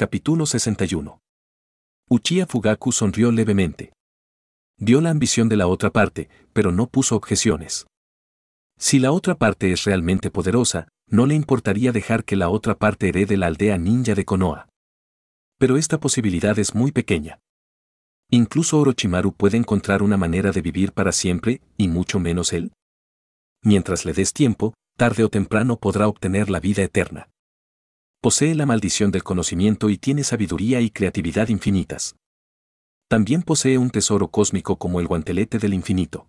Capítulo 61. Uchiha Fugaku sonrió levemente. Vio la ambición de la otra parte, pero no puso objeciones. Si la otra parte es realmente poderosa, no le importaría dejar que la otra parte herede la aldea ninja de Konoha. Pero esta posibilidad es muy pequeña. Incluso Orochimaru puede encontrar una manera de vivir para siempre, y mucho menos él. Mientras le des tiempo, tarde o temprano podrá obtener la vida eterna. Posee la maldición del conocimiento y tiene sabiduría y creatividad infinitas. También posee un tesoro cósmico como el guantelete del infinito.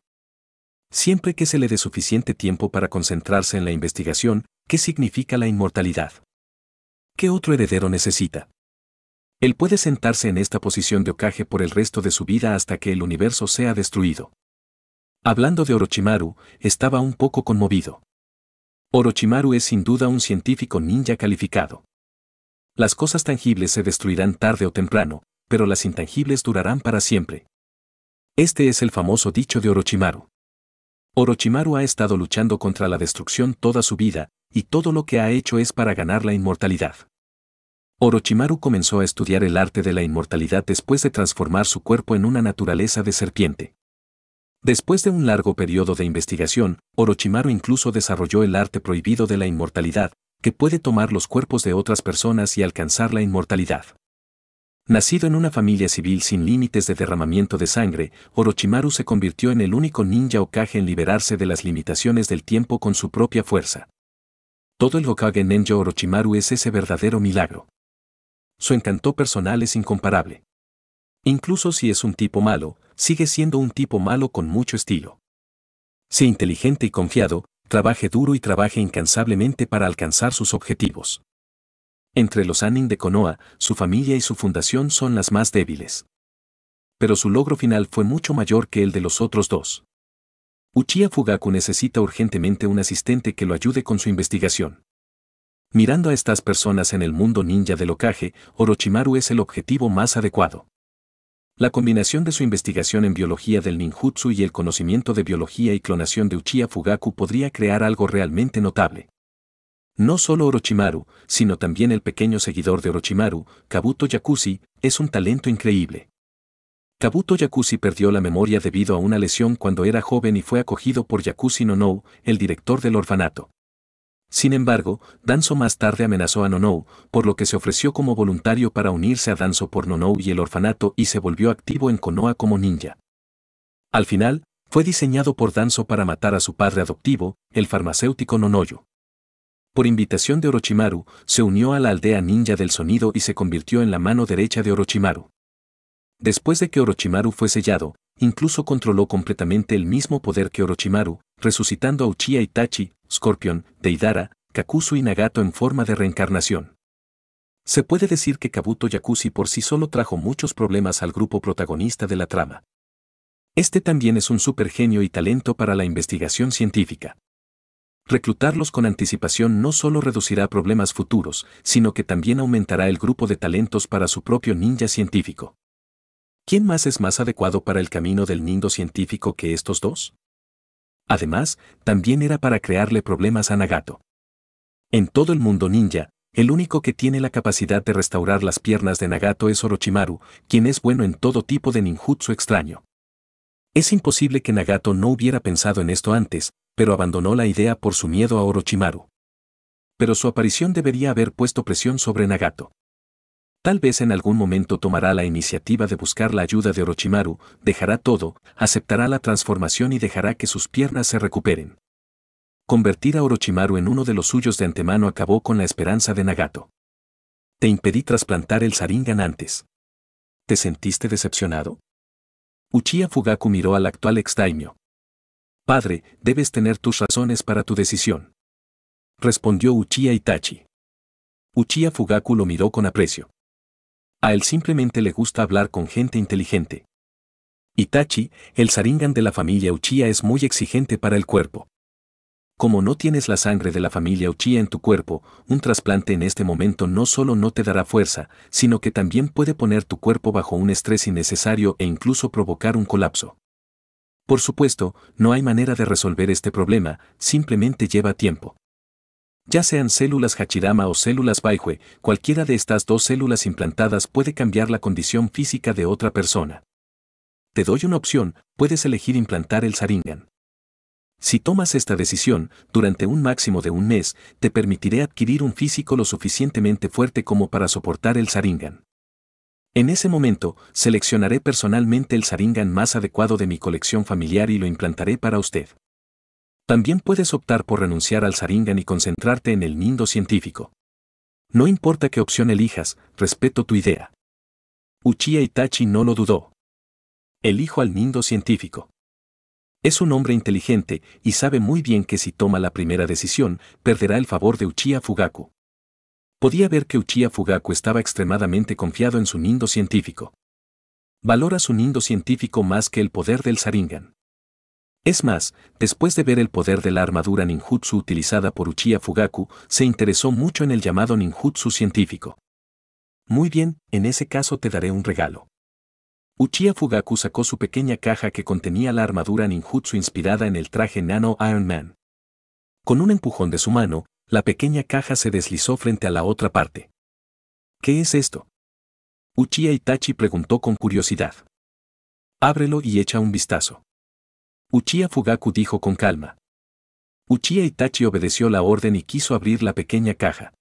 Siempre que se le dé suficiente tiempo para concentrarse en la investigación, ¿qué significa la inmortalidad? ¿Qué otro heredero necesita? Él puede sentarse en esta posición de Okage por el resto de su vida hasta que el universo sea destruido. Hablando de Orochimaru, estaba un poco conmovido. Orochimaru es sin duda un científico ninja calificado. Las cosas tangibles se destruirán tarde o temprano, pero las intangibles durarán para siempre. Este es el famoso dicho de Orochimaru. Orochimaru ha estado luchando contra la destrucción toda su vida, y todo lo que ha hecho es para ganar la inmortalidad. Orochimaru comenzó a estudiar el arte de la inmortalidad después de transformar su cuerpo en una naturaleza de serpiente. Después de un largo periodo de investigación, Orochimaru incluso desarrolló el arte prohibido de la inmortalidad, que puede tomar los cuerpos de otras personas y alcanzar la inmortalidad. Nacido en una familia civil sin límites de derramamiento de sangre, Orochimaru se convirtió en el único ninja Okage en liberarse de las limitaciones del tiempo con su propia fuerza. Todo el Hokage Ninja Orochimaru es ese verdadero milagro su encanto personal es incomparable. Incluso si es un tipo malo, sigue siendo un tipo malo con mucho estilo. Sea inteligente y confiado, trabaje duro y trabaje incansablemente para alcanzar sus objetivos. Entre los Anin de Konoha, su familia y su fundación son las más débiles. Pero su logro final fue mucho mayor que el de los otros dos. Uchiha Fugaku necesita urgentemente un asistente que lo ayude con su investigación. Mirando a estas personas en el mundo ninja del Okage, Orochimaru es el objetivo más adecuado. La combinación de su investigación en biología del ninjutsu y el conocimiento de biología y clonación de Uchiha Fugaku podría crear algo realmente notable. No solo Orochimaru, sino también el pequeño seguidor de Orochimaru, Kabuto Yakushi, es un talento increíble. Kabuto Yakushi perdió la memoria debido a una lesión cuando era joven y fue acogido por Yakushi Nonou, el director del orfanato. Sin embargo, Danzo más tarde amenazó a Nonou, por lo que se ofreció como voluntario para unirse a Danzo por Nonou y el orfanato y se volvió activo en Konoha como ninja. Al final, fue diseñado por Danzo para matar a su padre adoptivo, el farmacéutico Nonoyo. Por invitación de Orochimaru, se unió a la aldea ninja del sonido y se convirtió en la mano derecha de Orochimaru. Después de que Orochimaru fue sellado, incluso controló completamente el mismo poder que Orochimaru, resucitando a Uchiha Itachi, Scorpion, Deidara, Kakuzu y Nagato en forma de reencarnación. Se puede decir que Kabuto Yakushi por sí solo trajo muchos problemas al grupo protagonista de la trama. Este también es un supergenio y talento para la investigación científica. Reclutarlos con anticipación no solo reducirá problemas futuros, sino que también aumentará el grupo de talentos para su propio ninja científico. ¿Quién más es más adecuado para el camino del nindo científico que estos dos? Además, también era para crearle problemas a Nagato. En todo el mundo ninja, el único que tiene la capacidad de restaurar las piernas de Nagato es Orochimaru, quien es bueno en todo tipo de ninjutsu extraño. Es imposible que Nagato no hubiera pensado en esto antes, pero abandonó la idea por su miedo a Orochimaru. Pero su aparición debería haber puesto presión sobre Nagato. Tal vez en algún momento tomará la iniciativa de buscar la ayuda de Orochimaru, dejará todo, aceptará la transformación y dejará que sus piernas se recuperen. Convertir a Orochimaru en uno de los suyos de antemano acabó con la esperanza de Nagato. Te impedí trasplantar el Saringan antes. ¿Te sentiste decepcionado? Uchiha Fugaku miró al actual exdaimyo. Padre, debes tener tus razones para tu decisión. Respondió Uchiha Itachi. Uchiha Fugaku lo miró con aprecio. A él simplemente le gusta hablar con gente inteligente. Itachi, el Saringan de la familia Uchiha es muy exigente para el cuerpo. Como no tienes la sangre de la familia Uchiha en tu cuerpo, un trasplante en este momento no solo no te dará fuerza, sino que también puede poner tu cuerpo bajo un estrés innecesario e incluso provocar un colapso. Por supuesto, no hay manera de resolver este problema, simplemente lleva tiempo. Ya sean células Hachirama o células Baihue, cualquiera de estas dos células implantadas puede cambiar la condición física de otra persona. Te doy una opción, puedes elegir implantar el Saringan. Si tomas esta decisión, durante un máximo de un mes, te permitiré adquirir un físico lo suficientemente fuerte como para soportar el Saringan. En ese momento, seleccionaré personalmente el Saringan más adecuado de mi colección familiar y lo implantaré para usted. También puedes optar por renunciar al Saringan y concentrarte en el Nindo científico. No importa qué opción elijas, respeto tu idea. Uchiha Itachi no lo dudó. Elijo al Nindo científico. Es un hombre inteligente y sabe muy bien que si toma la primera decisión, perderá el favor de Uchiha Fugaku. Podía ver que Uchiha Fugaku estaba extremadamente confiado en su nindo científico. Valora su nindo científico más que el poder del Saringan. Es más, después de ver el poder de la armadura ninjutsu utilizada por Uchiha Fugaku, se interesó mucho en el llamado ninjutsu científico. Muy bien, en ese caso te daré un regalo. Uchiha Fugaku sacó su pequeña caja que contenía la armadura ninjutsu inspirada en el traje Nano Iron Man. Con un empujón de su mano, la pequeña caja se deslizó frente a la otra parte. ¿Qué es esto? Uchiha Itachi preguntó con curiosidad. Ábrelo y echa un vistazo. Uchiha Fugaku dijo con calma. Uchiha Itachi obedeció la orden y quiso abrir la pequeña caja.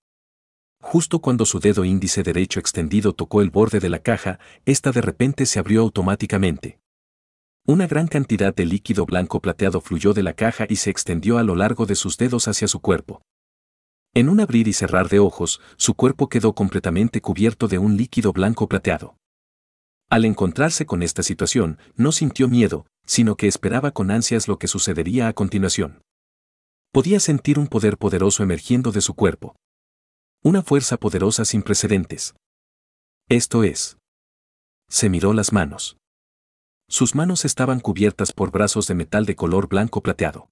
Justo cuando su dedo índice derecho extendido tocó el borde de la caja, esta de repente se abrió automáticamente. Una gran cantidad de líquido blanco plateado fluyó de la caja y se extendió a lo largo de sus dedos hacia su cuerpo. En un abrir y cerrar de ojos, su cuerpo quedó completamente cubierto de un líquido blanco plateado. Al encontrarse con esta situación, no sintió miedo, sino que esperaba con ansias lo que sucedería a continuación. Podía sentir un poder poderoso emergiendo de su cuerpo. Una fuerza poderosa sin precedentes. Esto es. Se miró las manos. Sus manos estaban cubiertas por brazos de metal de color blanco plateado.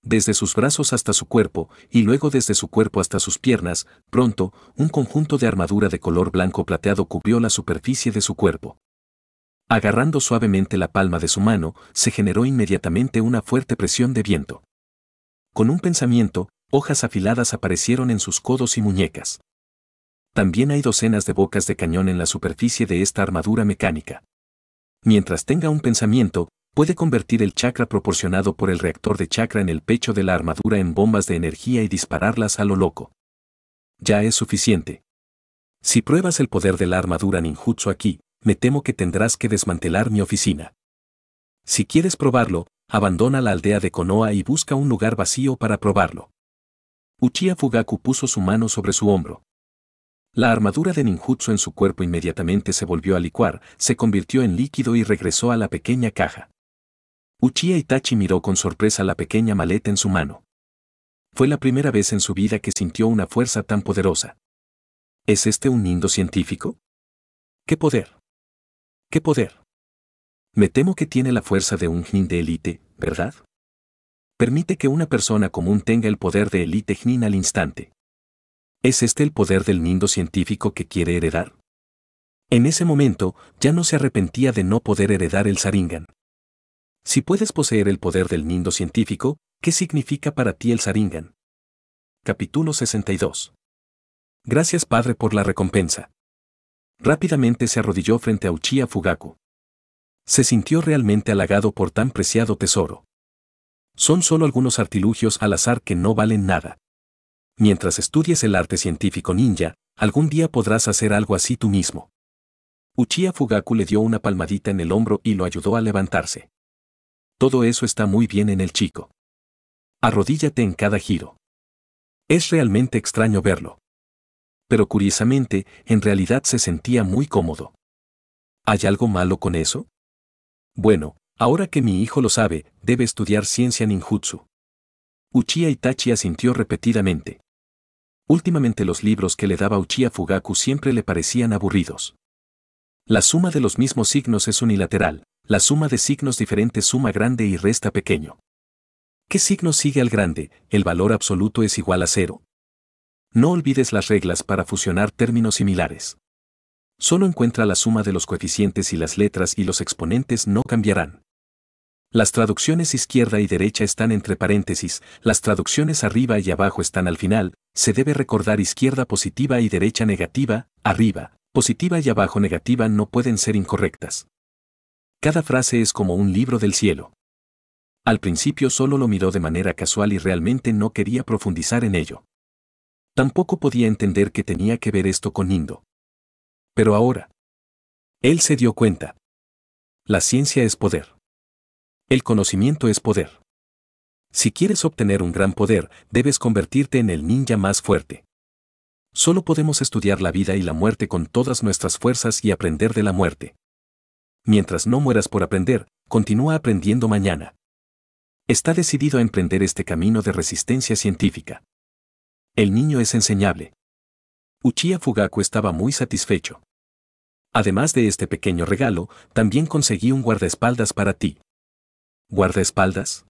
Desde sus brazos hasta su cuerpo, y luego desde su cuerpo hasta sus piernas, pronto, un conjunto de armadura de color blanco plateado cubrió la superficie de su cuerpo. Agarrando suavemente la palma de su mano, se generó inmediatamente una fuerte presión de viento. Con un pensamiento, hojas afiladas aparecieron en sus codos y muñecas. También hay docenas de bocas de cañón en la superficie de esta armadura mecánica. Mientras tenga un pensamiento, puede convertir el chakra proporcionado por el reactor de chakra en el pecho de la armadura en bombas de energía y dispararlas a lo loco. Ya es suficiente. Si pruebas el poder de la armadura ninjutsu aquí, me temo que tendrás que desmantelar mi oficina. Si quieres probarlo, abandona la aldea de Konoha y busca un lugar vacío para probarlo. Uchiha Fugaku puso su mano sobre su hombro. La armadura de ninjutsu en su cuerpo inmediatamente se volvió a licuar, se convirtió en líquido y regresó a la pequeña caja. Uchiha Itachi miró con sorpresa la pequeña maleta en su mano. Fue la primera vez en su vida que sintió una fuerza tan poderosa. ¿Es este un nindo científico? ¿Qué poder? ¿Qué poder? Me temo que tiene la fuerza de un nin de élite, ¿verdad? permite que una persona común tenga el poder de Elite Jnin al instante. ¿Es este el poder del nindo científico que quiere heredar? En ese momento, ya no se arrepentía de no poder heredar el Saringan. Si puedes poseer el poder del nindo científico, ¿qué significa para ti el Saringan? Capítulo 62. Gracias Padre por la recompensa. Rápidamente se arrodilló frente a Uchiha Fugaku. Se sintió realmente halagado por tan preciado tesoro. Son solo algunos artilugios al azar que no valen nada. Mientras estudies el arte científico ninja, algún día podrás hacer algo así tú mismo. Uchiha Fugaku le dio una palmadita en el hombro y lo ayudó a levantarse. Todo eso está muy bien en el chico. Arrodíllate en cada giro. Es realmente extraño verlo. Pero curiosamente, en realidad se sentía muy cómodo. ¿Hay algo malo con eso? Bueno, Ahora que mi hijo lo sabe, debe estudiar ciencia ninjutsu. Uchiha Itachi asintió repetidamente. Últimamente los libros que le daba Uchiha Fugaku siempre le parecían aburridos. La suma de los mismos signos es unilateral, la suma de signos diferentes suma grande y resta pequeño. ¿Qué signo sigue al grande? ¿El valor absoluto es igual a cero? No olvides las reglas para fusionar términos similares. Solo encuentra la suma de los coeficientes y las letras y los exponentes no cambiarán. Las traducciones izquierda y derecha están entre paréntesis, las traducciones arriba y abajo están al final, se debe recordar izquierda positiva y derecha negativa, arriba, positiva y abajo negativa no pueden ser incorrectas. Cada frase es como un libro del cielo. Al principio solo lo miró de manera casual y realmente no quería profundizar en ello. Tampoco podía entender que tenía que ver esto con Indo. Pero ahora. Él se dio cuenta. La ciencia es poder. El conocimiento es poder. Si quieres obtener un gran poder, debes convertirte en el ninja más fuerte. Solo podemos estudiar la vida y la muerte con todas nuestras fuerzas y aprender de la muerte. Mientras no mueras por aprender, continúa aprendiendo mañana. Está decidido a emprender este camino de resistencia científica. El niño es enseñable. Uchiha Fugaku estaba muy satisfecho. Además de este pequeño regalo, también conseguí un guardaespaldas para ti. ¿Guardaespaldas?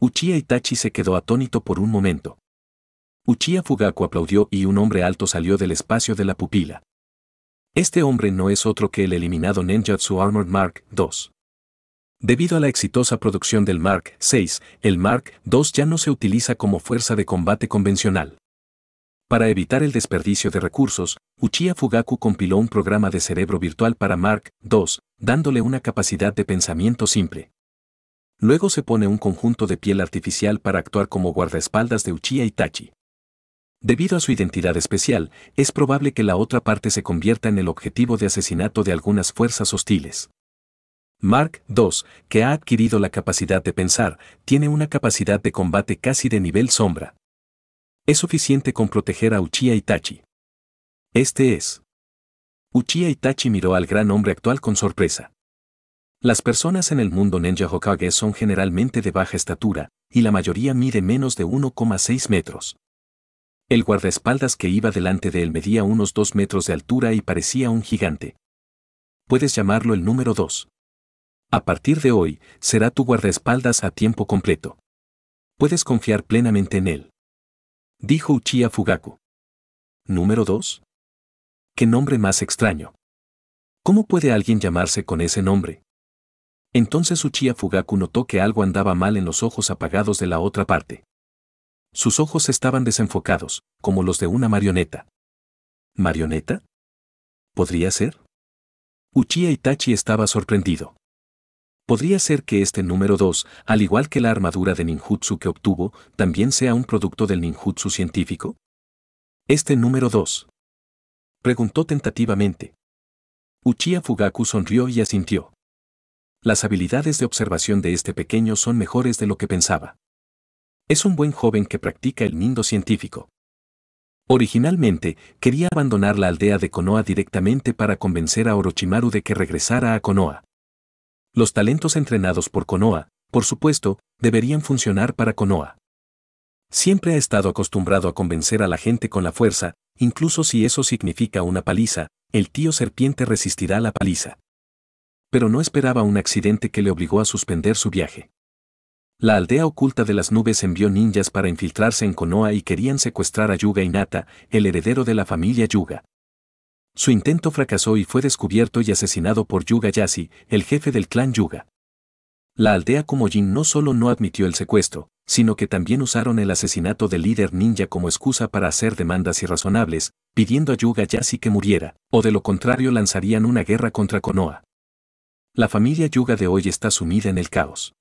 Uchiha Itachi se quedó atónito por un momento. Uchiha Fugaku aplaudió y un hombre alto salió del espacio de la pupila. Este hombre no es otro que el eliminado Nenjutsu Armored Mark II. Debido a la exitosa producción del Mark VI, el Mark II ya no se utiliza como fuerza de combate convencional. Para evitar el desperdicio de recursos, Uchiha Fugaku compiló un programa de cerebro virtual para Mark II, dándole una capacidad de pensamiento simple. Luego se pone un conjunto de piel artificial para actuar como guardaespaldas de Uchiha Itachi. Debido a su identidad especial, es probable que la otra parte se convierta en el objetivo de asesinato de algunas fuerzas hostiles. Mark II, que ha adquirido la capacidad de pensar, tiene una capacidad de combate casi de nivel sombra. Es suficiente con proteger a Uchiha Itachi. Este es. Uchiha Itachi miró al gran hombre actual con sorpresa. Las personas en el mundo Ninja Hokage son generalmente de baja estatura, y la mayoría mide menos de 1,6 metros. El guardaespaldas que iba delante de él medía unos 2 metros de altura y parecía un gigante. Puedes llamarlo el número 2. A partir de hoy, será tu guardaespaldas a tiempo completo. Puedes confiar plenamente en él. Dijo Uchiha Fugaku. Número 2. ¿Qué nombre más extraño? ¿Cómo puede alguien llamarse con ese nombre? Entonces Uchiha Fugaku notó que algo andaba mal en los ojos apagados de la otra parte. Sus ojos estaban desenfocados, como los de una marioneta. ¿Marioneta? ¿Podría ser? Uchiha Itachi estaba sorprendido. Podría ser que este número 2, al igual que la armadura de ninjutsu que obtuvo, también sea un producto del ninjutsu científico. Este número 2. Preguntó tentativamente. Uchiha Fugaku sonrió y asintió las habilidades de observación de este pequeño son mejores de lo que pensaba. Es un buen joven que practica el nindo científico. Originalmente, quería abandonar la aldea de Konoha directamente para convencer a Orochimaru de que regresara a Konoha. Los talentos entrenados por Konoha, por supuesto, deberían funcionar para Konoha. Siempre ha estado acostumbrado a convencer a la gente con la fuerza, incluso si eso significa una paliza, el tío serpiente resistirá la paliza pero no esperaba un accidente que le obligó a suspender su viaje. La aldea oculta de las nubes envió ninjas para infiltrarse en Konoha y querían secuestrar a Yuga Inata, el heredero de la familia Yuga. Su intento fracasó y fue descubierto y asesinado por Yuga Yasi, el jefe del clan Yuga. La aldea Komojin no solo no admitió el secuestro, sino que también usaron el asesinato del líder ninja como excusa para hacer demandas irrazonables, pidiendo a Yuga Yasi que muriera, o de lo contrario lanzarían una guerra contra Konoha. La familia Yuga de hoy está sumida en el caos.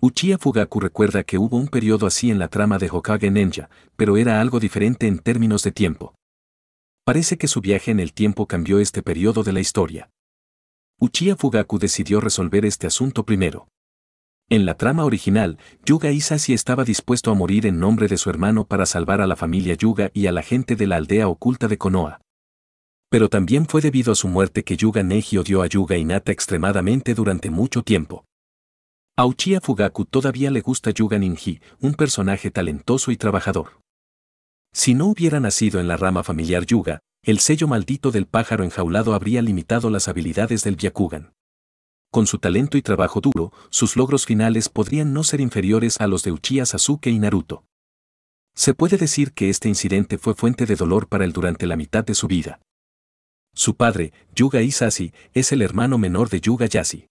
Uchiha Fugaku recuerda que hubo un periodo así en la trama de Hokage Ninja, pero era algo diferente en términos de tiempo. Parece que su viaje en el tiempo cambió este periodo de la historia. Uchiha Fugaku decidió resolver este asunto primero. En la trama original, Yuga Isashi estaba dispuesto a morir en nombre de su hermano para salvar a la familia Yuga y a la gente de la aldea oculta de Konoha pero también fue debido a su muerte que Yuga Neji odió a Yuga Inata extremadamente durante mucho tiempo. A Uchiha Fugaku todavía le gusta Yuga Ninji, un personaje talentoso y trabajador. Si no hubiera nacido en la rama familiar Yuga, el sello maldito del pájaro enjaulado habría limitado las habilidades del Byakugan. Con su talento y trabajo duro, sus logros finales podrían no ser inferiores a los de Uchiha Sasuke y Naruto. Se puede decir que este incidente fue fuente de dolor para él durante la mitad de su vida. Su padre, Yuga Isashi, es el hermano menor de Yuga Yasi.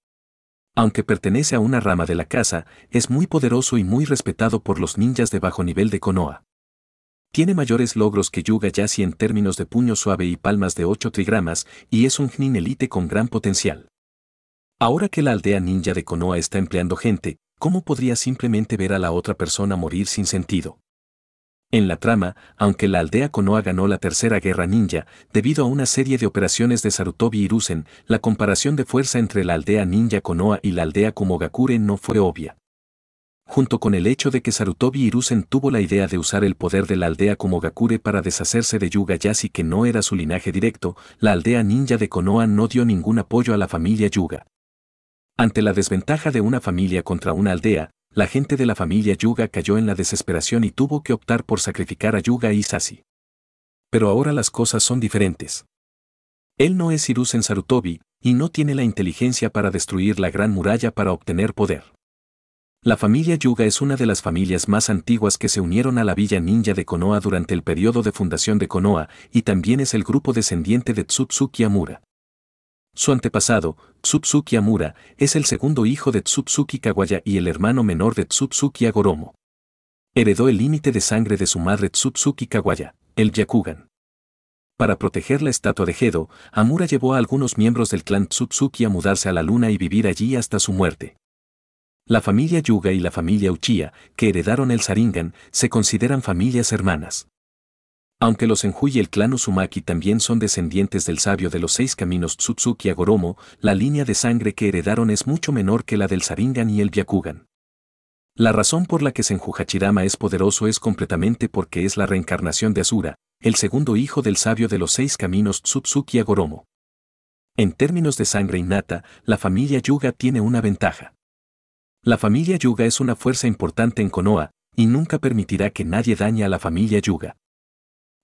Aunque pertenece a una rama de la casa, es muy poderoso y muy respetado por los ninjas de bajo nivel de Konoha. Tiene mayores logros que Yuga Yashi en términos de puño suave y palmas de 8 trigramas, y es un Nin elite con gran potencial. Ahora que la aldea ninja de Konoha está empleando gente, ¿cómo podría simplemente ver a la otra persona morir sin sentido? En la trama, aunque la aldea Konoha ganó la tercera guerra ninja, debido a una serie de operaciones de Sarutobi y Rusen, la comparación de fuerza entre la aldea ninja Konoha y la aldea Komogakure no fue obvia junto con el hecho de que Sarutobi Hiruzen tuvo la idea de usar el poder de la aldea como Gakure para deshacerse de Yuga Yasi que no era su linaje directo, la aldea ninja de Konoha no dio ningún apoyo a la familia Yuga. Ante la desventaja de una familia contra una aldea, la gente de la familia Yuga cayó en la desesperación y tuvo que optar por sacrificar a Yuga y Sasi. Pero ahora las cosas son diferentes. Él no es Hiruzen Sarutobi, y no tiene la inteligencia para destruir la gran muralla para obtener poder. La familia Yuga es una de las familias más antiguas que se unieron a la villa ninja de Konoha durante el periodo de fundación de Konoha y también es el grupo descendiente de Tsutsuki Amura. Su antepasado, Tsutsuki Amura, es el segundo hijo de Tsutsuki Kawaya y el hermano menor de Tsutsuki Agoromo. Heredó el límite de sangre de su madre Tsutsuki Kawaya, el Yakugan. Para proteger la estatua de Gedo, Amura llevó a algunos miembros del clan Tsutsuki a mudarse a la luna y vivir allí hasta su muerte. La familia Yuga y la familia Uchiha, que heredaron el Saringan, se consideran familias hermanas. Aunque los Enju y el clan Uzumaki también son descendientes del sabio de los seis caminos Tsutsuki Agoromo, la línea de sangre que heredaron es mucho menor que la del Saringan y el Byakugan. La razón por la que Senju Hachirama es poderoso es completamente porque es la reencarnación de Asura, el segundo hijo del sabio de los seis caminos Tsutsuki Agoromo. En términos de sangre innata, la familia Yuga tiene una ventaja. La familia Yuga es una fuerza importante en Konoha, y nunca permitirá que nadie dañe a la familia Yuga.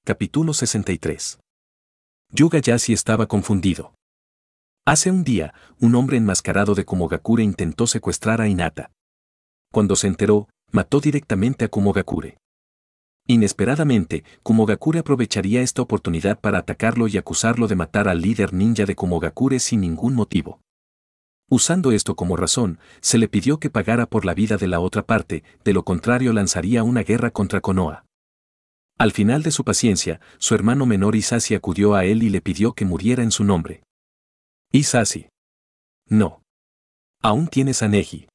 Capítulo 63. Yuga Yashi estaba confundido. Hace un día, un hombre enmascarado de Kumogakure intentó secuestrar a Inata. Cuando se enteró, mató directamente a Kumogakure. Inesperadamente, Kumogakure aprovecharía esta oportunidad para atacarlo y acusarlo de matar al líder ninja de Kumogakure sin ningún motivo. Usando esto como razón, se le pidió que pagara por la vida de la otra parte, de lo contrario lanzaría una guerra contra Konoha. Al final de su paciencia, su hermano menor Isasi acudió a él y le pidió que muriera en su nombre. Isasi. No. Aún tienes a Neji.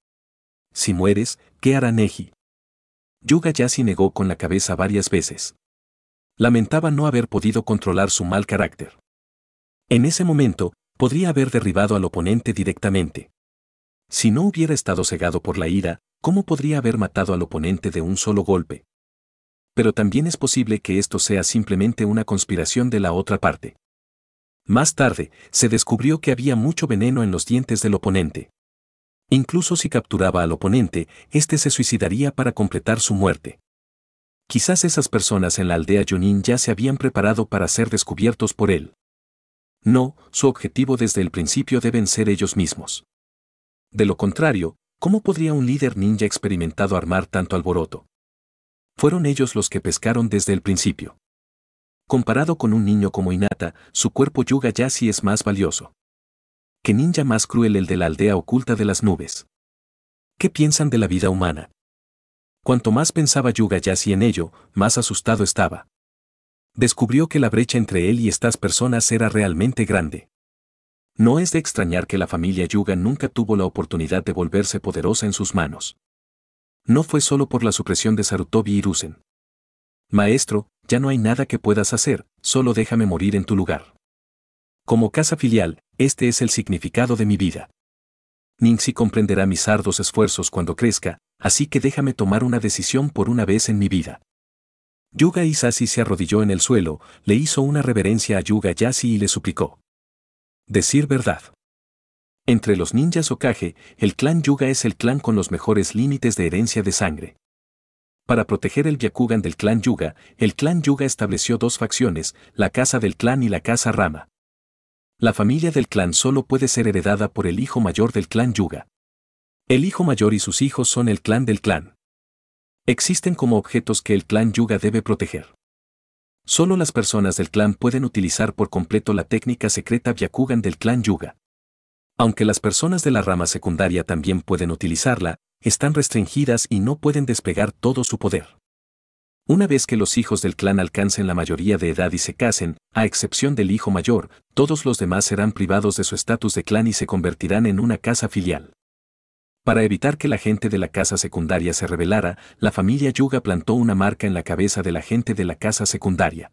Si mueres, ¿qué hará Neji? Yuga Yasi negó con la cabeza varias veces. Lamentaba no haber podido controlar su mal carácter. En ese momento, podría haber derribado al oponente directamente. Si no hubiera estado cegado por la ira, ¿cómo podría haber matado al oponente de un solo golpe? Pero también es posible que esto sea simplemente una conspiración de la otra parte. Más tarde, se descubrió que había mucho veneno en los dientes del oponente. Incluso si capturaba al oponente, éste se suicidaría para completar su muerte. Quizás esas personas en la aldea Jonin ya se habían preparado para ser descubiertos por él. No, su objetivo desde el principio deben ser ellos mismos. De lo contrario, ¿cómo podría un líder ninja experimentado armar tanto alboroto? Fueron ellos los que pescaron desde el principio. Comparado con un niño como Inata, su cuerpo Yuga Yashi es más valioso. ¿Qué ninja más cruel el de la aldea oculta de las nubes? ¿Qué piensan de la vida humana? Cuanto más pensaba Yuga Yashi en ello, más asustado estaba descubrió que la brecha entre él y estas personas era realmente grande. No es de extrañar que la familia Yuga nunca tuvo la oportunidad de volverse poderosa en sus manos. No fue solo por la supresión de Sarutobi y Rusen. Maestro, ya no hay nada que puedas hacer, solo déjame morir en tu lugar. Como casa filial, este es el significado de mi vida. Ninxi comprenderá mis ardos esfuerzos cuando crezca, así que déjame tomar una decisión por una vez en mi vida. Yuga Isasi se arrodilló en el suelo, le hizo una reverencia a Yuga Yasi y le suplicó. Decir verdad. Entre los ninjas Okage, el clan Yuga es el clan con los mejores límites de herencia de sangre. Para proteger el Byakugan del clan Yuga, el clan Yuga estableció dos facciones, la casa del clan y la casa Rama. La familia del clan solo puede ser heredada por el hijo mayor del clan Yuga. El hijo mayor y sus hijos son el clan del clan existen como objetos que el clan Yuga debe proteger. Solo las personas del clan pueden utilizar por completo la técnica secreta Byakugan del clan Yuga. Aunque las personas de la rama secundaria también pueden utilizarla, están restringidas y no pueden despegar todo su poder. Una vez que los hijos del clan alcancen la mayoría de edad y se casen, a excepción del hijo mayor, todos los demás serán privados de su estatus de clan y se convertirán en una casa filial. Para evitar que la gente de la casa secundaria se rebelara, la familia Yuga plantó una marca en la cabeza de la gente de la casa secundaria.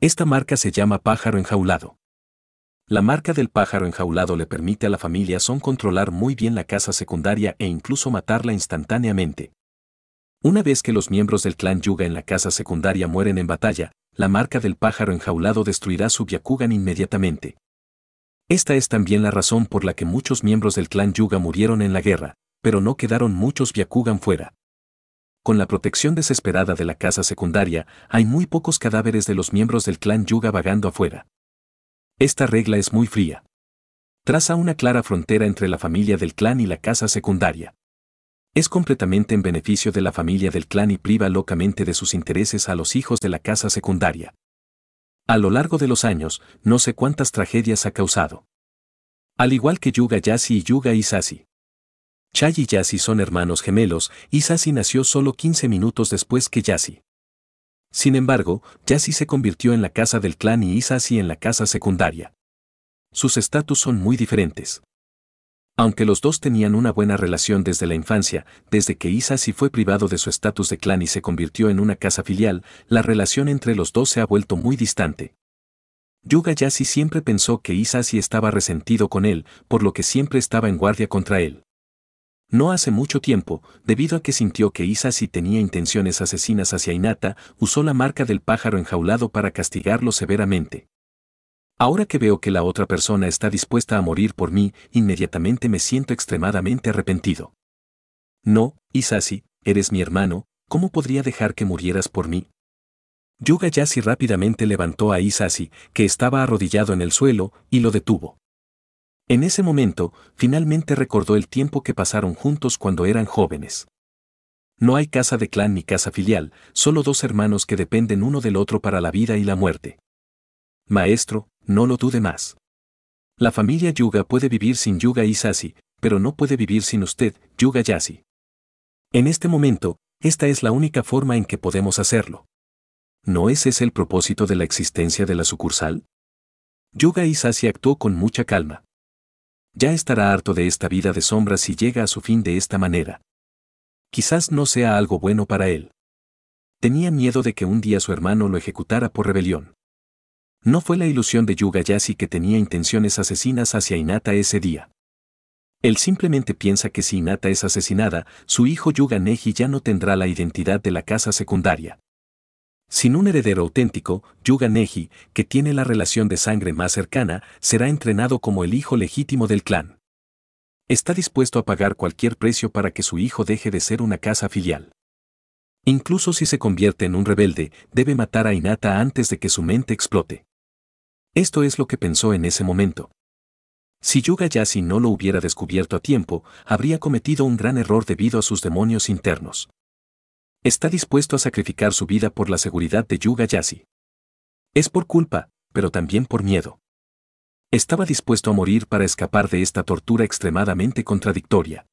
Esta marca se llama pájaro enjaulado. La marca del pájaro enjaulado le permite a la familia Son controlar muy bien la casa secundaria e incluso matarla instantáneamente. Una vez que los miembros del clan Yuga en la casa secundaria mueren en batalla, la marca del pájaro enjaulado destruirá su Byakugan inmediatamente. Esta es también la razón por la que muchos miembros del clan Yuga murieron en la guerra, pero no quedaron muchos Byakugan fuera. Con la protección desesperada de la casa secundaria, hay muy pocos cadáveres de los miembros del clan Yuga vagando afuera. Esta regla es muy fría. Traza una clara frontera entre la familia del clan y la casa secundaria. Es completamente en beneficio de la familia del clan y priva locamente de sus intereses a los hijos de la casa secundaria. A lo largo de los años, no sé cuántas tragedias ha causado. Al igual que Yuga Yasi y Yuga Isasi. Chai y Yasi son hermanos gemelos, Isasi nació solo 15 minutos después que Yasi. Sin embargo, Yasi se convirtió en la casa del clan y Isasi en la casa secundaria. Sus estatus son muy diferentes. Aunque los dos tenían una buena relación desde la infancia, desde que Isasi fue privado de su estatus de clan y se convirtió en una casa filial, la relación entre los dos se ha vuelto muy distante. Yuga Yasi siempre pensó que Isasi estaba resentido con él, por lo que siempre estaba en guardia contra él. No hace mucho tiempo, debido a que sintió que Isasi tenía intenciones asesinas hacia Inata, usó la marca del pájaro enjaulado para castigarlo severamente. Ahora que veo que la otra persona está dispuesta a morir por mí, inmediatamente me siento extremadamente arrepentido. No, Isasi, eres mi hermano, ¿cómo podría dejar que murieras por mí? Yuga Yasi rápidamente levantó a Isasi, que estaba arrodillado en el suelo, y lo detuvo. En ese momento, finalmente recordó el tiempo que pasaron juntos cuando eran jóvenes. No hay casa de clan ni casa filial, solo dos hermanos que dependen uno del otro para la vida y la muerte. Maestro, no lo dude más. La familia Yuga puede vivir sin Yuga Isasi, pero no puede vivir sin usted, Yuga Yasi. En este momento, esta es la única forma en que podemos hacerlo. ¿No es ese el propósito de la existencia de la sucursal? Yuga Isasi actuó con mucha calma. Ya estará harto de esta vida de sombras si llega a su fin de esta manera. Quizás no sea algo bueno para él. Tenía miedo de que un día su hermano lo ejecutara por rebelión. No fue la ilusión de Yuga Yasi que tenía intenciones asesinas hacia Inata ese día. Él simplemente piensa que si Inata es asesinada, su hijo Yuga Neji ya no tendrá la identidad de la casa secundaria. Sin un heredero auténtico, Yuga Neji, que tiene la relación de sangre más cercana, será entrenado como el hijo legítimo del clan. Está dispuesto a pagar cualquier precio para que su hijo deje de ser una casa filial. Incluso si se convierte en un rebelde, debe matar a Inata antes de que su mente explote. Esto es lo que pensó en ese momento. Si Yuga Yasi no lo hubiera descubierto a tiempo, habría cometido un gran error debido a sus demonios internos. Está dispuesto a sacrificar su vida por la seguridad de Yuga Yasi. Es por culpa, pero también por miedo. Estaba dispuesto a morir para escapar de esta tortura extremadamente contradictoria.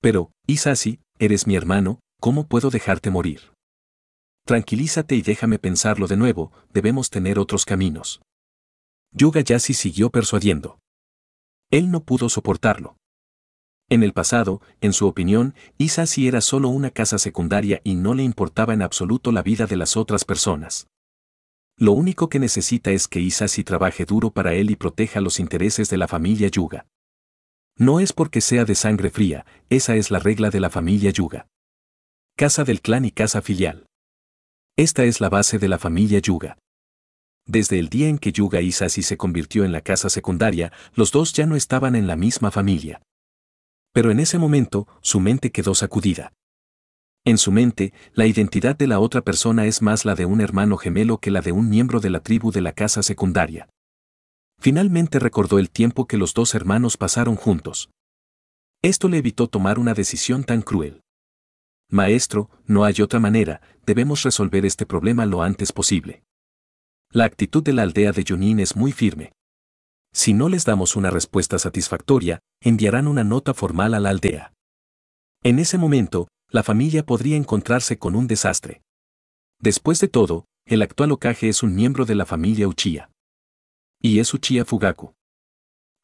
Pero, Isasi, eres mi hermano, ¿cómo puedo dejarte morir? Tranquilízate y déjame pensarlo de nuevo, debemos tener otros caminos. Yuga Yasi siguió persuadiendo. Él no pudo soportarlo. En el pasado, en su opinión, Isasi era solo una casa secundaria y no le importaba en absoluto la vida de las otras personas. Lo único que necesita es que Isasi trabaje duro para él y proteja los intereses de la familia Yuga. No es porque sea de sangre fría, esa es la regla de la familia Yuga. Casa del clan y casa filial. Esta es la base de la familia Yuga. Desde el día en que Yuga Isasi se convirtió en la casa secundaria, los dos ya no estaban en la misma familia. Pero en ese momento, su mente quedó sacudida. En su mente, la identidad de la otra persona es más la de un hermano gemelo que la de un miembro de la tribu de la casa secundaria. Finalmente recordó el tiempo que los dos hermanos pasaron juntos. Esto le evitó tomar una decisión tan cruel. Maestro, no hay otra manera, debemos resolver este problema lo antes posible. La actitud de la aldea de Yunin es muy firme. Si no les damos una respuesta satisfactoria, enviarán una nota formal a la aldea. En ese momento, la familia podría encontrarse con un desastre. Después de todo, el actual Okage es un miembro de la familia Uchiha. Y es Uchiha Fugaku.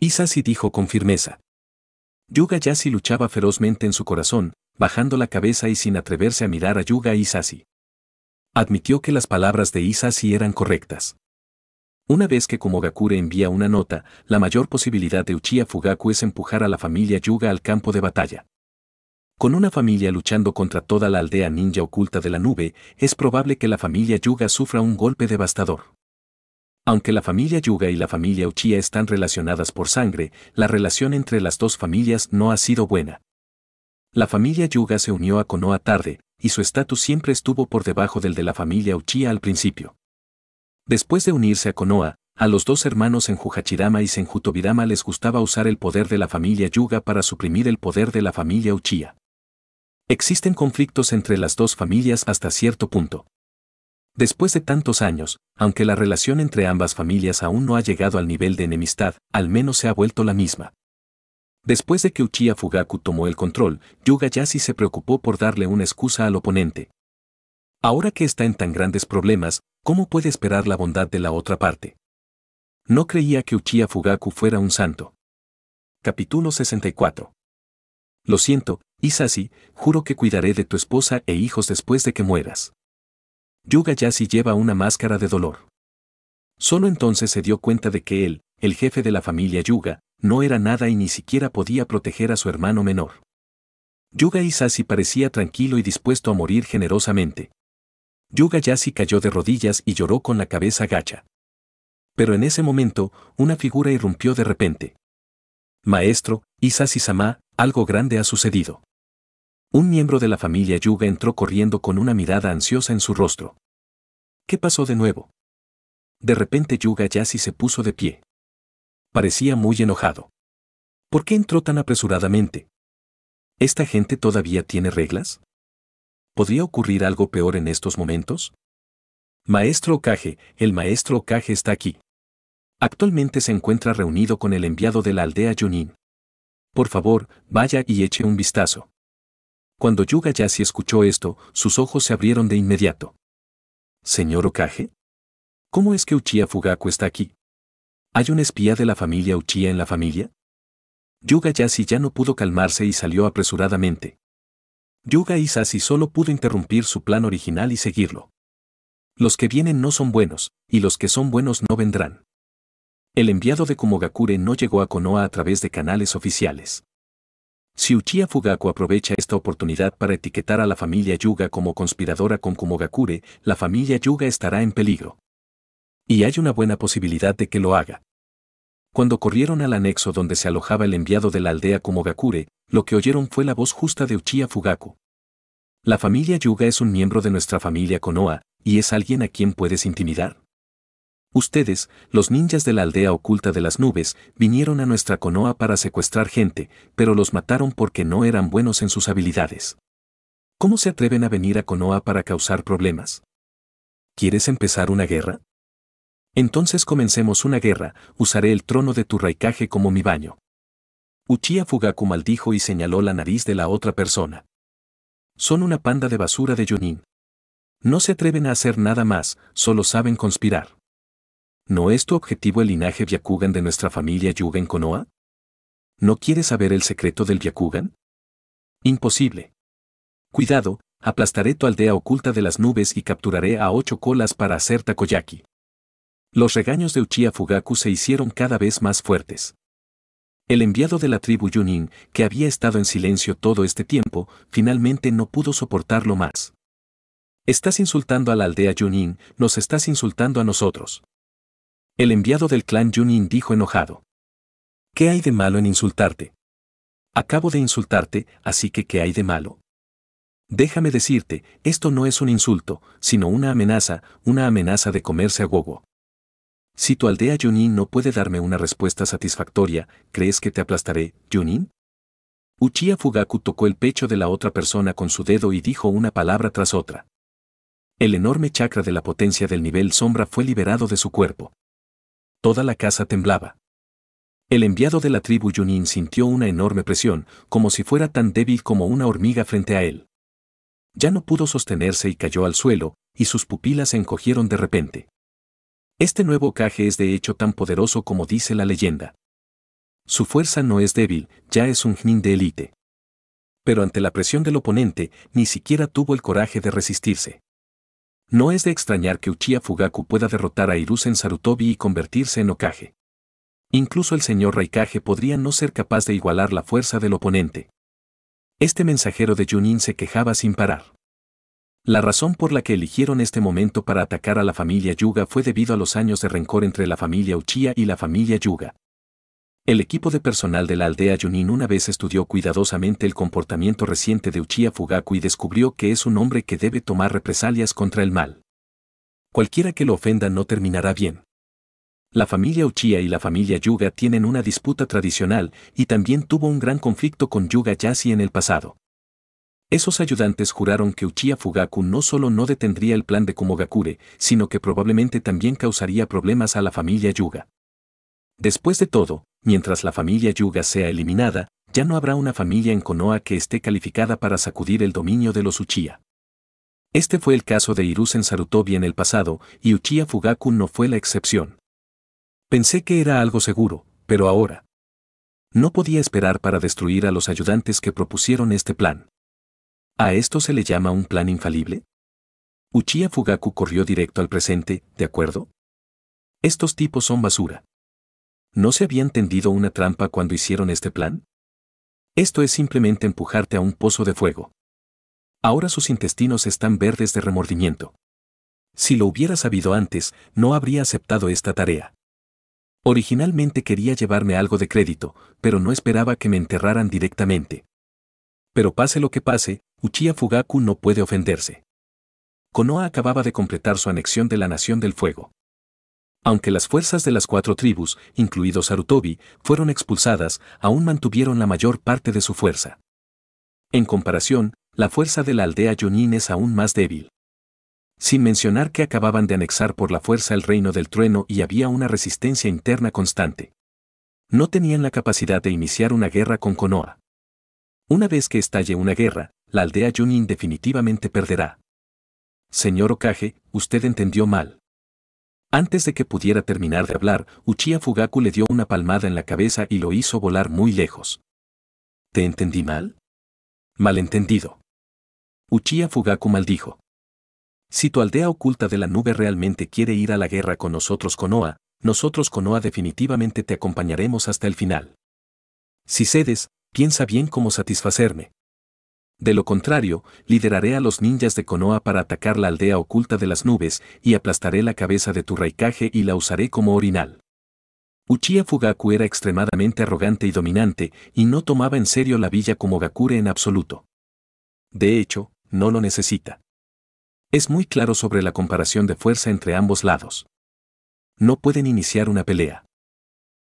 Isasi dijo con firmeza. Yuga Yasi luchaba ferozmente en su corazón, bajando la cabeza y sin atreverse a mirar a Yuga Isasi. Admitió que las palabras de Isasi eran correctas. Una vez que Komogakure envía una nota, la mayor posibilidad de Uchiha Fugaku es empujar a la familia Yuga al campo de batalla. Con una familia luchando contra toda la aldea ninja oculta de la nube, es probable que la familia Yuga sufra un golpe devastador. Aunque la familia Yuga y la familia Uchiha están relacionadas por sangre, la relación entre las dos familias no ha sido buena. La familia Yuga se unió a Konoha tarde, y su estatus siempre estuvo por debajo del de la familia Uchiha al principio. Después de unirse a Konoha, a los dos hermanos en Jujachirama y Senjutobirama les gustaba usar el poder de la familia Yuga para suprimir el poder de la familia Uchiha. Existen conflictos entre las dos familias hasta cierto punto. Después de tantos años, aunque la relación entre ambas familias aún no ha llegado al nivel de enemistad, al menos se ha vuelto la misma. Después de que Uchiha Fugaku tomó el control, Yuga Yasi se preocupó por darle una excusa al oponente. Ahora que está en tan grandes problemas, ¿Cómo puede esperar la bondad de la otra parte? No creía que Uchiha Fugaku fuera un santo. Capítulo 64. Lo siento, Isasi, juro que cuidaré de tu esposa e hijos después de que mueras. Yuga Yasi lleva una máscara de dolor. Solo entonces se dio cuenta de que él, el jefe de la familia Yuga, no era nada y ni siquiera podía proteger a su hermano menor. Yuga Isasi parecía tranquilo y dispuesto a morir generosamente, Yuga Yasi cayó de rodillas y lloró con la cabeza gacha. Pero en ese momento, una figura irrumpió de repente. Maestro, Isasi-sama, algo grande ha sucedido. Un miembro de la familia Yuga entró corriendo con una mirada ansiosa en su rostro. ¿Qué pasó de nuevo? De repente Yuga Yasi se puso de pie. Parecía muy enojado. ¿Por qué entró tan apresuradamente? ¿Esta gente todavía tiene reglas? ¿Podría ocurrir algo peor en estos momentos? Maestro Okage, el maestro Okage está aquí. Actualmente se encuentra reunido con el enviado de la aldea Junin. Por favor, vaya y eche un vistazo. Cuando Yuga Yasi escuchó esto, sus ojos se abrieron de inmediato. ¿Señor Okage? ¿Cómo es que Uchiha Fugaku está aquí? ¿Hay un espía de la familia Uchiha en la familia? Yuga Yasi ya no pudo calmarse y salió apresuradamente. Yuga Isasi solo pudo interrumpir su plan original y seguirlo. Los que vienen no son buenos, y los que son buenos no vendrán. El enviado de Kumogakure no llegó a Konoha a través de canales oficiales. Si Uchiha Fugaku aprovecha esta oportunidad para etiquetar a la familia Yuga como conspiradora con Kumogakure, la familia Yuga estará en peligro. Y hay una buena posibilidad de que lo haga. Cuando corrieron al anexo donde se alojaba el enviado de la aldea Kumogakure, lo que oyeron fue la voz justa de Uchiha Fugaku. La familia Yuga es un miembro de nuestra familia Konoha, y es alguien a quien puedes intimidar. Ustedes, los ninjas de la aldea oculta de las nubes, vinieron a nuestra Konoha para secuestrar gente, pero los mataron porque no eran buenos en sus habilidades. ¿Cómo se atreven a venir a Konoha para causar problemas? ¿Quieres empezar una guerra? Entonces comencemos una guerra, usaré el trono de tu Raikage como mi baño. Uchiha Fugaku maldijo y señaló la nariz de la otra persona. Son una panda de basura de Yunin. No se atreven a hacer nada más, solo saben conspirar. ¿No es tu objetivo el linaje Byakugan de nuestra familia Yuga en Konoha? ¿No quieres saber el secreto del Byakugan? Imposible. Cuidado, aplastaré tu aldea oculta de las nubes y capturaré a ocho colas para hacer takoyaki. Los regaños de Uchiha Fugaku se hicieron cada vez más fuertes. El enviado de la tribu Yunin, que había estado en silencio todo este tiempo, finalmente no pudo soportarlo más. Estás insultando a la aldea Yunin, nos estás insultando a nosotros. El enviado del clan Yunin dijo enojado. ¿Qué hay de malo en insultarte? Acabo de insultarte, así que ¿qué hay de malo? Déjame decirte, esto no es un insulto, sino una amenaza, una amenaza de comerse a gogo. Si tu aldea Junin no puede darme una respuesta satisfactoria, ¿crees que te aplastaré, Junin? Uchiha Fugaku tocó el pecho de la otra persona con su dedo y dijo una palabra tras otra. El enorme chakra de la potencia del nivel sombra fue liberado de su cuerpo. Toda la casa temblaba. El enviado de la tribu Yunin sintió una enorme presión, como si fuera tan débil como una hormiga frente a él. Ya no pudo sostenerse y cayó al suelo, y sus pupilas se encogieron de repente. Este nuevo caje es de hecho tan poderoso como dice la leyenda. Su fuerza no es débil, ya es un Jnin de élite. Pero ante la presión del oponente, ni siquiera tuvo el coraje de resistirse. No es de extrañar que Uchiha Fugaku pueda derrotar a Hiruzen Sarutobi y convertirse en Okage. Incluso el señor Raikage podría no ser capaz de igualar la fuerza del oponente. Este mensajero de Junin se quejaba sin parar. La razón por la que eligieron este momento para atacar a la familia Yuga fue debido a los años de rencor entre la familia Uchiha y la familia Yuga. El equipo de personal de la aldea Junin una vez estudió cuidadosamente el comportamiento reciente de Uchiha Fugaku y descubrió que es un hombre que debe tomar represalias contra el mal. Cualquiera que lo ofenda no terminará bien. La familia Uchiha y la familia Yuga tienen una disputa tradicional y también tuvo un gran conflicto con Yuga Yashi en el pasado. Esos ayudantes juraron que Uchiha Fugaku no solo no detendría el plan de Kumogakure, sino que probablemente también causaría problemas a la familia Yuga. Después de todo, mientras la familia Yuga sea eliminada, ya no habrá una familia en Konoha que esté calificada para sacudir el dominio de los Uchiha. Este fue el caso de Hiruzen Sarutobi en el pasado, y Uchiha Fugaku no fue la excepción. Pensé que era algo seguro, pero ahora. No podía esperar para destruir a los ayudantes que propusieron este plan. ¿A esto se le llama un plan infalible? Uchiha Fugaku corrió directo al presente, ¿de acuerdo? Estos tipos son basura. ¿No se habían tendido una trampa cuando hicieron este plan? Esto es simplemente empujarte a un pozo de fuego. Ahora sus intestinos están verdes de remordimiento. Si lo hubiera sabido antes, no habría aceptado esta tarea. Originalmente quería llevarme algo de crédito, pero no esperaba que me enterraran directamente. Pero pase lo que pase, Uchiha Fugaku no puede ofenderse. Konoha acababa de completar su anexión de la Nación del Fuego. Aunque las fuerzas de las cuatro tribus, incluidos Sarutobi, fueron expulsadas, aún mantuvieron la mayor parte de su fuerza. En comparación, la fuerza de la aldea Yonin es aún más débil. Sin mencionar que acababan de anexar por la fuerza el reino del trueno y había una resistencia interna constante. No tenían la capacidad de iniciar una guerra con Konoha. Una vez que estalle una guerra, la aldea Junin definitivamente perderá. Señor Okage, usted entendió mal. Antes de que pudiera terminar de hablar, Uchiha Fugaku le dio una palmada en la cabeza y lo hizo volar muy lejos. ¿Te entendí mal? Malentendido. Uchiha Fugaku maldijo. Si tu aldea oculta de la nube realmente quiere ir a la guerra con nosotros Konoha, nosotros Konoha definitivamente te acompañaremos hasta el final. Si cedes, piensa bien cómo satisfacerme. De lo contrario, lideraré a los ninjas de Konoha para atacar la aldea oculta de las nubes y aplastaré la cabeza de tu Raikage y la usaré como orinal. Uchiha Fugaku era extremadamente arrogante y dominante, y no tomaba en serio la villa como Gakure en absoluto. De hecho, no lo necesita. Es muy claro sobre la comparación de fuerza entre ambos lados. No pueden iniciar una pelea.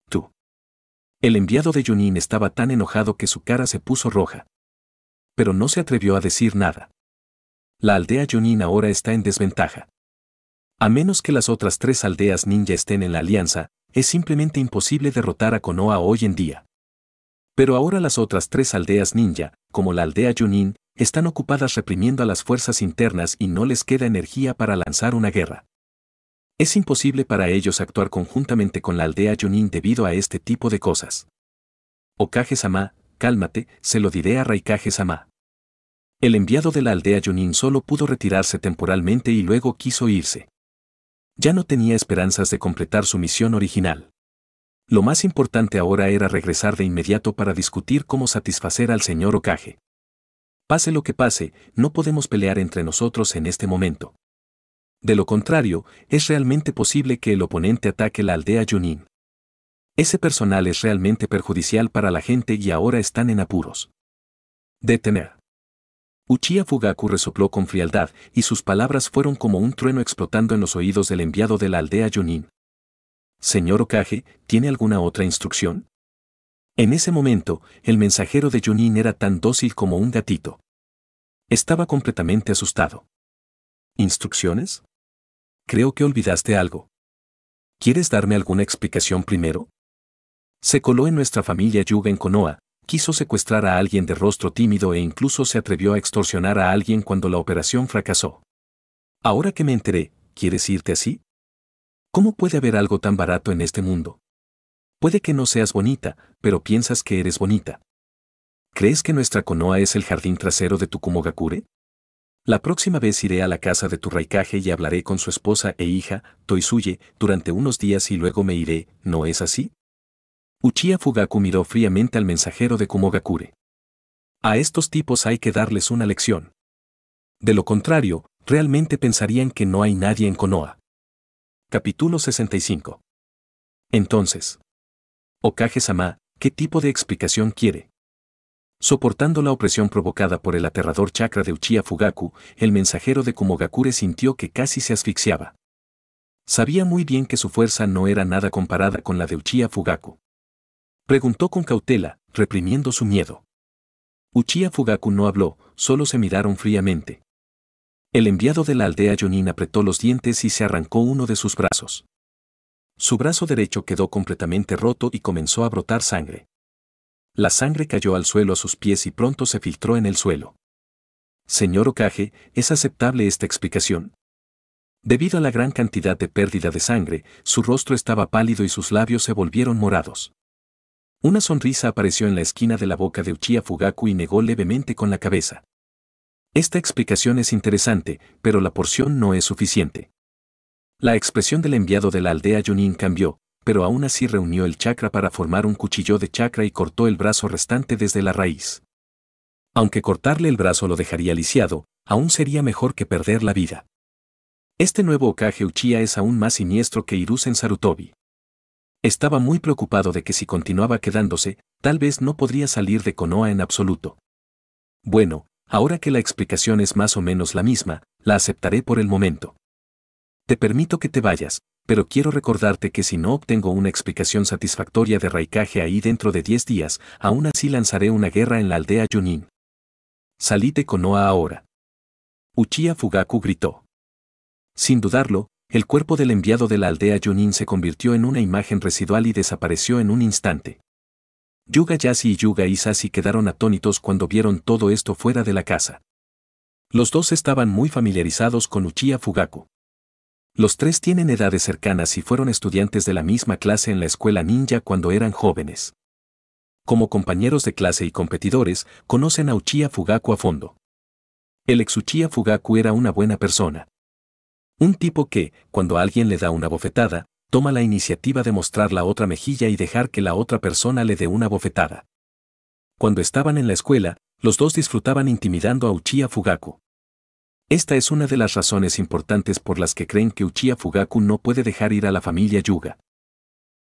Tú. El enviado de Junin estaba tan enojado que su cara se puso roja pero no se atrevió a decir nada. La aldea Jonin ahora está en desventaja. A menos que las otras tres aldeas ninja estén en la alianza, es simplemente imposible derrotar a Konoha hoy en día. Pero ahora las otras tres aldeas ninja, como la aldea Junin, están ocupadas reprimiendo a las fuerzas internas y no les queda energía para lanzar una guerra. Es imposible para ellos actuar conjuntamente con la aldea Junin debido a este tipo de cosas. Okage-sama, cálmate, se lo diré a Raikage Sama. El enviado de la aldea Yunin solo pudo retirarse temporalmente y luego quiso irse. Ya no tenía esperanzas de completar su misión original. Lo más importante ahora era regresar de inmediato para discutir cómo satisfacer al señor Okage. Pase lo que pase, no podemos pelear entre nosotros en este momento. De lo contrario, es realmente posible que el oponente ataque la aldea Yunin. Ese personal es realmente perjudicial para la gente y ahora están en apuros. Detener. Uchiha Fugaku resopló con frialdad y sus palabras fueron como un trueno explotando en los oídos del enviado de la aldea Yunin. Señor Okage, ¿tiene alguna otra instrucción? En ese momento, el mensajero de Yunin era tan dócil como un gatito. Estaba completamente asustado. ¿Instrucciones? Creo que olvidaste algo. ¿Quieres darme alguna explicación primero? Se coló en nuestra familia Yuga en Konoha, quiso secuestrar a alguien de rostro tímido e incluso se atrevió a extorsionar a alguien cuando la operación fracasó. Ahora que me enteré, ¿quieres irte así? ¿Cómo puede haber algo tan barato en este mundo? Puede que no seas bonita, pero piensas que eres bonita. ¿Crees que nuestra Konoha es el jardín trasero de tu Kumogakure? La próxima vez iré a la casa de tu Raikage y hablaré con su esposa e hija, Toisuye, durante unos días y luego me iré, ¿no es así? Uchiha Fugaku miró fríamente al mensajero de Kumogakure. A estos tipos hay que darles una lección. De lo contrario, realmente pensarían que no hay nadie en Konoha. Capítulo 65. Entonces. Okage-sama, ¿qué tipo de explicación quiere? Soportando la opresión provocada por el aterrador chakra de Uchiha Fugaku, el mensajero de Kumogakure sintió que casi se asfixiaba. Sabía muy bien que su fuerza no era nada comparada con la de Uchiha Fugaku. Preguntó con cautela, reprimiendo su miedo. Uchiha Fugaku no habló, solo se miraron fríamente. El enviado de la aldea Yonin apretó los dientes y se arrancó uno de sus brazos. Su brazo derecho quedó completamente roto y comenzó a brotar sangre. La sangre cayó al suelo a sus pies y pronto se filtró en el suelo. Señor Okage, ¿es aceptable esta explicación? Debido a la gran cantidad de pérdida de sangre, su rostro estaba pálido y sus labios se volvieron morados. Una sonrisa apareció en la esquina de la boca de Uchiha Fugaku y negó levemente con la cabeza. Esta explicación es interesante, pero la porción no es suficiente. La expresión del enviado de la aldea Yunin cambió, pero aún así reunió el chakra para formar un cuchillo de chakra y cortó el brazo restante desde la raíz. Aunque cortarle el brazo lo dejaría lisiado, aún sería mejor que perder la vida. Este nuevo Okage Uchiha es aún más siniestro que Hiruzen Sarutobi. Estaba muy preocupado de que si continuaba quedándose, tal vez no podría salir de Konoha en absoluto. Bueno, ahora que la explicación es más o menos la misma, la aceptaré por el momento. Te permito que te vayas, pero quiero recordarte que si no obtengo una explicación satisfactoria de Raikage ahí dentro de 10 días, aún así lanzaré una guerra en la aldea Yunin. Salí de Konoha ahora. Uchiha Fugaku gritó. Sin dudarlo, el cuerpo del enviado de la aldea Yunin se convirtió en una imagen residual y desapareció en un instante. Yuga Yasi y Yuga Isasi quedaron atónitos cuando vieron todo esto fuera de la casa. Los dos estaban muy familiarizados con Uchiha Fugaku. Los tres tienen edades cercanas y fueron estudiantes de la misma clase en la escuela ninja cuando eran jóvenes. Como compañeros de clase y competidores, conocen a Uchiha Fugaku a fondo. El ex Uchiha Fugaku era una buena persona. Un tipo que, cuando alguien le da una bofetada, toma la iniciativa de mostrar la otra mejilla y dejar que la otra persona le dé una bofetada. Cuando estaban en la escuela, los dos disfrutaban intimidando a Uchiha Fugaku. Esta es una de las razones importantes por las que creen que Uchiha Fugaku no puede dejar ir a la familia Yuga.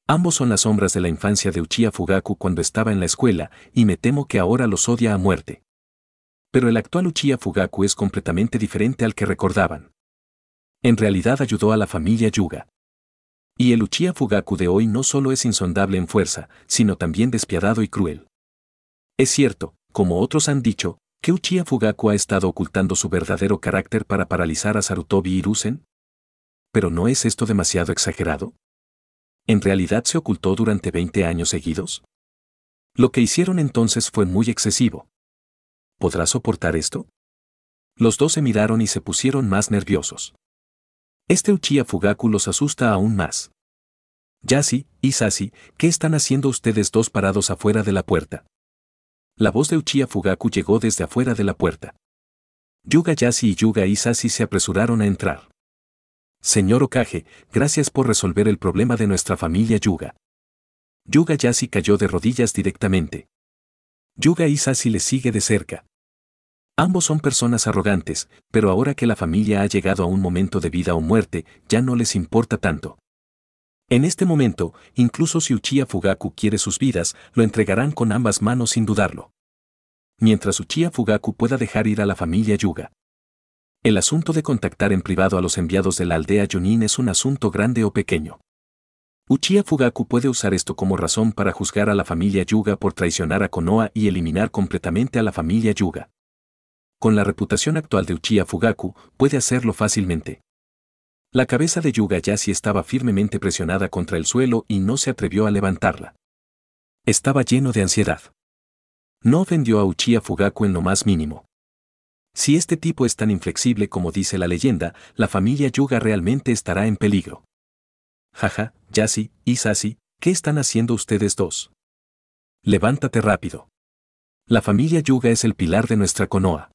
Ambos son las sombras de la infancia de Uchiha Fugaku cuando estaba en la escuela, y me temo que ahora los odia a muerte. Pero el actual Uchiha Fugaku es completamente diferente al que recordaban. En realidad ayudó a la familia Yuga. Y el Uchiha Fugaku de hoy no solo es insondable en fuerza, sino también despiadado y cruel. Es cierto, como otros han dicho, que Uchiha Fugaku ha estado ocultando su verdadero carácter para paralizar a Sarutobi Hiruzen. ¿Pero no es esto demasiado exagerado? ¿En realidad se ocultó durante 20 años seguidos? Lo que hicieron entonces fue muy excesivo. ¿Podrá soportar esto? Los dos se miraron y se pusieron más nerviosos. Este Uchiha Fugaku los asusta aún más. Yasi, Isasi, ¿qué están haciendo ustedes dos parados afuera de la puerta? La voz de Uchiha Fugaku llegó desde afuera de la puerta. Yuga Yasi y Yuga Isasi se apresuraron a entrar. Señor Okage, gracias por resolver el problema de nuestra familia Yuga. Yuga Yasi cayó de rodillas directamente. Yuga Isasi le sigue de cerca. Ambos son personas arrogantes, pero ahora que la familia ha llegado a un momento de vida o muerte, ya no les importa tanto. En este momento, incluso si Uchiha Fugaku quiere sus vidas, lo entregarán con ambas manos sin dudarlo. Mientras Uchiha Fugaku pueda dejar ir a la familia Yuga. El asunto de contactar en privado a los enviados de la aldea Yunin es un asunto grande o pequeño. Uchiha Fugaku puede usar esto como razón para juzgar a la familia Yuga por traicionar a Konoha y eliminar completamente a la familia Yuga con la reputación actual de Uchiha Fugaku, puede hacerlo fácilmente. La cabeza de Yuga Yasi estaba firmemente presionada contra el suelo y no se atrevió a levantarla. Estaba lleno de ansiedad. No ofendió a Uchiha Fugaku en lo más mínimo. Si este tipo es tan inflexible como dice la leyenda, la familia Yuga realmente estará en peligro. Jaja, Yasi, Isasi, ¿qué están haciendo ustedes dos? Levántate rápido. La familia Yuga es el pilar de nuestra Konoha.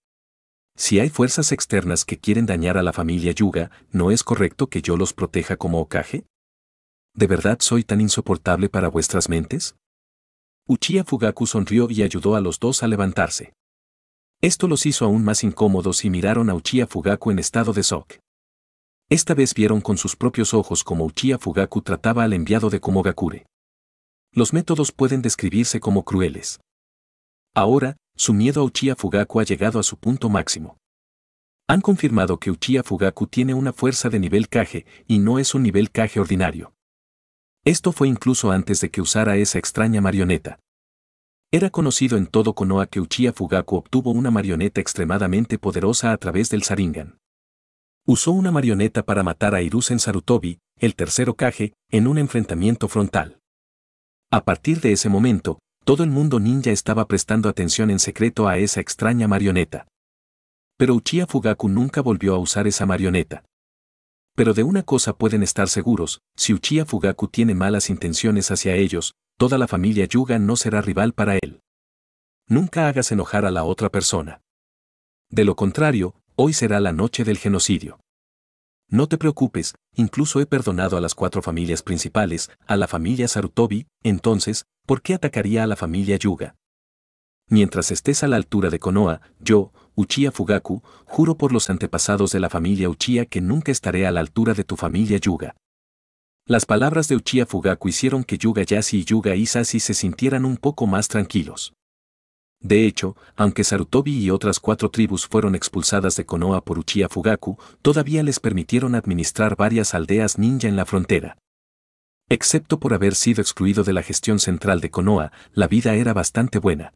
Si hay fuerzas externas que quieren dañar a la familia Yuga, ¿no es correcto que yo los proteja como Okage? ¿De verdad soy tan insoportable para vuestras mentes? Uchiha Fugaku sonrió y ayudó a los dos a levantarse. Esto los hizo aún más incómodos y miraron a Uchiha Fugaku en estado de shock. Esta vez vieron con sus propios ojos cómo Uchiha Fugaku trataba al enviado de Kumogakure. Los métodos pueden describirse como crueles. Ahora, su miedo a Uchiha Fugaku ha llegado a su punto máximo. Han confirmado que Uchiha Fugaku tiene una fuerza de nivel Kage y no es un nivel Kage ordinario. Esto fue incluso antes de que usara esa extraña marioneta. Era conocido en todo Konoha que Uchiha Fugaku obtuvo una marioneta extremadamente poderosa a través del Saringan. Usó una marioneta para matar a Hiruzen Sarutobi, el tercero Kage, en un enfrentamiento frontal. A partir de ese momento, todo el mundo ninja estaba prestando atención en secreto a esa extraña marioneta. Pero Uchiha Fugaku nunca volvió a usar esa marioneta. Pero de una cosa pueden estar seguros, si Uchiha Fugaku tiene malas intenciones hacia ellos, toda la familia Yuga no será rival para él. Nunca hagas enojar a la otra persona. De lo contrario, hoy será la noche del genocidio. No te preocupes, incluso he perdonado a las cuatro familias principales, a la familia Sarutobi, entonces, ¿por qué atacaría a la familia Yuga? Mientras estés a la altura de Konoha, yo, Uchiha Fugaku, juro por los antepasados de la familia Uchiha que nunca estaré a la altura de tu familia Yuga. Las palabras de Uchiha Fugaku hicieron que Yuga Yasi y Yuga Isashi se sintieran un poco más tranquilos. De hecho, aunque Sarutobi y otras cuatro tribus fueron expulsadas de Konoha por Uchiha Fugaku, todavía les permitieron administrar varias aldeas ninja en la frontera. Excepto por haber sido excluido de la gestión central de Konoha, la vida era bastante buena.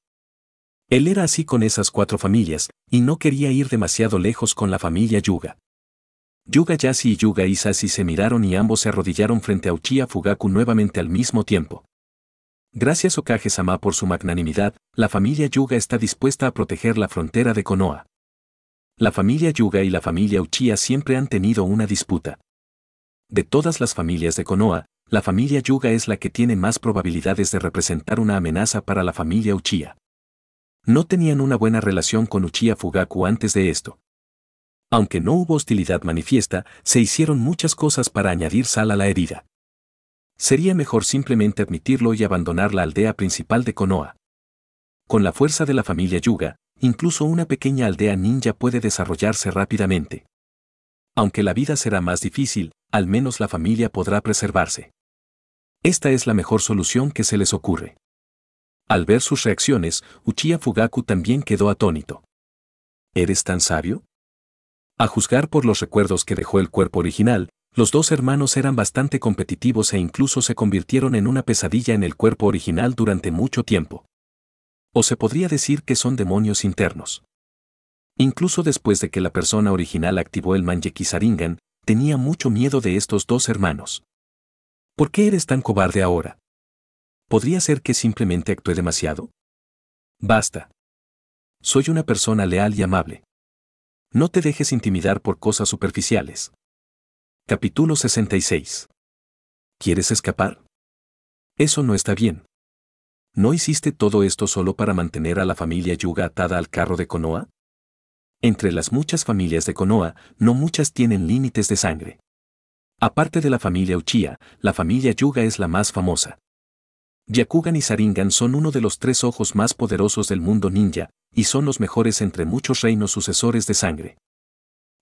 Él era así con esas cuatro familias, y no quería ir demasiado lejos con la familia Yuga. Yuga Yasi y Yuga Isashi se miraron y ambos se arrodillaron frente a Uchiha Fugaku nuevamente al mismo tiempo. Gracias Okage-sama por su magnanimidad, la familia Yuga está dispuesta a proteger la frontera de Konoha. La familia Yuga y la familia Uchiha siempre han tenido una disputa. De todas las familias de Konoha, la familia Yuga es la que tiene más probabilidades de representar una amenaza para la familia Uchiha. No tenían una buena relación con Uchiha Fugaku antes de esto. Aunque no hubo hostilidad manifiesta, se hicieron muchas cosas para añadir sal a la herida. Sería mejor simplemente admitirlo y abandonar la aldea principal de Konoha. Con la fuerza de la familia Yuga, incluso una pequeña aldea ninja puede desarrollarse rápidamente. Aunque la vida será más difícil, al menos la familia podrá preservarse. Esta es la mejor solución que se les ocurre. Al ver sus reacciones, Uchiha Fugaku también quedó atónito. ¿Eres tan sabio? A juzgar por los recuerdos que dejó el cuerpo original, los dos hermanos eran bastante competitivos e incluso se convirtieron en una pesadilla en el cuerpo original durante mucho tiempo. O se podría decir que son demonios internos. Incluso después de que la persona original activó el Manjeki Saringan, tenía mucho miedo de estos dos hermanos. ¿Por qué eres tan cobarde ahora? ¿Podría ser que simplemente actué demasiado? Basta. Soy una persona leal y amable. No te dejes intimidar por cosas superficiales. Capítulo 66. ¿Quieres escapar? Eso no está bien. ¿No hiciste todo esto solo para mantener a la familia Yuga atada al carro de Konoha? Entre las muchas familias de Konoha, no muchas tienen límites de sangre. Aparte de la familia Uchiha, la familia Yuga es la más famosa. Yakugan y Saringan son uno de los tres ojos más poderosos del mundo ninja, y son los mejores entre muchos reinos sucesores de sangre.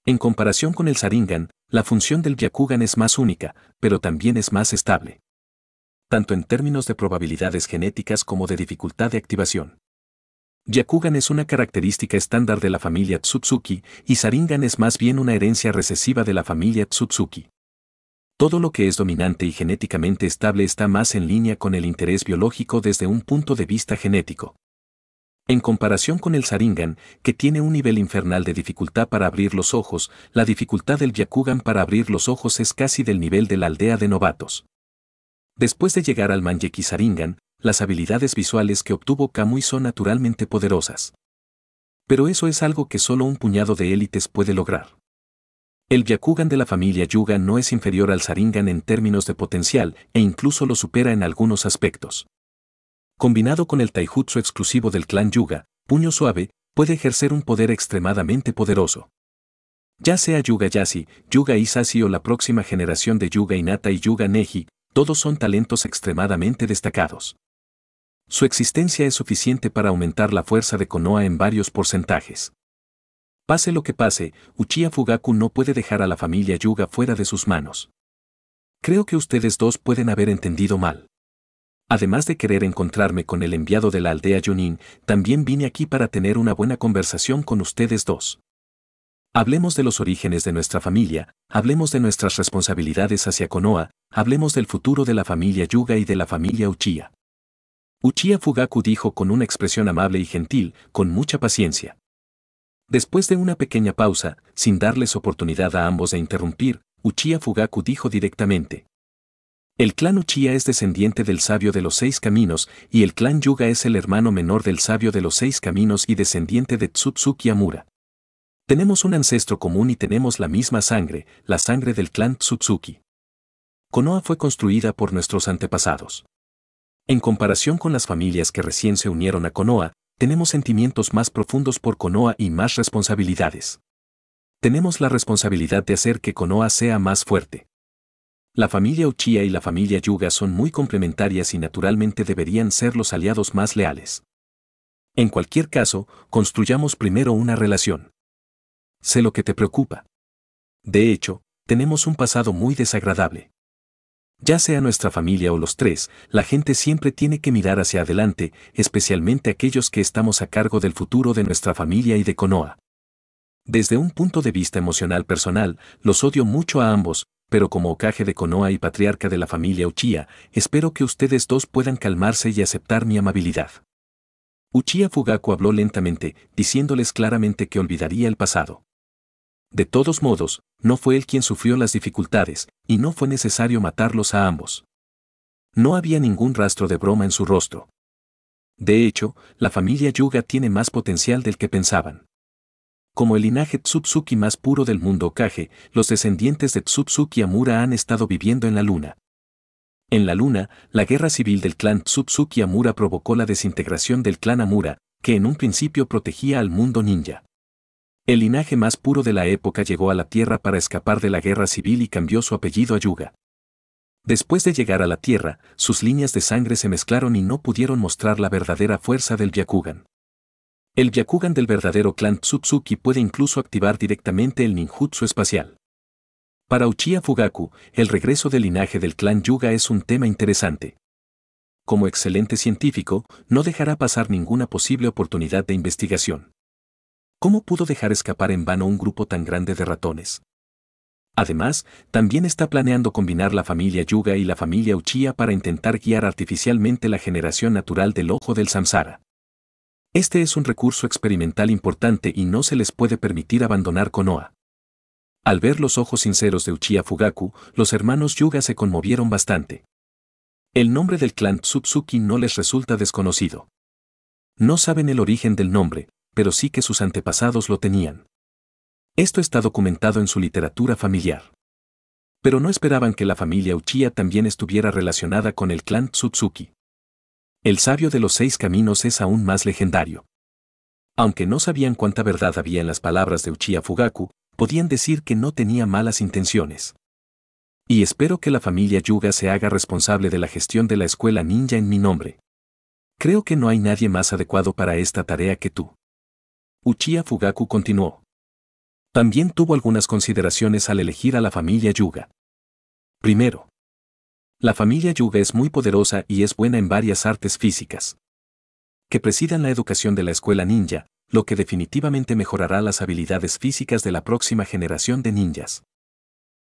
En comparación con el Saringan, la función del Byakugan es más única, pero también es más estable. Tanto en términos de probabilidades genéticas como de dificultad de activación. Byakugan es una característica estándar de la familia Tsutsuki y Saringan es más bien una herencia recesiva de la familia Tsutsuki. Todo lo que es dominante y genéticamente estable está más en línea con el interés biológico desde un punto de vista genético. En comparación con el Saringan, que tiene un nivel infernal de dificultad para abrir los ojos, la dificultad del Byakugan para abrir los ojos es casi del nivel de la aldea de novatos. Después de llegar al Manjeki Saringan, las habilidades visuales que obtuvo Kamui son naturalmente poderosas. Pero eso es algo que solo un puñado de élites puede lograr. El Byakugan de la familia Yuga no es inferior al Sharingan en términos de potencial e incluso lo supera en algunos aspectos. Combinado con el taijutsu exclusivo del clan Yuga, puño suave, puede ejercer un poder extremadamente poderoso. Ya sea Yuga Yasi, Yuga Isashi o la próxima generación de Yuga Inata y Yuga Neji, todos son talentos extremadamente destacados. Su existencia es suficiente para aumentar la fuerza de Konoha en varios porcentajes. Pase lo que pase, Uchiha Fugaku no puede dejar a la familia Yuga fuera de sus manos. Creo que ustedes dos pueden haber entendido mal. Además de querer encontrarme con el enviado de la aldea Junin, también vine aquí para tener una buena conversación con ustedes dos. Hablemos de los orígenes de nuestra familia, hablemos de nuestras responsabilidades hacia Konoha, hablemos del futuro de la familia Yuga y de la familia Uchiha. Uchiha Fugaku dijo con una expresión amable y gentil, con mucha paciencia. Después de una pequeña pausa, sin darles oportunidad a ambos de interrumpir, Uchiha Fugaku dijo directamente. El clan Uchiha es descendiente del sabio de los seis caminos, y el clan Yuga es el hermano menor del sabio de los seis caminos y descendiente de Tsutsuki Amura. Tenemos un ancestro común y tenemos la misma sangre, la sangre del clan Tsutsuki. Konoha fue construida por nuestros antepasados. En comparación con las familias que recién se unieron a Konoha, tenemos sentimientos más profundos por Konoha y más responsabilidades. Tenemos la responsabilidad de hacer que Konoha sea más fuerte. La familia Uchiha y la familia Yuga son muy complementarias y naturalmente deberían ser los aliados más leales. En cualquier caso, construyamos primero una relación. Sé lo que te preocupa. De hecho, tenemos un pasado muy desagradable. Ya sea nuestra familia o los tres, la gente siempre tiene que mirar hacia adelante, especialmente aquellos que estamos a cargo del futuro de nuestra familia y de Konoha. Desde un punto de vista emocional personal, los odio mucho a ambos, pero como Okage de Konoha y patriarca de la familia Uchiha, espero que ustedes dos puedan calmarse y aceptar mi amabilidad. Uchiha Fugaku habló lentamente, diciéndoles claramente que olvidaría el pasado. De todos modos, no fue él quien sufrió las dificultades, y no fue necesario matarlos a ambos. No había ningún rastro de broma en su rostro. De hecho, la familia Yuga tiene más potencial del que pensaban. Como el linaje Tsutsuki más puro del mundo Kage, los descendientes de Tsutsuki Amura han estado viviendo en la luna. En la luna, la guerra civil del clan Tsutsuki Amura provocó la desintegración del clan Amura, que en un principio protegía al mundo ninja. El linaje más puro de la época llegó a la Tierra para escapar de la guerra civil y cambió su apellido a Yuga. Después de llegar a la Tierra, sus líneas de sangre se mezclaron y no pudieron mostrar la verdadera fuerza del Byakugan. El Byakugan del verdadero clan Tsutsuki puede incluso activar directamente el ninjutsu espacial. Para Uchiha Fugaku, el regreso del linaje del clan Yuga es un tema interesante. Como excelente científico, no dejará pasar ninguna posible oportunidad de investigación. ¿Cómo pudo dejar escapar en vano un grupo tan grande de ratones? Además, también está planeando combinar la familia Yuga y la familia Uchiha para intentar guiar artificialmente la generación natural del ojo del samsara. Este es un recurso experimental importante y no se les puede permitir abandonar Konoha. Al ver los ojos sinceros de Uchiha Fugaku, los hermanos Yuga se conmovieron bastante. El nombre del clan Tsutsuki no les resulta desconocido. No saben el origen del nombre, pero sí que sus antepasados lo tenían. Esto está documentado en su literatura familiar. Pero no esperaban que la familia Uchiha también estuviera relacionada con el clan Tsutsuki. El sabio de los seis caminos es aún más legendario. Aunque no sabían cuánta verdad había en las palabras de Uchiha Fugaku, podían decir que no tenía malas intenciones. Y espero que la familia Yuga se haga responsable de la gestión de la escuela ninja en mi nombre. Creo que no hay nadie más adecuado para esta tarea que tú. Uchiha Fugaku continuó. También tuvo algunas consideraciones al elegir a la familia Yuga. Primero, la familia Yuga es muy poderosa y es buena en varias artes físicas. Que presidan la educación de la escuela ninja, lo que definitivamente mejorará las habilidades físicas de la próxima generación de ninjas.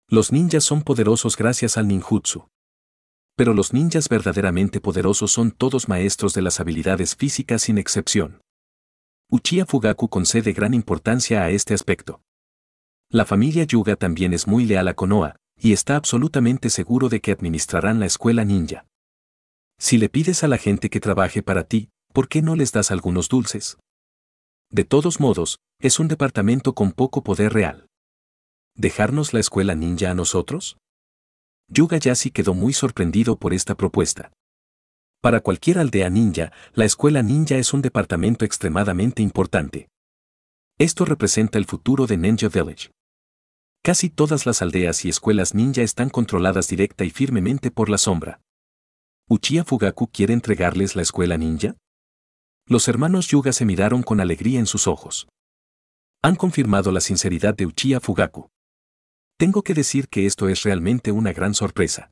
Los ninjas son poderosos gracias al ninjutsu. Pero los ninjas verdaderamente poderosos son todos maestros de las habilidades físicas sin excepción. Uchiha Fugaku concede gran importancia a este aspecto. La familia Yuga también es muy leal a Konoha, y está absolutamente seguro de que administrarán la escuela ninja. Si le pides a la gente que trabaje para ti, ¿por qué no les das algunos dulces? De todos modos, es un departamento con poco poder real. ¿Dejarnos la escuela ninja a nosotros? Yuga Yasi quedó muy sorprendido por esta propuesta. Para cualquier aldea ninja, la escuela ninja es un departamento extremadamente importante. Esto representa el futuro de Ninja Village. Casi todas las aldeas y escuelas ninja están controladas directa y firmemente por la sombra. ¿Uchiha Fugaku quiere entregarles la escuela ninja? Los hermanos Yuga se miraron con alegría en sus ojos. Han confirmado la sinceridad de Uchiha Fugaku. Tengo que decir que esto es realmente una gran sorpresa.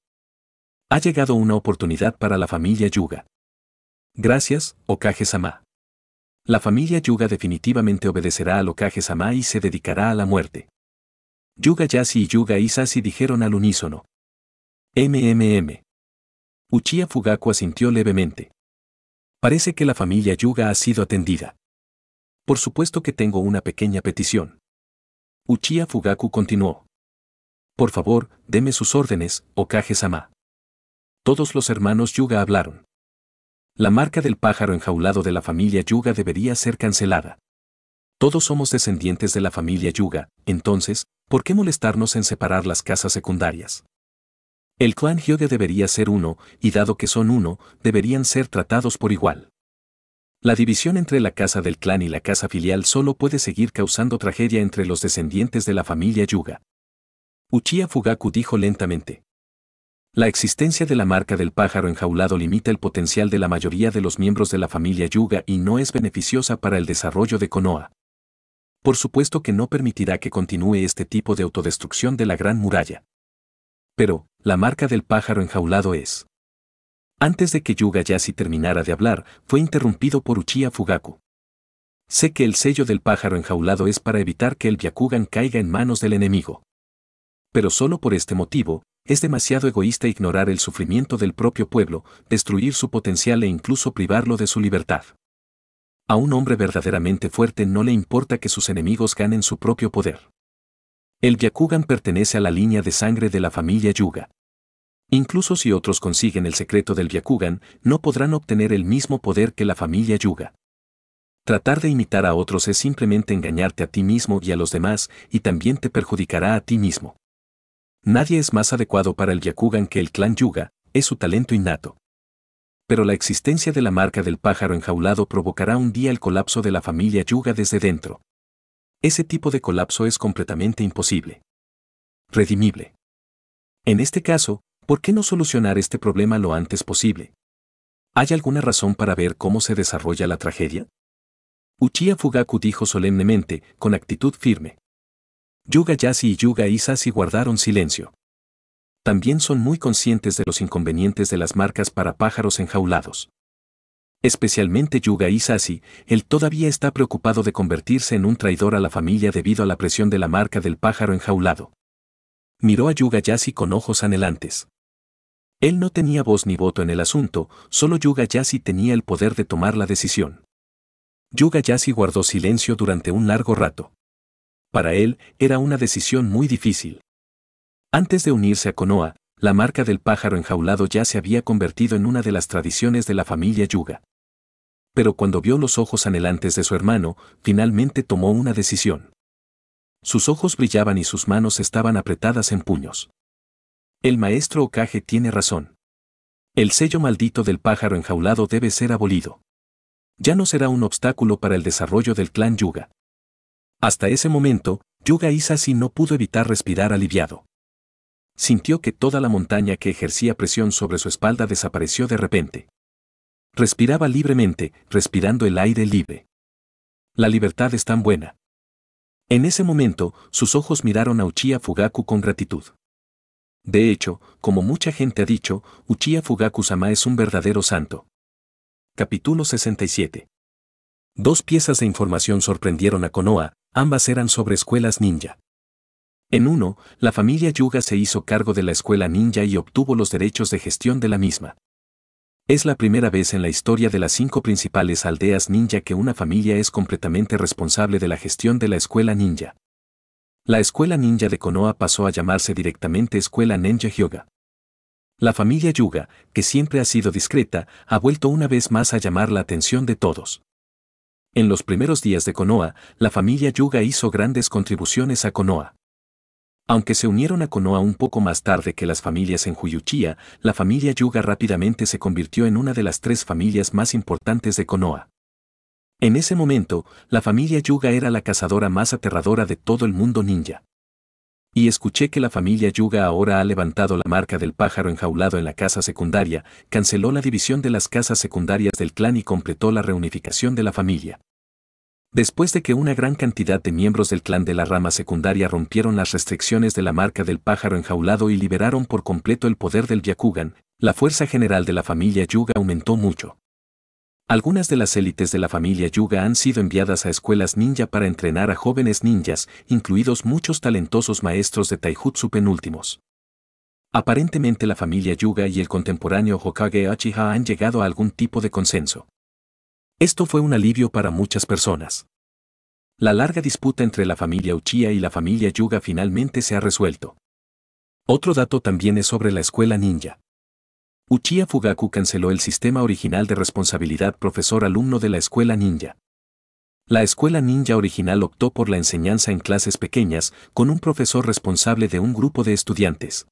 Ha llegado una oportunidad para la familia Yuga. Gracias, Okage-sama. La familia Yuga definitivamente obedecerá al Okage-sama y se dedicará a la muerte. Yuga Yasi y Yuga Isasi dijeron al unísono. MMM. Uchiha Fugaku asintió levemente. Parece que la familia Yuga ha sido atendida. Por supuesto que tengo una pequeña petición. Uchiha Fugaku continuó. Por favor, deme sus órdenes, Okage-sama. Todos los hermanos Yuga hablaron. La marca del pájaro enjaulado de la familia Yuga debería ser cancelada. Todos somos descendientes de la familia Yuga, entonces, ¿por qué molestarnos en separar las casas secundarias? El clan Hyuga debería ser uno, y dado que son uno, deberían ser tratados por igual. La división entre la casa del clan y la casa filial solo puede seguir causando tragedia entre los descendientes de la familia Yuga. Uchiha Fugaku dijo lentamente. La existencia de la marca del pájaro enjaulado limita el potencial de la mayoría de los miembros de la familia Yuga y no es beneficiosa para el desarrollo de Konoha. Por supuesto que no permitirá que continúe este tipo de autodestrucción de la Gran Muralla. Pero, la marca del pájaro enjaulado es. Antes de que Yuga Yasi terminara de hablar, fue interrumpido por Uchiha Fugaku. Sé que el sello del pájaro enjaulado es para evitar que el Byakugan caiga en manos del enemigo. Pero solo por este motivo, es demasiado egoísta ignorar el sufrimiento del propio pueblo, destruir su potencial e incluso privarlo de su libertad. A un hombre verdaderamente fuerte no le importa que sus enemigos ganen su propio poder. El Byakugan pertenece a la línea de sangre de la familia Yuga. Incluso si otros consiguen el secreto del Byakugan, no podrán obtener el mismo poder que la familia Yuga. Tratar de imitar a otros es simplemente engañarte a ti mismo y a los demás, y también te perjudicará a ti mismo. Nadie es más adecuado para el Yakugan que el clan Yuga, es su talento innato. Pero la existencia de la marca del pájaro enjaulado provocará un día el colapso de la familia Yuga desde dentro. Ese tipo de colapso es completamente imposible. Redimible. En este caso, ¿por qué no solucionar este problema lo antes posible? ¿Hay alguna razón para ver cómo se desarrolla la tragedia? Uchiha Fugaku dijo solemnemente, con actitud firme. Yuga Yasi y Yuga Isasi guardaron silencio. También son muy conscientes de los inconvenientes de las marcas para pájaros enjaulados. Especialmente Yuga Isasi, él todavía está preocupado de convertirse en un traidor a la familia debido a la presión de la marca del pájaro enjaulado. Miró a Yuga Yasi con ojos anhelantes. Él no tenía voz ni voto en el asunto, solo Yuga Yasi tenía el poder de tomar la decisión. Yuga Yasi guardó silencio durante un largo rato. Para él, era una decisión muy difícil. Antes de unirse a Konoha, la marca del pájaro enjaulado ya se había convertido en una de las tradiciones de la familia Yuga. Pero cuando vio los ojos anhelantes de su hermano, finalmente tomó una decisión. Sus ojos brillaban y sus manos estaban apretadas en puños. El maestro Okage tiene razón. El sello maldito del pájaro enjaulado debe ser abolido. Ya no será un obstáculo para el desarrollo del clan Yuga. Hasta ese momento, Yuga Isasi no pudo evitar respirar aliviado. Sintió que toda la montaña que ejercía presión sobre su espalda desapareció de repente. Respiraba libremente, respirando el aire libre. La libertad es tan buena. En ese momento, sus ojos miraron a Uchiha Fugaku con gratitud. De hecho, como mucha gente ha dicho, Uchiha Fugaku-sama es un verdadero santo. Capítulo 67 Dos piezas de información sorprendieron a Konoha, Ambas eran sobre escuelas ninja. En uno, la familia Yuga se hizo cargo de la escuela ninja y obtuvo los derechos de gestión de la misma. Es la primera vez en la historia de las cinco principales aldeas ninja que una familia es completamente responsable de la gestión de la escuela ninja. La escuela ninja de Konoha pasó a llamarse directamente Escuela Ninja Hyoga. La familia Yuga, que siempre ha sido discreta, ha vuelto una vez más a llamar la atención de todos. En los primeros días de Konoha, la familia Yuga hizo grandes contribuciones a Konoha. Aunque se unieron a Konoha un poco más tarde que las familias en Huyuchiya, la familia Yuga rápidamente se convirtió en una de las tres familias más importantes de Konoha. En ese momento, la familia Yuga era la cazadora más aterradora de todo el mundo ninja. Y escuché que la familia Yuga ahora ha levantado la marca del pájaro enjaulado en la casa secundaria, canceló la división de las casas secundarias del clan y completó la reunificación de la familia. Después de que una gran cantidad de miembros del clan de la rama secundaria rompieron las restricciones de la marca del pájaro enjaulado y liberaron por completo el poder del Byakugan, la fuerza general de la familia Yuga aumentó mucho. Algunas de las élites de la familia Yuga han sido enviadas a escuelas ninja para entrenar a jóvenes ninjas, incluidos muchos talentosos maestros de taijutsu penúltimos. Aparentemente la familia Yuga y el contemporáneo Hokage Uchiha han llegado a algún tipo de consenso. Esto fue un alivio para muchas personas. La larga disputa entre la familia Uchiha y la familia Yuga finalmente se ha resuelto. Otro dato también es sobre la escuela ninja. Uchiha Fugaku canceló el sistema original de responsabilidad profesor-alumno de la escuela ninja. La escuela ninja original optó por la enseñanza en clases pequeñas, con un profesor responsable de un grupo de estudiantes.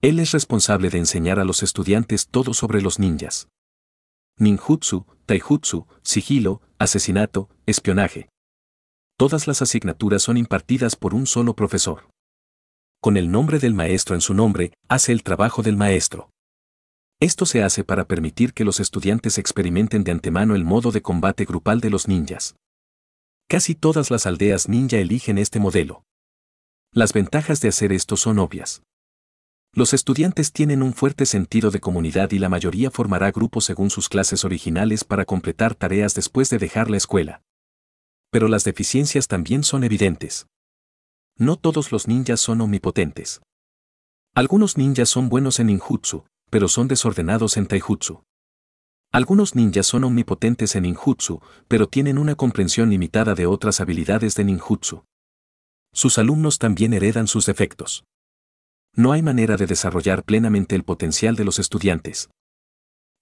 Él es responsable de enseñar a los estudiantes todo sobre los ninjas. Ninjutsu, taijutsu, sigilo, asesinato, espionaje. Todas las asignaturas son impartidas por un solo profesor. Con el nombre del maestro en su nombre, hace el trabajo del maestro. Esto se hace para permitir que los estudiantes experimenten de antemano el modo de combate grupal de los ninjas. Casi todas las aldeas ninja eligen este modelo. Las ventajas de hacer esto son obvias. Los estudiantes tienen un fuerte sentido de comunidad y la mayoría formará grupos según sus clases originales para completar tareas después de dejar la escuela. Pero las deficiencias también son evidentes. No todos los ninjas son omnipotentes. Algunos ninjas son buenos en ninjutsu, pero son desordenados en taijutsu. Algunos ninjas son omnipotentes en ninjutsu, pero tienen una comprensión limitada de otras habilidades de ninjutsu. Sus alumnos también heredan sus defectos. No hay manera de desarrollar plenamente el potencial de los estudiantes.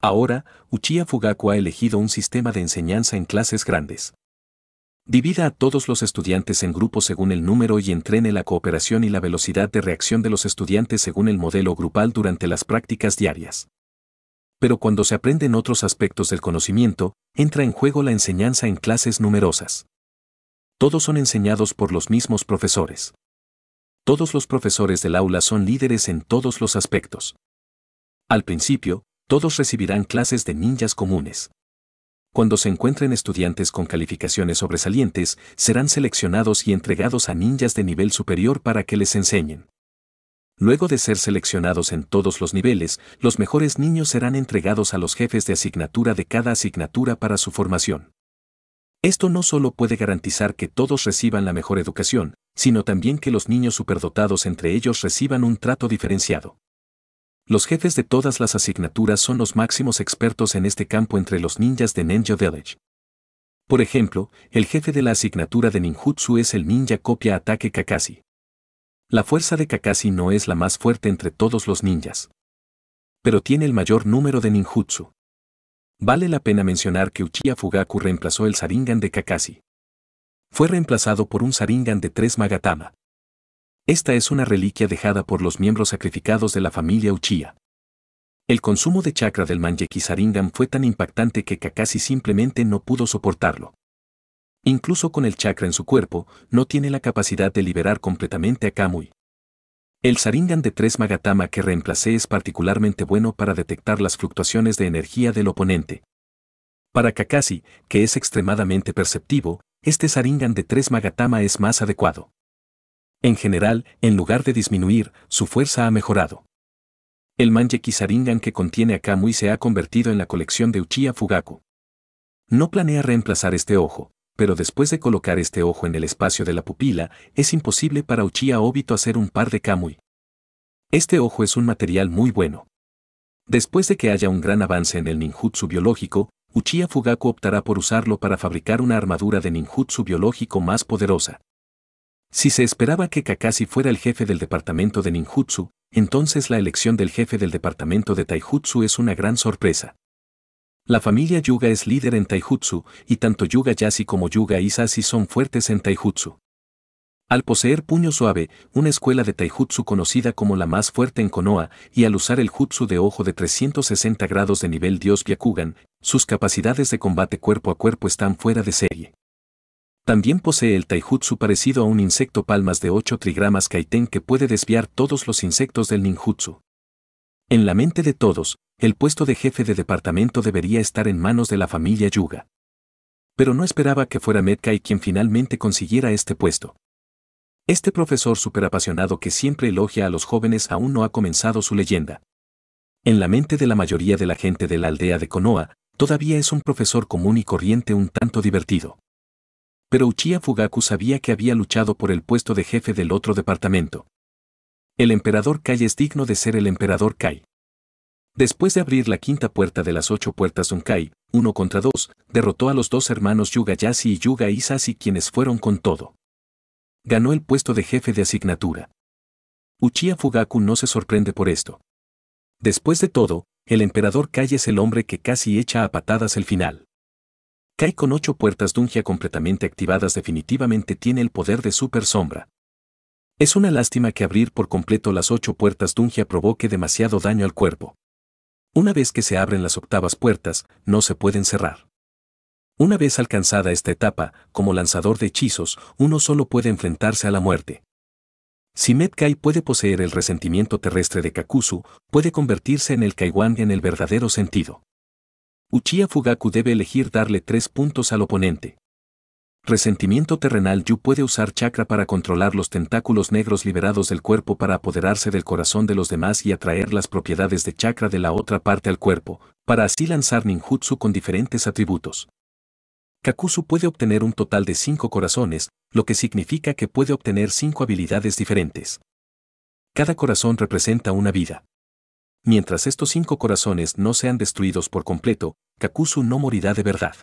Ahora, Uchiha Fugaku ha elegido un sistema de enseñanza en clases grandes. Divida a todos los estudiantes en grupos según el número y entrene la cooperación y la velocidad de reacción de los estudiantes según el modelo grupal durante las prácticas diarias. Pero cuando se aprenden otros aspectos del conocimiento, entra en juego la enseñanza en clases numerosas. Todos son enseñados por los mismos profesores. Todos los profesores del aula son líderes en todos los aspectos. Al principio, todos recibirán clases de ninjas comunes. Cuando se encuentren estudiantes con calificaciones sobresalientes, serán seleccionados y entregados a ninjas de nivel superior para que les enseñen. Luego de ser seleccionados en todos los niveles, los mejores niños serán entregados a los jefes de asignatura de cada asignatura para su formación. Esto no solo puede garantizar que todos reciban la mejor educación, sino también que los niños superdotados entre ellos reciban un trato diferenciado. Los jefes de todas las asignaturas son los máximos expertos en este campo entre los ninjas de Ninja Village. Por ejemplo, el jefe de la asignatura de ninjutsu es el ninja copia ataque Kakashi. La fuerza de Kakashi no es la más fuerte entre todos los ninjas. Pero tiene el mayor número de ninjutsu. Vale la pena mencionar que Uchiha Fugaku reemplazó el Saringan de Kakashi. Fue reemplazado por un Saringan de tres Magatama. Esta es una reliquia dejada por los miembros sacrificados de la familia Uchiha. El consumo de chakra del Manjeki Saringan fue tan impactante que Kakashi simplemente no pudo soportarlo. Incluso con el chakra en su cuerpo, no tiene la capacidad de liberar completamente a Kamui. El Saringan de tres Magatama que reemplacé es particularmente bueno para detectar las fluctuaciones de energía del oponente. Para Kakashi, que es extremadamente perceptivo, este Saringan de tres Magatama es más adecuado. En general, en lugar de disminuir, su fuerza ha mejorado. El Manjeki Saringan que contiene a Kamui se ha convertido en la colección de Uchiha Fugaku. No planea reemplazar este ojo, pero después de colocar este ojo en el espacio de la pupila, es imposible para Uchiha Obito hacer un par de Kamui. Este ojo es un material muy bueno. Después de que haya un gran avance en el ninjutsu biológico, Uchiha Fugaku optará por usarlo para fabricar una armadura de ninjutsu biológico más poderosa. Si se esperaba que Kakashi fuera el jefe del departamento de ninjutsu, entonces la elección del jefe del departamento de Taijutsu es una gran sorpresa. La familia Yuga es líder en Taijutsu, y tanto Yuga Yasi como Yuga Isashi son fuertes en Taijutsu. Al poseer Puño Suave, una escuela de taijutsu conocida como la más fuerte en Konoha, y al usar el jutsu de ojo de 360 grados de nivel Dios Byakugan, sus capacidades de combate cuerpo a cuerpo están fuera de serie. También posee el taijutsu parecido a un insecto palmas de 8 trigramas kaiten que puede desviar todos los insectos del ninjutsu. En la mente de todos, el puesto de jefe de departamento debería estar en manos de la familia Yuga. Pero no esperaba que fuera Metkai quien finalmente consiguiera este puesto. Este profesor superapasionado que siempre elogia a los jóvenes aún no ha comenzado su leyenda. En la mente de la mayoría de la gente de la aldea de Konoha, todavía es un profesor común y corriente un tanto divertido. Pero Uchiha Fugaku sabía que había luchado por el puesto de jefe del otro departamento. El emperador Kai es digno de ser el emperador Kai. Después de abrir la quinta puerta de las ocho puertas Kai, uno contra dos, derrotó a los dos hermanos Yuga Yasi y Yuga Isashi quienes fueron con todo ganó el puesto de jefe de asignatura. Uchiha Fugaku no se sorprende por esto. Después de todo, el emperador Kai es el hombre que casi echa a patadas el final. Kai con ocho puertas Dungia completamente activadas definitivamente tiene el poder de super sombra. Es una lástima que abrir por completo las ocho puertas Dungia provoque demasiado daño al cuerpo. Una vez que se abren las octavas puertas, no se pueden cerrar. Una vez alcanzada esta etapa, como lanzador de hechizos, uno solo puede enfrentarse a la muerte. Si Metkai puede poseer el resentimiento terrestre de Kakuzu, puede convertirse en el Kaiwan en el verdadero sentido. Uchiha Fugaku debe elegir darle tres puntos al oponente. Resentimiento terrenal Yu puede usar chakra para controlar los tentáculos negros liberados del cuerpo para apoderarse del corazón de los demás y atraer las propiedades de chakra de la otra parte al cuerpo, para así lanzar ninjutsu con diferentes atributos. Kakuzu puede obtener un total de cinco corazones, lo que significa que puede obtener cinco habilidades diferentes. Cada corazón representa una vida. Mientras estos cinco corazones no sean destruidos por completo, Kakuzu no morirá de verdad.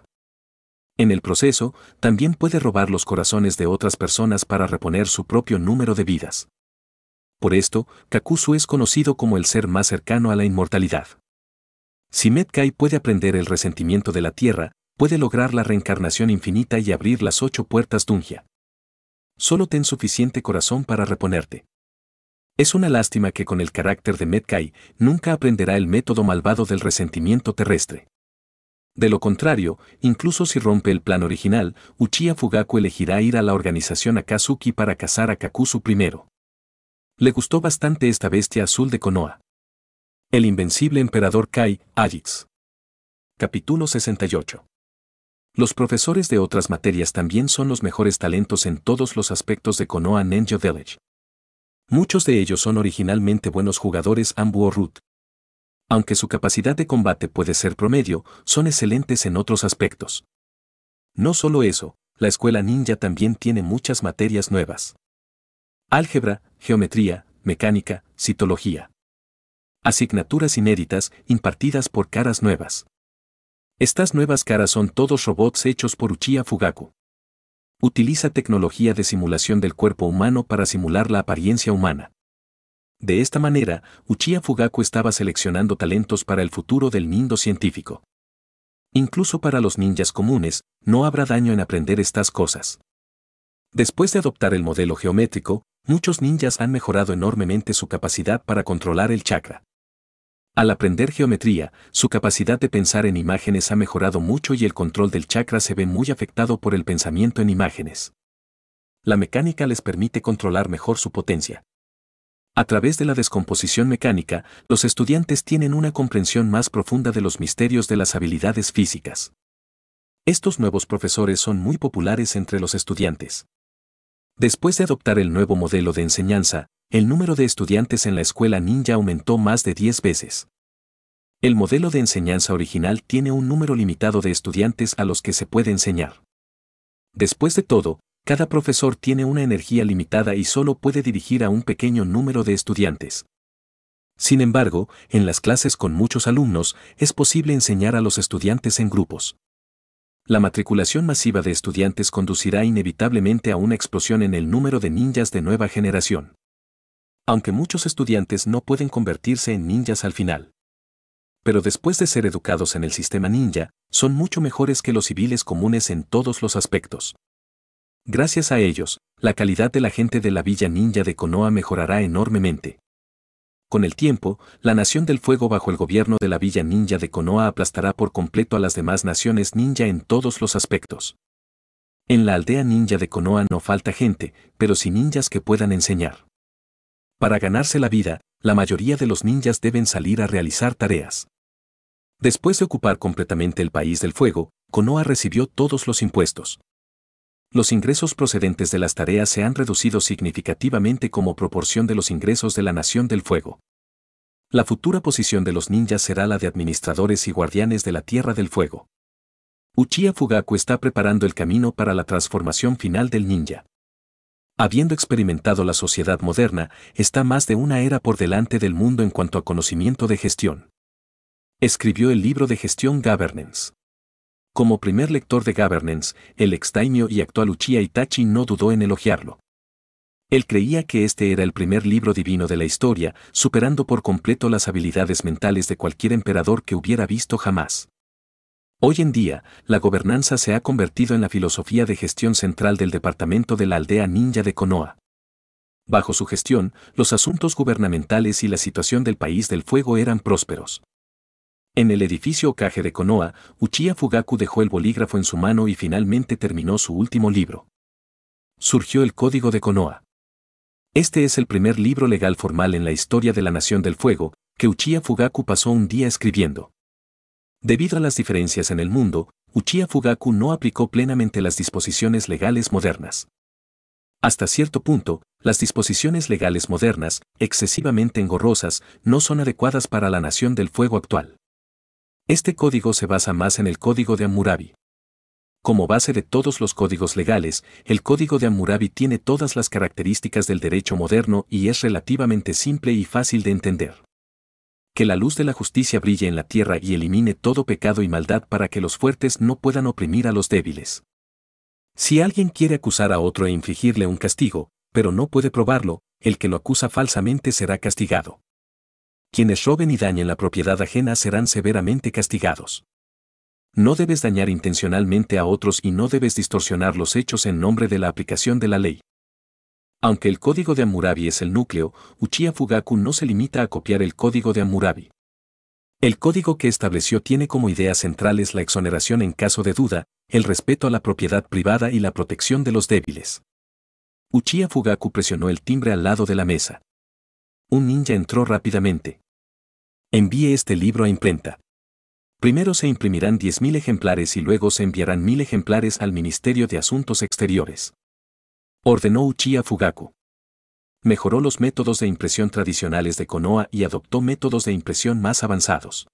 En el proceso, también puede robar los corazones de otras personas para reponer su propio número de vidas. Por esto, Kakuzu es conocido como el ser más cercano a la inmortalidad. Si Metkai puede aprender el resentimiento de la tierra, puede lograr la reencarnación infinita y abrir las ocho puertas Dungia. Solo ten suficiente corazón para reponerte. Es una lástima que con el carácter de Metkai nunca aprenderá el método malvado del resentimiento terrestre. De lo contrario, incluso si rompe el plan original, Uchiha Fugaku elegirá ir a la organización Akatsuki para cazar a Kakuzu primero. Le gustó bastante esta bestia azul de Konoha. El invencible emperador Kai, Ajix. Capítulo 68. Los profesores de otras materias también son los mejores talentos en todos los aspectos de Konoha Ninja Village. Muchos de ellos son originalmente buenos jugadores Ambu o. Aunque su capacidad de combate puede ser promedio, son excelentes en otros aspectos. No solo eso, la escuela ninja también tiene muchas materias nuevas. Álgebra, geometría, mecánica, citología. Asignaturas inéditas impartidas por caras nuevas. Estas nuevas caras son todos robots hechos por Uchiha Fugaku. Utiliza tecnología de simulación del cuerpo humano para simular la apariencia humana. De esta manera, Uchiha Fugaku estaba seleccionando talentos para el futuro del nindo científico. Incluso para los ninjas comunes, no habrá daño en aprender estas cosas. Después de adoptar el modelo geométrico, muchos ninjas han mejorado enormemente su capacidad para controlar el chakra. Al aprender geometría, su capacidad de pensar en imágenes ha mejorado mucho y el control del chakra se ve muy afectado por el pensamiento en imágenes. La mecánica les permite controlar mejor su potencia. A través de la descomposición mecánica, los estudiantes tienen una comprensión más profunda de los misterios de las habilidades físicas. Estos nuevos profesores son muy populares entre los estudiantes. Después de adoptar el nuevo modelo de enseñanza, el número de estudiantes en la escuela ninja aumentó más de 10 veces. El modelo de enseñanza original tiene un número limitado de estudiantes a los que se puede enseñar. Después de todo, cada profesor tiene una energía limitada y solo puede dirigir a un pequeño número de estudiantes. Sin embargo, en las clases con muchos alumnos, es posible enseñar a los estudiantes en grupos. La matriculación masiva de estudiantes conducirá inevitablemente a una explosión en el número de ninjas de nueva generación. Aunque muchos estudiantes no pueden convertirse en ninjas al final. Pero después de ser educados en el sistema ninja, son mucho mejores que los civiles comunes en todos los aspectos. Gracias a ellos, la calidad de la gente de la villa ninja de Konoha mejorará enormemente. Con el tiempo, la Nación del Fuego bajo el gobierno de la Villa Ninja de Konoha aplastará por completo a las demás naciones ninja en todos los aspectos. En la aldea ninja de Konoha no falta gente, pero sí ninjas que puedan enseñar. Para ganarse la vida, la mayoría de los ninjas deben salir a realizar tareas. Después de ocupar completamente el país del fuego, Konoha recibió todos los impuestos. Los ingresos procedentes de las tareas se han reducido significativamente como proporción de los ingresos de la Nación del Fuego. La futura posición de los ninjas será la de administradores y guardianes de la Tierra del Fuego. Uchiha Fugaku está preparando el camino para la transformación final del ninja. Habiendo experimentado la sociedad moderna, está más de una era por delante del mundo en cuanto a conocimiento de gestión. Escribió el libro de gestión Governance. Como primer lector de Governance, el ex y actual Uchiha Itachi no dudó en elogiarlo. Él creía que este era el primer libro divino de la historia, superando por completo las habilidades mentales de cualquier emperador que hubiera visto jamás. Hoy en día, la gobernanza se ha convertido en la filosofía de gestión central del departamento de la aldea ninja de Konoha. Bajo su gestión, los asuntos gubernamentales y la situación del país del fuego eran prósperos. En el edificio Okage de Konoha, Uchiha Fugaku dejó el bolígrafo en su mano y finalmente terminó su último libro. Surgió el Código de Konoha. Este es el primer libro legal formal en la historia de la Nación del Fuego, que Uchiha Fugaku pasó un día escribiendo. Debido a las diferencias en el mundo, Uchiha Fugaku no aplicó plenamente las disposiciones legales modernas. Hasta cierto punto, las disposiciones legales modernas, excesivamente engorrosas, no son adecuadas para la Nación del Fuego actual. Este código se basa más en el código de Hammurabi. Como base de todos los códigos legales, el código de Hammurabi tiene todas las características del derecho moderno y es relativamente simple y fácil de entender. Que la luz de la justicia brille en la tierra y elimine todo pecado y maldad para que los fuertes no puedan oprimir a los débiles. Si alguien quiere acusar a otro e infligirle un castigo, pero no puede probarlo, el que lo acusa falsamente será castigado. Quienes roben y dañen la propiedad ajena serán severamente castigados. No debes dañar intencionalmente a otros y no debes distorsionar los hechos en nombre de la aplicación de la ley. Aunque el código de Hammurabi es el núcleo, Uchiha Fugaku no se limita a copiar el código de Hammurabi. El código que estableció tiene como ideas centrales la exoneración en caso de duda, el respeto a la propiedad privada y la protección de los débiles. Uchiha Fugaku presionó el timbre al lado de la mesa. Un ninja entró rápidamente. Envíe este libro a imprenta. Primero se imprimirán 10.000 ejemplares y luego se enviarán 1.000 ejemplares al Ministerio de Asuntos Exteriores. Ordenó Uchiha Fugaku. Mejoró los métodos de impresión tradicionales de Konoha y adoptó métodos de impresión más avanzados.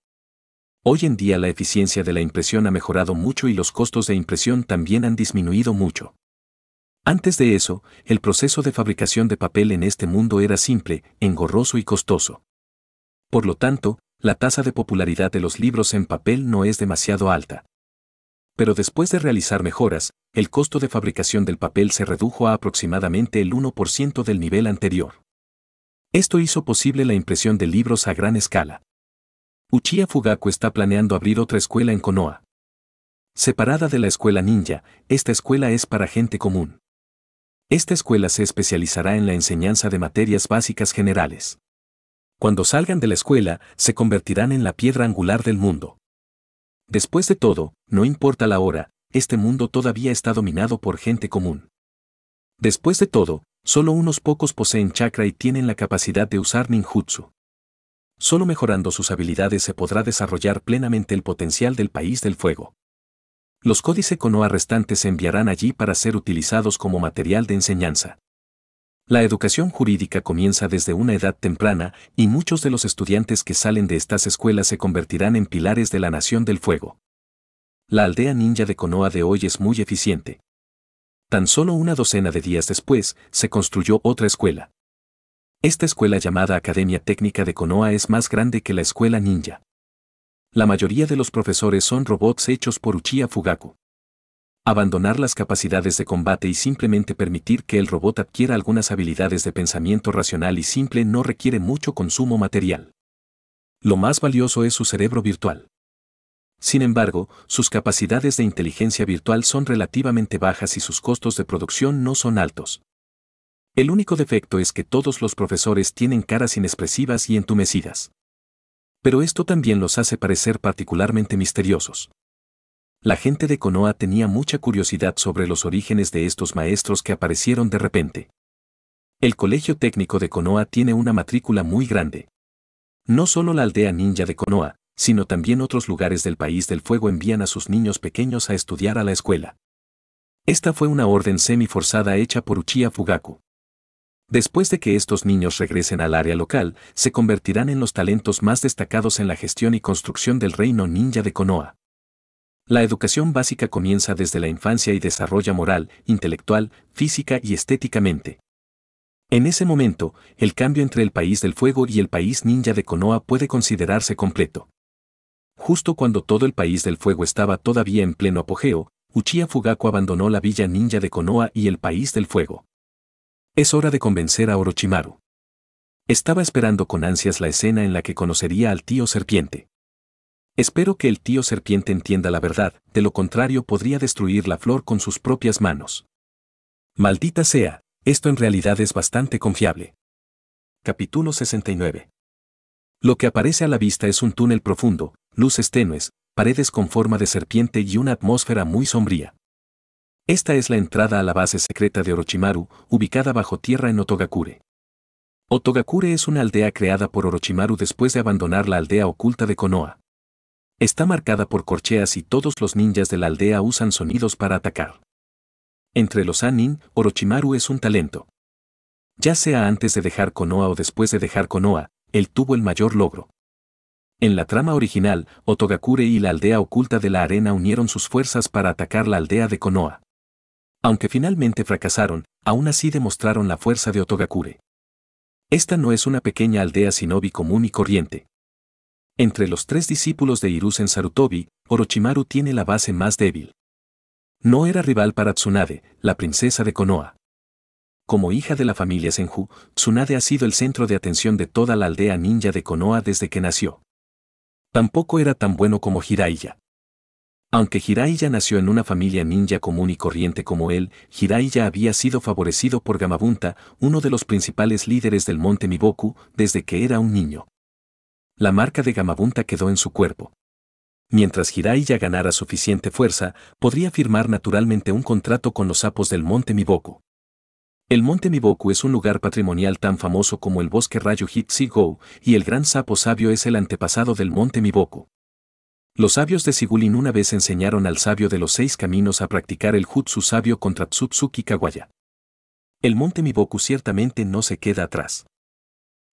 Hoy en día la eficiencia de la impresión ha mejorado mucho y los costos de impresión también han disminuido mucho. Antes de eso, el proceso de fabricación de papel en este mundo era simple, engorroso y costoso. Por lo tanto, la tasa de popularidad de los libros en papel no es demasiado alta. Pero después de realizar mejoras, el costo de fabricación del papel se redujo a aproximadamente el 1% del nivel anterior. Esto hizo posible la impresión de libros a gran escala. Uchiha Fugaku está planeando abrir otra escuela en Konoha. Separada de la escuela ninja, esta escuela es para gente común. Esta escuela se especializará en la enseñanza de materias básicas generales. Cuando salgan de la escuela, se convertirán en la piedra angular del mundo. Después de todo, no importa la hora, este mundo todavía está dominado por gente común. Después de todo, solo unos pocos poseen chakra y tienen la capacidad de usar ninjutsu. Solo mejorando sus habilidades se podrá desarrollar plenamente el potencial del país del fuego. Los códices Konoha restantes se enviarán allí para ser utilizados como material de enseñanza. La educación jurídica comienza desde una edad temprana y muchos de los estudiantes que salen de estas escuelas se convertirán en pilares de la Nación del Fuego. La aldea ninja de Konoha de hoy es muy eficiente. Tan solo una docena de días después, se construyó otra escuela. Esta escuela llamada Academia Técnica de Konoha es más grande que la escuela ninja. La mayoría de los profesores son robots hechos por Uchiha Fugaku. Abandonar las capacidades de combate y simplemente permitir que el robot adquiera algunas habilidades de pensamiento racional y simple no requiere mucho consumo material. Lo más valioso es su cerebro virtual. Sin embargo, sus capacidades de inteligencia virtual son relativamente bajas y sus costos de producción no son altos. El único defecto es que todos los profesores tienen caras inexpresivas y entumecidas. Pero esto también los hace parecer particularmente misteriosos. La gente de Konoha tenía mucha curiosidad sobre los orígenes de estos maestros que aparecieron de repente. El Colegio Técnico de Konoha tiene una matrícula muy grande. No solo la aldea ninja de Konoha, sino también otros lugares del país del fuego envían a sus niños pequeños a estudiar a la escuela. Esta fue una orden semi-forzada hecha por Uchiha Fugaku. Después de que estos niños regresen al área local, se convertirán en los talentos más destacados en la gestión y construcción del reino ninja de Konoha. La educación básica comienza desde la infancia y desarrolla moral, intelectual, física y estéticamente. En ese momento, el cambio entre el país del fuego y el país ninja de Konoha puede considerarse completo. Justo cuando todo el país del fuego estaba todavía en pleno apogeo, Uchiha Fugaku abandonó la villa ninja de Konoha y el país del fuego. Es hora de convencer a Orochimaru. Estaba esperando con ansias la escena en la que conocería al tío serpiente. Espero que el tío serpiente entienda la verdad, de lo contrario podría destruir la flor con sus propias manos. Maldita sea, esto en realidad es bastante confiable. Capítulo 69. Lo que aparece a la vista es un túnel profundo, luces tenues, paredes con forma de serpiente y una atmósfera muy sombría. Esta es la entrada a la base secreta de Orochimaru, ubicada bajo tierra en Otogakure. Otogakure es una aldea creada por Orochimaru después de abandonar la aldea oculta de Konoha. Está marcada por corcheas y todos los ninjas de la aldea usan sonidos para atacar. Entre los Anin, Orochimaru es un talento. Ya sea antes de dejar Konoha o después de dejar Konoha, él tuvo el mayor logro. En la trama original, Otogakure y la aldea oculta de la arena unieron sus fuerzas para atacar la aldea de Konoha. Aunque finalmente fracasaron, aún así demostraron la fuerza de Otogakure. Esta no es una pequeña aldea shinobi común y corriente. Entre los tres discípulos de Hiruzen Sarutobi, Orochimaru tiene la base más débil. No era rival para Tsunade, la princesa de Konoha. Como hija de la familia Senju, Tsunade ha sido el centro de atención de toda la aldea ninja de Konoha desde que nació. Tampoco era tan bueno como Jiraiya. Aunque Jiraiya nació en una familia ninja común y corriente como él, Jiraiya había sido favorecido por Gamabunta, uno de los principales líderes del monte Miboku, desde que era un niño la marca de Gamabunta quedó en su cuerpo. Mientras Jiraiya ganara suficiente fuerza, podría firmar naturalmente un contrato con los sapos del monte Miboku. El monte Miboku es un lugar patrimonial tan famoso como el bosque Rayo Hitsi-Go, y el gran sapo sabio es el antepasado del monte Miboku. Los sabios de Sigulin una vez enseñaron al sabio de los seis caminos a practicar el Jutsu sabio contra Tsutsuki Kawaya. El monte Miboku ciertamente no se queda atrás.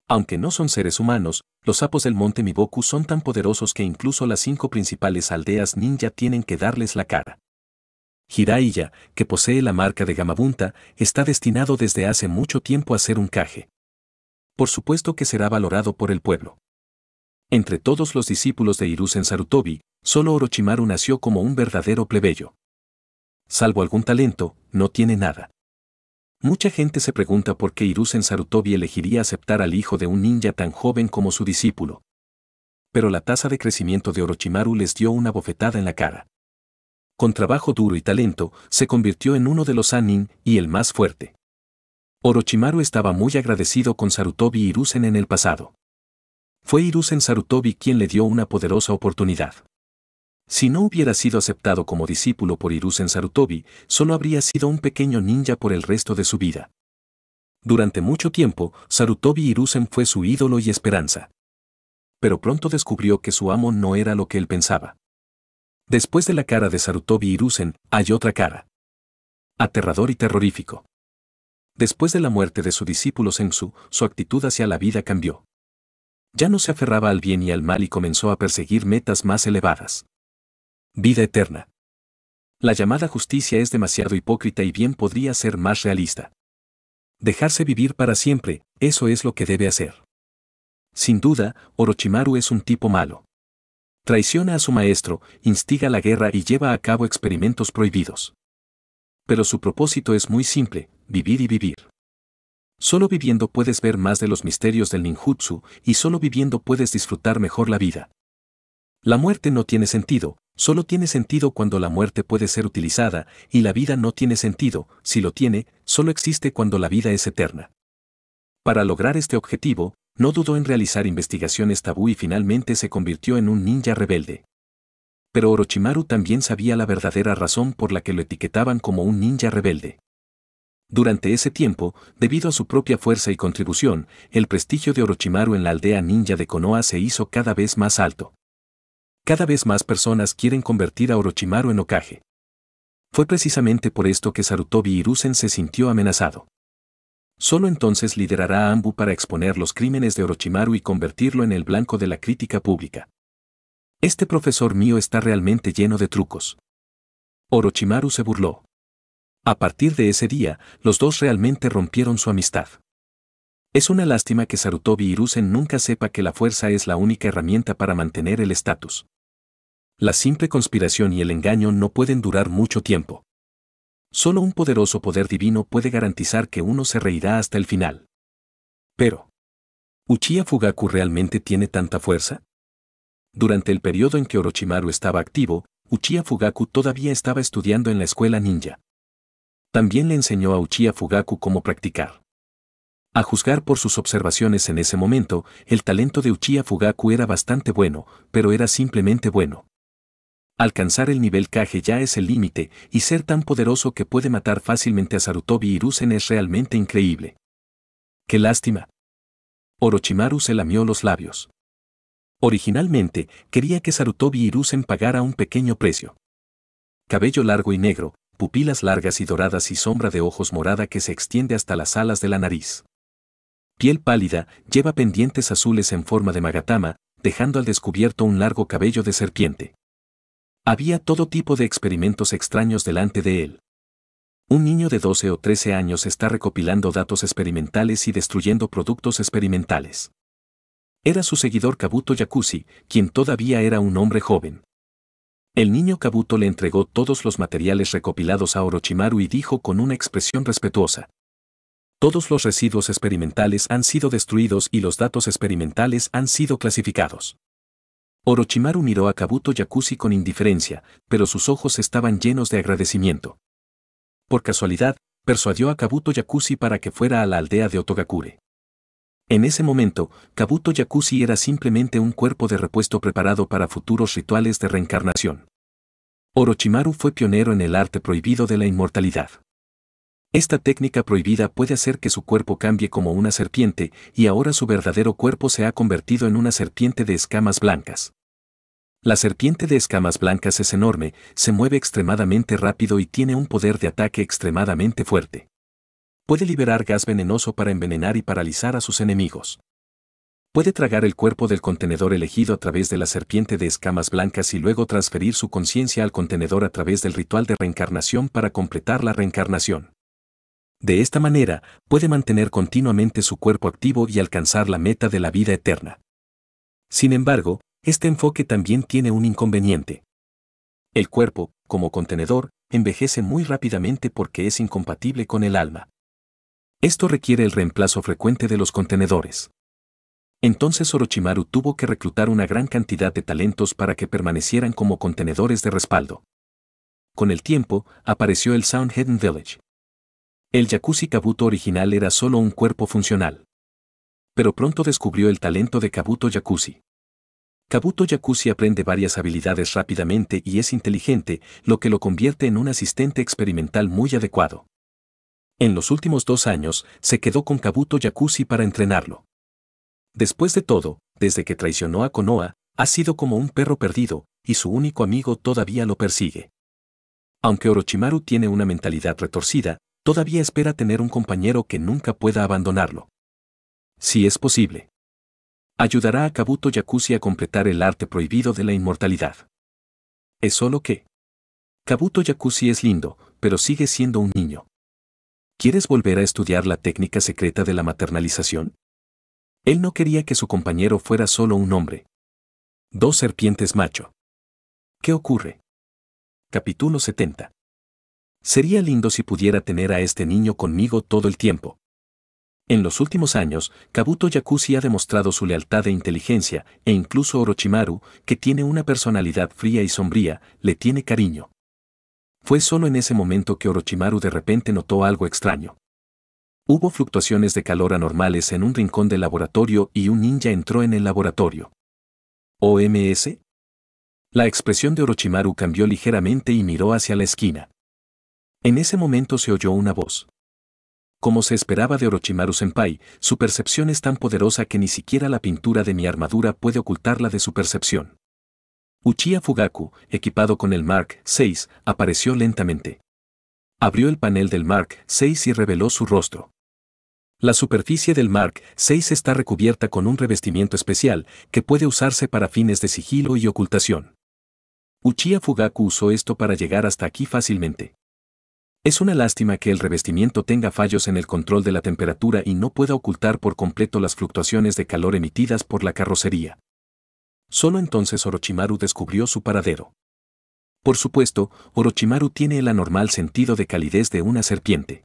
Aunque no son seres humanos, los sapos del monte Miboku son tan poderosos que incluso las cinco principales aldeas ninja tienen que darles la cara. Jiraiya, que posee la marca de Gamabunta, está destinado desde hace mucho tiempo a ser un caje. Por supuesto que será valorado por el pueblo. Entre todos los discípulos de Hiruzen Sarutobi, solo Orochimaru nació como un verdadero plebeyo. Salvo algún talento, no tiene nada. Mucha gente se pregunta por qué Hiruzen Sarutobi elegiría aceptar al hijo de un ninja tan joven como su discípulo. Pero la tasa de crecimiento de Orochimaru les dio una bofetada en la cara. Con trabajo duro y talento, se convirtió en uno de los Anin y el más fuerte. Orochimaru estaba muy agradecido con Sarutobi Hiruzen en el pasado. Fue Hiruzen Sarutobi quien le dio una poderosa oportunidad. Si no hubiera sido aceptado como discípulo por Hiruzen Sarutobi, solo habría sido un pequeño ninja por el resto de su vida. Durante mucho tiempo, Sarutobi Hiruzen fue su ídolo y esperanza. Pero pronto descubrió que su amo no era lo que él pensaba. Después de la cara de Sarutobi Hiruzen, hay otra cara. Aterrador y terrorífico. Después de la muerte de su discípulo Sensu, su actitud hacia la vida cambió. Ya no se aferraba al bien y al mal y comenzó a perseguir metas más elevadas. Vida eterna. La llamada justicia es demasiado hipócrita y bien podría ser más realista. Dejarse vivir para siempre, eso es lo que debe hacer. Sin duda, Orochimaru es un tipo malo. Traiciona a su maestro, instiga la guerra y lleva a cabo experimentos prohibidos. Pero su propósito es muy simple, vivir y vivir. Solo viviendo puedes ver más de los misterios del ninjutsu, y solo viviendo puedes disfrutar mejor la vida. La muerte no tiene sentido, solo tiene sentido cuando la muerte puede ser utilizada, y la vida no tiene sentido, si lo tiene, solo existe cuando la vida es eterna. Para lograr este objetivo, no dudó en realizar investigaciones tabú y finalmente se convirtió en un ninja rebelde. Pero Orochimaru también sabía la verdadera razón por la que lo etiquetaban como un ninja rebelde. Durante ese tiempo, debido a su propia fuerza y contribución, el prestigio de Orochimaru en la aldea ninja de Konoha se hizo cada vez más alto. Cada vez más personas quieren convertir a Orochimaru en Okage. Fue precisamente por esto que Sarutobi Hiruzen se sintió amenazado. Solo entonces liderará a Ambu para exponer los crímenes de Orochimaru y convertirlo en el blanco de la crítica pública. Este profesor mío está realmente lleno de trucos. Orochimaru se burló. A partir de ese día, los dos realmente rompieron su amistad. Es una lástima que Sarutobi Hiruzen nunca sepa que la fuerza es la única herramienta para mantener el estatus. La simple conspiración y el engaño no pueden durar mucho tiempo. Solo un poderoso poder divino puede garantizar que uno se reirá hasta el final. Pero, ¿Uchiha Fugaku realmente tiene tanta fuerza? Durante el periodo en que Orochimaru estaba activo, Uchiha Fugaku todavía estaba estudiando en la escuela ninja. También le enseñó a Uchiha Fugaku cómo practicar. A juzgar por sus observaciones en ese momento, el talento de Uchiha Fugaku era bastante bueno, pero era simplemente bueno. Alcanzar el nivel Kage ya es el límite, y ser tan poderoso que puede matar fácilmente a Sarutobi Hiruzen es realmente increíble. ¡Qué lástima! Orochimaru se lamió los labios. Originalmente, quería que Sarutobi Hiruzen pagara un pequeño precio. Cabello largo y negro, pupilas largas y doradas y sombra de ojos morada que se extiende hasta las alas de la nariz. Piel pálida, lleva pendientes azules en forma de magatama, dejando al descubierto un largo cabello de serpiente. Había todo tipo de experimentos extraños delante de él. Un niño de 12 o 13 años está recopilando datos experimentales y destruyendo productos experimentales. Era su seguidor Kabuto Yakushi, quien todavía era un hombre joven. El niño Kabuto le entregó todos los materiales recopilados a Orochimaru y dijo con una expresión respetuosa. Todos los residuos experimentales han sido destruidos y los datos experimentales han sido clasificados. Orochimaru miró a Kabuto Yakushi con indiferencia, pero sus ojos estaban llenos de agradecimiento. Por casualidad, persuadió a Kabuto Yakushi para que fuera a la aldea de Otogakure. En ese momento, Kabuto Yakushi era simplemente un cuerpo de repuesto preparado para futuros rituales de reencarnación. Orochimaru fue pionero en el arte prohibido de la inmortalidad. Esta técnica prohibida puede hacer que su cuerpo cambie como una serpiente, y ahora su verdadero cuerpo se ha convertido en una serpiente de escamas blancas. La serpiente de escamas blancas es enorme, se mueve extremadamente rápido y tiene un poder de ataque extremadamente fuerte. Puede liberar gas venenoso para envenenar y paralizar a sus enemigos. Puede tragar el cuerpo del contenedor elegido a través de la serpiente de escamas blancas y luego transferir su conciencia al contenedor a través del ritual de reencarnación para completar la reencarnación. De esta manera, puede mantener continuamente su cuerpo activo y alcanzar la meta de la vida eterna. Sin embargo, este enfoque también tiene un inconveniente. El cuerpo, como contenedor, envejece muy rápidamente porque es incompatible con el alma. Esto requiere el reemplazo frecuente de los contenedores. Entonces Orochimaru tuvo que reclutar una gran cantidad de talentos para que permanecieran como contenedores de respaldo. Con el tiempo, apareció el Sound Hidden Village. El Yakushi Kabuto original era solo un cuerpo funcional. Pero pronto descubrió el talento de Kabuto Yakushi. Kabuto Yakushi aprende varias habilidades rápidamente y es inteligente, lo que lo convierte en un asistente experimental muy adecuado. En los últimos dos años, se quedó con Kabuto Yakushi para entrenarlo. Después de todo, desde que traicionó a Konoha, ha sido como un perro perdido, y su único amigo todavía lo persigue. Aunque Orochimaru tiene una mentalidad retorcida, todavía espera tener un compañero que nunca pueda abandonarlo. Si es posible. Ayudará a Kabuto Yakushi a completar el arte prohibido de la inmortalidad. Es solo que... Kabuto Yakushi es lindo, pero sigue siendo un niño. ¿Quieres volver a estudiar la técnica secreta de la maternalización? Él no quería que su compañero fuera solo un hombre. Dos serpientes macho. ¿Qué ocurre? Capítulo 70. Sería lindo si pudiera tener a este niño conmigo todo el tiempo. En los últimos años, Kabuto Yakushi ha demostrado su lealtad e inteligencia, e incluso Orochimaru, que tiene una personalidad fría y sombría, le tiene cariño. Fue solo en ese momento que Orochimaru de repente notó algo extraño. Hubo fluctuaciones de calor anormales en un rincón del laboratorio y un ninja entró en el laboratorio. ¿OMS? La expresión de Orochimaru cambió ligeramente y miró hacia la esquina. En ese momento se oyó una voz. Como se esperaba de Orochimaru Senpai, su percepción es tan poderosa que ni siquiera la pintura de mi armadura puede ocultarla de su percepción. Uchiha Fugaku, equipado con el Mark VI, apareció lentamente. Abrió el panel del Mark VI y reveló su rostro. La superficie del Mark VI está recubierta con un revestimiento especial que puede usarse para fines de sigilo y ocultación. Uchiha Fugaku usó esto para llegar hasta aquí fácilmente. Es una lástima que el revestimiento tenga fallos en el control de la temperatura y no pueda ocultar por completo las fluctuaciones de calor emitidas por la carrocería. Solo entonces Orochimaru descubrió su paradero. Por supuesto, Orochimaru tiene el anormal sentido de calidez de una serpiente.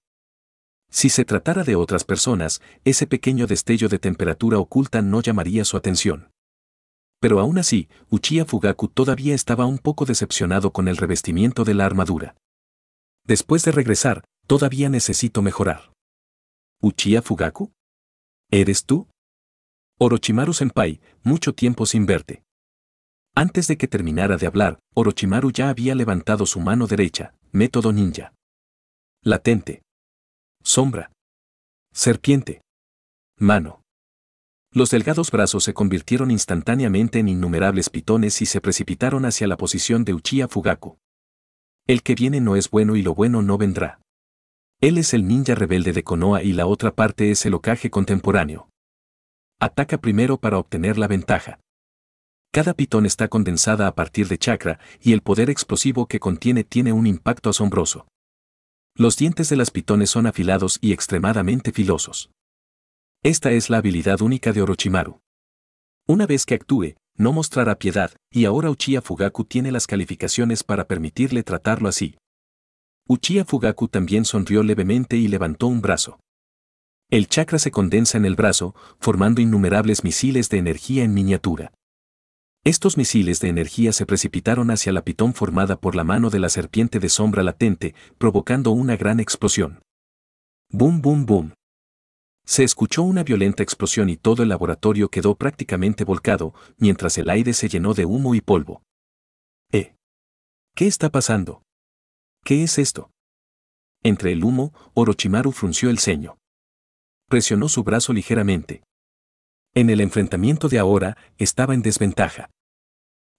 Si se tratara de otras personas, ese pequeño destello de temperatura oculta no llamaría su atención. Pero aún así, Uchiha Fugaku todavía estaba un poco decepcionado con el revestimiento de la armadura. Después de regresar, todavía necesito mejorar. ¿Uchiha Fugaku? ¿Eres tú? Orochimaru Senpai, mucho tiempo sin verte. Antes de que terminara de hablar, Orochimaru ya había levantado su mano derecha, método ninja. Latente. Sombra. Serpiente. Mano. Los delgados brazos se convirtieron instantáneamente en innumerables pitones y se precipitaron hacia la posición de Uchiha Fugaku. El que viene no es bueno y lo bueno no vendrá. Él es el ninja rebelde de Konoha y la otra parte es el ocaje contemporáneo. Ataca primero para obtener la ventaja. Cada pitón está condensada a partir de chakra y el poder explosivo que contiene tiene un impacto asombroso. Los dientes de las pitones son afilados y extremadamente filosos. Esta es la habilidad única de Orochimaru. Una vez que actúe, no mostrará piedad, y ahora Uchiha Fugaku tiene las calificaciones para permitirle tratarlo así. Uchiha Fugaku también sonrió levemente y levantó un brazo. El chakra se condensa en el brazo, formando innumerables misiles de energía en miniatura. Estos misiles de energía se precipitaron hacia la pitón formada por la mano de la serpiente de sombra latente, provocando una gran explosión. Boom, boom, boom. Se escuchó una violenta explosión y todo el laboratorio quedó prácticamente volcado, mientras el aire se llenó de humo y polvo. ¿Eh? ¿Qué está pasando? ¿Qué es esto? Entre el humo, Orochimaru frunció el ceño. Presionó su brazo ligeramente. En el enfrentamiento de ahora, estaba en desventaja.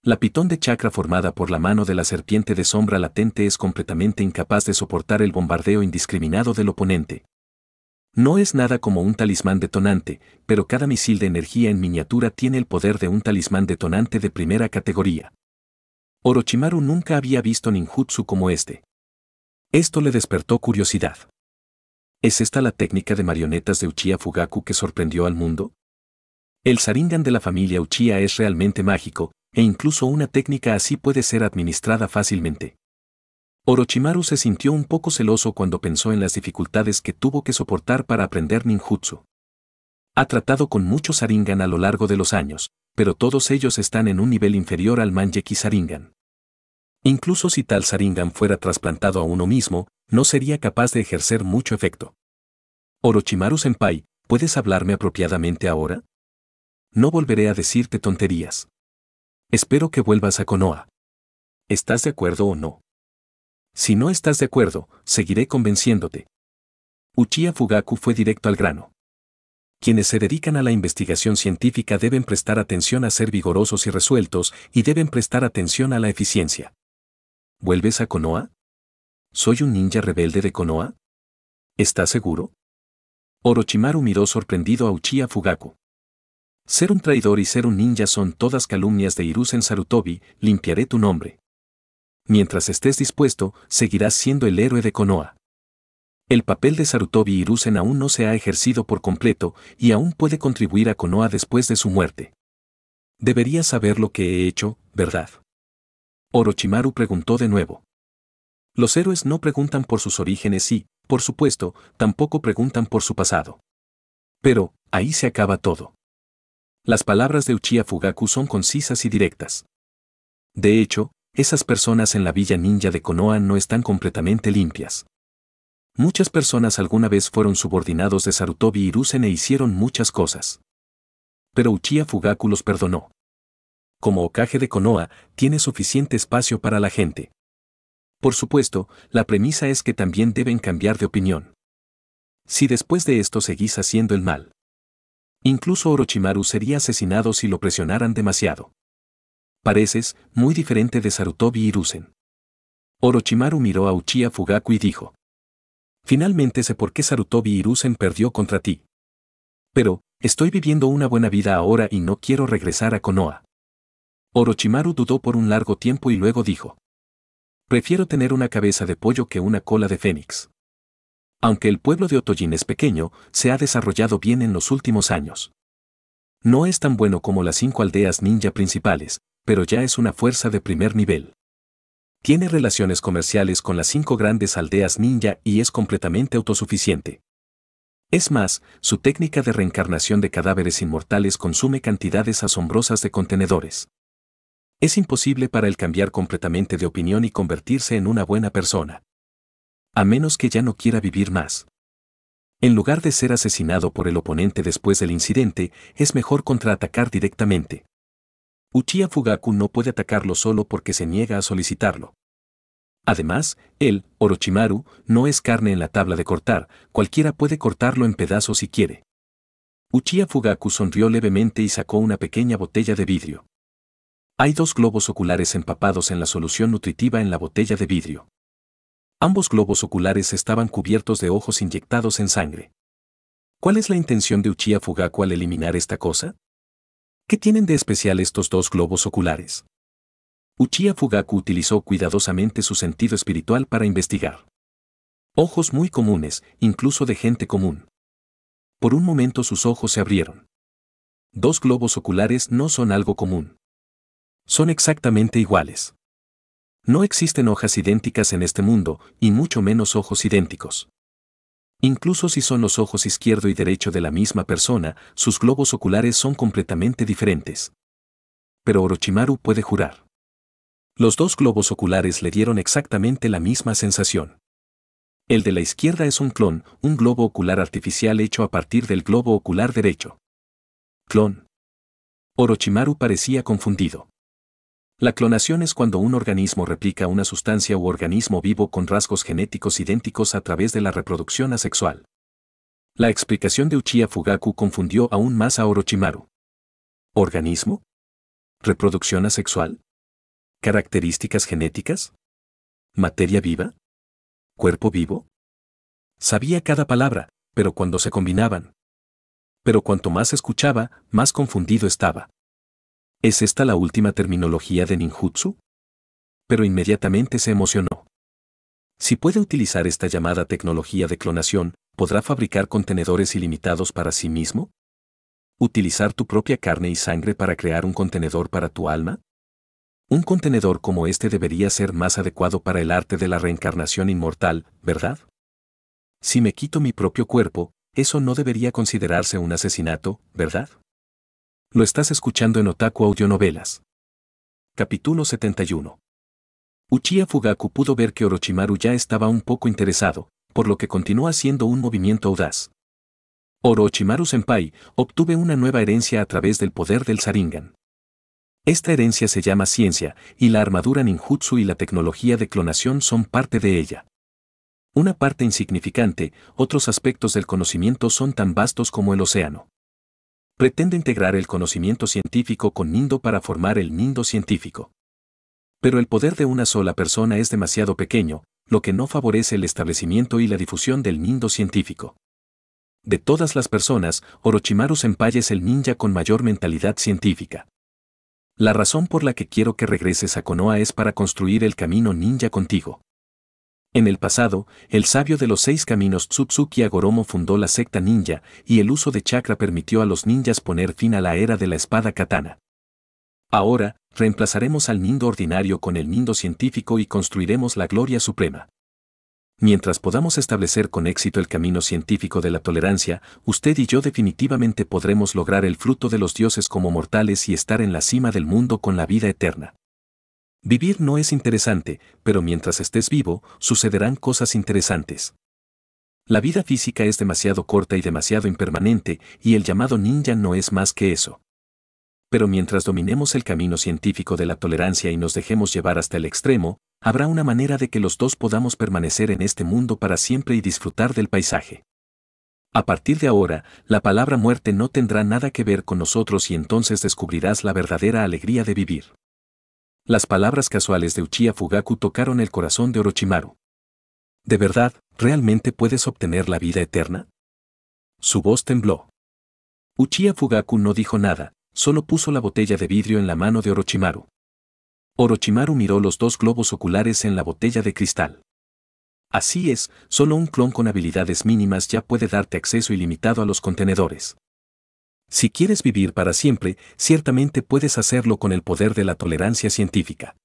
La pitón de chakra formada por la mano de la serpiente de sombra latente es completamente incapaz de soportar el bombardeo indiscriminado del oponente. No es nada como un talismán detonante, pero cada misil de energía en miniatura tiene el poder de un talismán detonante de primera categoría. Orochimaru nunca había visto ninjutsu como este. Esto le despertó curiosidad. ¿Es esta la técnica de marionetas de Uchiha Fugaku que sorprendió al mundo? El Saringan de la familia Uchiha es realmente mágico, e incluso una técnica así puede ser administrada fácilmente. Orochimaru se sintió un poco celoso cuando pensó en las dificultades que tuvo que soportar para aprender ninjutsu. Ha tratado con muchos Saringan a lo largo de los años, pero todos ellos están en un nivel inferior al Manjeki Saringan. Incluso si tal Saringan fuera trasplantado a uno mismo, no sería capaz de ejercer mucho efecto. Orochimaru Senpai, ¿puedes hablarme apropiadamente ahora? No volveré a decirte tonterías. Espero que vuelvas a Konoha. ¿Estás de acuerdo o no? Si no estás de acuerdo, seguiré convenciéndote. Uchiha Fugaku fue directo al grano. Quienes se dedican a la investigación científica deben prestar atención a ser vigorosos y resueltos, y deben prestar atención a la eficiencia. ¿Vuelves a Konoha? ¿Soy un ninja rebelde de Konoha? ¿Estás seguro? Orochimaru miró sorprendido a Uchiha Fugaku. Ser un traidor y ser un ninja son todas calumnias de Hiruzen Sarutobi, limpiaré tu nombre mientras estés dispuesto, seguirás siendo el héroe de Konoha. El papel de Sarutobi Hiruzen aún no se ha ejercido por completo y aún puede contribuir a Konoha después de su muerte. Deberías saber lo que he hecho, ¿verdad? Orochimaru preguntó de nuevo. Los héroes no preguntan por sus orígenes y, por supuesto, tampoco preguntan por su pasado. Pero, ahí se acaba todo. Las palabras de Uchiha Fugaku son concisas y directas. De hecho, esas personas en la villa ninja de Konoha no están completamente limpias. Muchas personas alguna vez fueron subordinados de Sarutobi Hiruzen e hicieron muchas cosas. Pero Uchiha Fugaku los perdonó. Como Okage de Konoha, tiene suficiente espacio para la gente. Por supuesto, la premisa es que también deben cambiar de opinión. Si después de esto seguís haciendo el mal. Incluso Orochimaru sería asesinado si lo presionaran demasiado. Pareces muy diferente de Sarutobi Hiruzen. Orochimaru miró a Uchiha Fugaku y dijo. Finalmente sé por qué Sarutobi Hiruzen perdió contra ti. Pero, estoy viviendo una buena vida ahora y no quiero regresar a Konoha. Orochimaru dudó por un largo tiempo y luego dijo. Prefiero tener una cabeza de pollo que una cola de fénix. Aunque el pueblo de Otojin es pequeño, se ha desarrollado bien en los últimos años. No es tan bueno como las cinco aldeas ninja principales, pero ya es una fuerza de primer nivel. Tiene relaciones comerciales con las cinco grandes aldeas ninja y es completamente autosuficiente. Es más, su técnica de reencarnación de cadáveres inmortales consume cantidades asombrosas de contenedores. Es imposible para él cambiar completamente de opinión y convertirse en una buena persona. A menos que ya no quiera vivir más. En lugar de ser asesinado por el oponente después del incidente, es mejor contraatacar directamente. Uchiha Fugaku no puede atacarlo solo porque se niega a solicitarlo. Además, él, Orochimaru, no es carne en la tabla de cortar, cualquiera puede cortarlo en pedazos si quiere. Uchiha Fugaku sonrió levemente y sacó una pequeña botella de vidrio. Hay dos globos oculares empapados en la solución nutritiva en la botella de vidrio. Ambos globos oculares estaban cubiertos de ojos inyectados en sangre. ¿Cuál es la intención de Uchiha Fugaku al eliminar esta cosa? ¿Qué tienen de especial estos dos globos oculares? Uchiha Fugaku utilizó cuidadosamente su sentido espiritual para investigar. Ojos muy comunes, incluso de gente común. Por un momento sus ojos se abrieron. Dos globos oculares no son algo común. Son exactamente iguales. No existen hojas idénticas en este mundo, y mucho menos ojos idénticos. Incluso si son los ojos izquierdo y derecho de la misma persona, sus globos oculares son completamente diferentes. Pero Orochimaru puede jurar. Los dos globos oculares le dieron exactamente la misma sensación. El de la izquierda es un clon, un globo ocular artificial hecho a partir del globo ocular derecho. Clon. Orochimaru parecía confundido. La clonación es cuando un organismo replica una sustancia u organismo vivo con rasgos genéticos idénticos a través de la reproducción asexual. La explicación de Uchiha Fugaku confundió aún más a Orochimaru. ¿Organismo? ¿Reproducción asexual? ¿Características genéticas? ¿Materia viva? ¿Cuerpo vivo? Sabía cada palabra, pero cuando se combinaban. Pero cuanto más escuchaba, más confundido estaba. ¿Es esta la última terminología de ninjutsu? Pero inmediatamente se emocionó. Si puede utilizar esta llamada tecnología de clonación, ¿podrá fabricar contenedores ilimitados para sí mismo? ¿Utilizar tu propia carne y sangre para crear un contenedor para tu alma? Un contenedor como este debería ser más adecuado para el arte de la reencarnación inmortal, ¿verdad? Si me quito mi propio cuerpo, eso no debería considerarse un asesinato, ¿verdad? Lo estás escuchando en Otaku Audionovelas. Capítulo 71. Uchiha Fugaku pudo ver que Orochimaru ya estaba un poco interesado, por lo que continuó haciendo un movimiento audaz. Orochimaru Senpai obtuve una nueva herencia a través del poder del Saringan. Esta herencia se llama ciencia, y la armadura ninjutsu y la tecnología de clonación son parte de ella. Una parte insignificante, otros aspectos del conocimiento son tan vastos como el océano pretende integrar el conocimiento científico con Nindo para formar el Nindo científico. Pero el poder de una sola persona es demasiado pequeño, lo que no favorece el establecimiento y la difusión del Nindo científico. De todas las personas, Orochimaru Senpai es el ninja con mayor mentalidad científica. La razón por la que quiero que regreses a Konoha es para construir el camino ninja contigo. En el pasado, el sabio de los seis caminos Tsutsuki Agoromo fundó la secta ninja, y el uso de chakra permitió a los ninjas poner fin a la era de la espada katana. Ahora, reemplazaremos al Nindo ordinario con el Nindo científico y construiremos la gloria suprema. Mientras podamos establecer con éxito el camino científico de la tolerancia, usted y yo definitivamente podremos lograr el fruto de los dioses como mortales y estar en la cima del mundo con la vida eterna. Vivir no es interesante, pero mientras estés vivo, sucederán cosas interesantes. La vida física es demasiado corta y demasiado impermanente, y el llamado ninja no es más que eso. Pero mientras dominemos el camino científico de la tolerancia y nos dejemos llevar hasta el extremo, habrá una manera de que los dos podamos permanecer en este mundo para siempre y disfrutar del paisaje. A partir de ahora, la palabra muerte no tendrá nada que ver con nosotros y entonces descubrirás la verdadera alegría de vivir. Las palabras casuales de Uchiha Fugaku tocaron el corazón de Orochimaru. ¿De verdad, realmente puedes obtener la vida eterna? Su voz tembló. Uchiha Fugaku no dijo nada, solo puso la botella de vidrio en la mano de Orochimaru. Orochimaru miró los dos globos oculares en la botella de cristal. Así es, solo un clon con habilidades mínimas ya puede darte acceso ilimitado a los contenedores. Si quieres vivir para siempre, ciertamente puedes hacerlo con el poder de la tolerancia científica.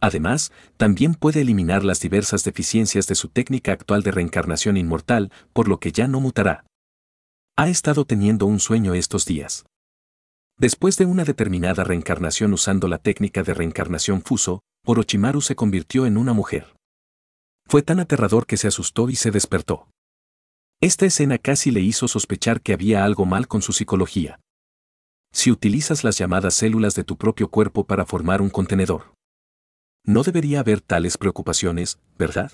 Además, también puede eliminar las diversas deficiencias de su técnica actual de reencarnación inmortal, por lo que ya no mutará. Ha estado teniendo un sueño estos días. Después de una determinada reencarnación usando la técnica de reencarnación fuso, Orochimaru se convirtió en una mujer. Fue tan aterrador que se asustó y se despertó. Esta escena casi le hizo sospechar que había algo mal con su psicología. Si utilizas las llamadas células de tu propio cuerpo para formar un contenedor. No debería haber tales preocupaciones, ¿verdad?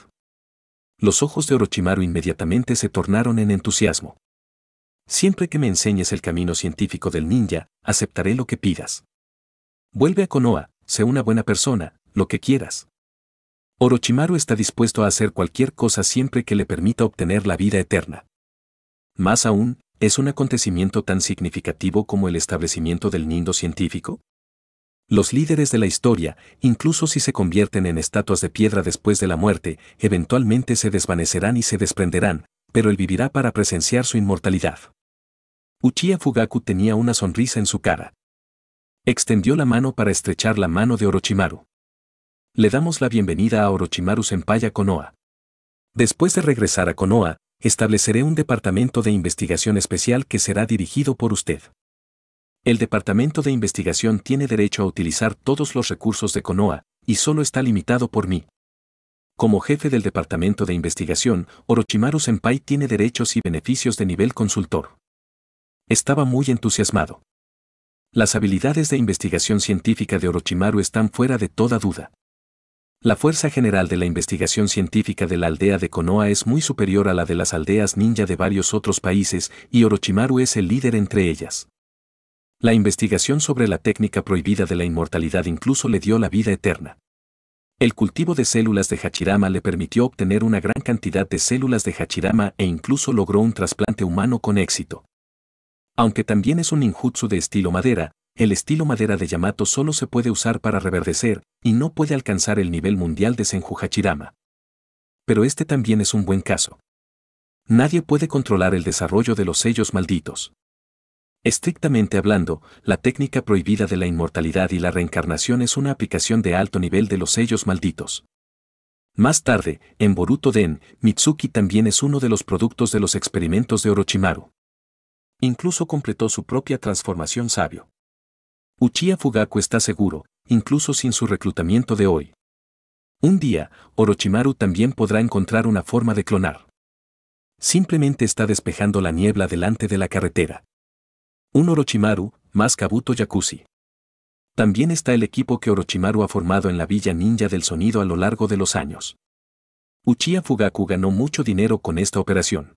Los ojos de Orochimaru inmediatamente se tornaron en entusiasmo. Siempre que me enseñes el camino científico del ninja, aceptaré lo que pidas. Vuelve a Konoha, sé una buena persona, lo que quieras. Orochimaru está dispuesto a hacer cualquier cosa siempre que le permita obtener la vida eterna. Más aún, ¿es un acontecimiento tan significativo como el establecimiento del nindo científico? Los líderes de la historia, incluso si se convierten en estatuas de piedra después de la muerte, eventualmente se desvanecerán y se desprenderán, pero él vivirá para presenciar su inmortalidad. Uchiha Fugaku tenía una sonrisa en su cara. Extendió la mano para estrechar la mano de Orochimaru le damos la bienvenida a Orochimaru Senpai Konoha. Después de regresar a Konoha, estableceré un departamento de investigación especial que será dirigido por usted. El departamento de investigación tiene derecho a utilizar todos los recursos de Konoha, y solo está limitado por mí. Como jefe del departamento de investigación, Orochimaru Senpai tiene derechos y beneficios de nivel consultor. Estaba muy entusiasmado. Las habilidades de investigación científica de Orochimaru están fuera de toda duda. La fuerza general de la investigación científica de la aldea de Konoha es muy superior a la de las aldeas ninja de varios otros países y Orochimaru es el líder entre ellas. La investigación sobre la técnica prohibida de la inmortalidad incluso le dio la vida eterna. El cultivo de células de Hachirama le permitió obtener una gran cantidad de células de Hachirama e incluso logró un trasplante humano con éxito. Aunque también es un ninjutsu de estilo madera, el estilo madera de Yamato solo se puede usar para reverdecer, y no puede alcanzar el nivel mundial de Senju Hachirama. Pero este también es un buen caso. Nadie puede controlar el desarrollo de los sellos malditos. Estrictamente hablando, la técnica prohibida de la inmortalidad y la reencarnación es una aplicación de alto nivel de los sellos malditos. Más tarde, en Boruto Den, Mitsuki también es uno de los productos de los experimentos de Orochimaru. Incluso completó su propia transformación sabio. Uchiha Fugaku está seguro, incluso sin su reclutamiento de hoy. Un día, Orochimaru también podrá encontrar una forma de clonar. Simplemente está despejando la niebla delante de la carretera. Un Orochimaru, más Kabuto Yakushi. También está el equipo que Orochimaru ha formado en la Villa Ninja del Sonido a lo largo de los años. Uchiha Fugaku ganó mucho dinero con esta operación.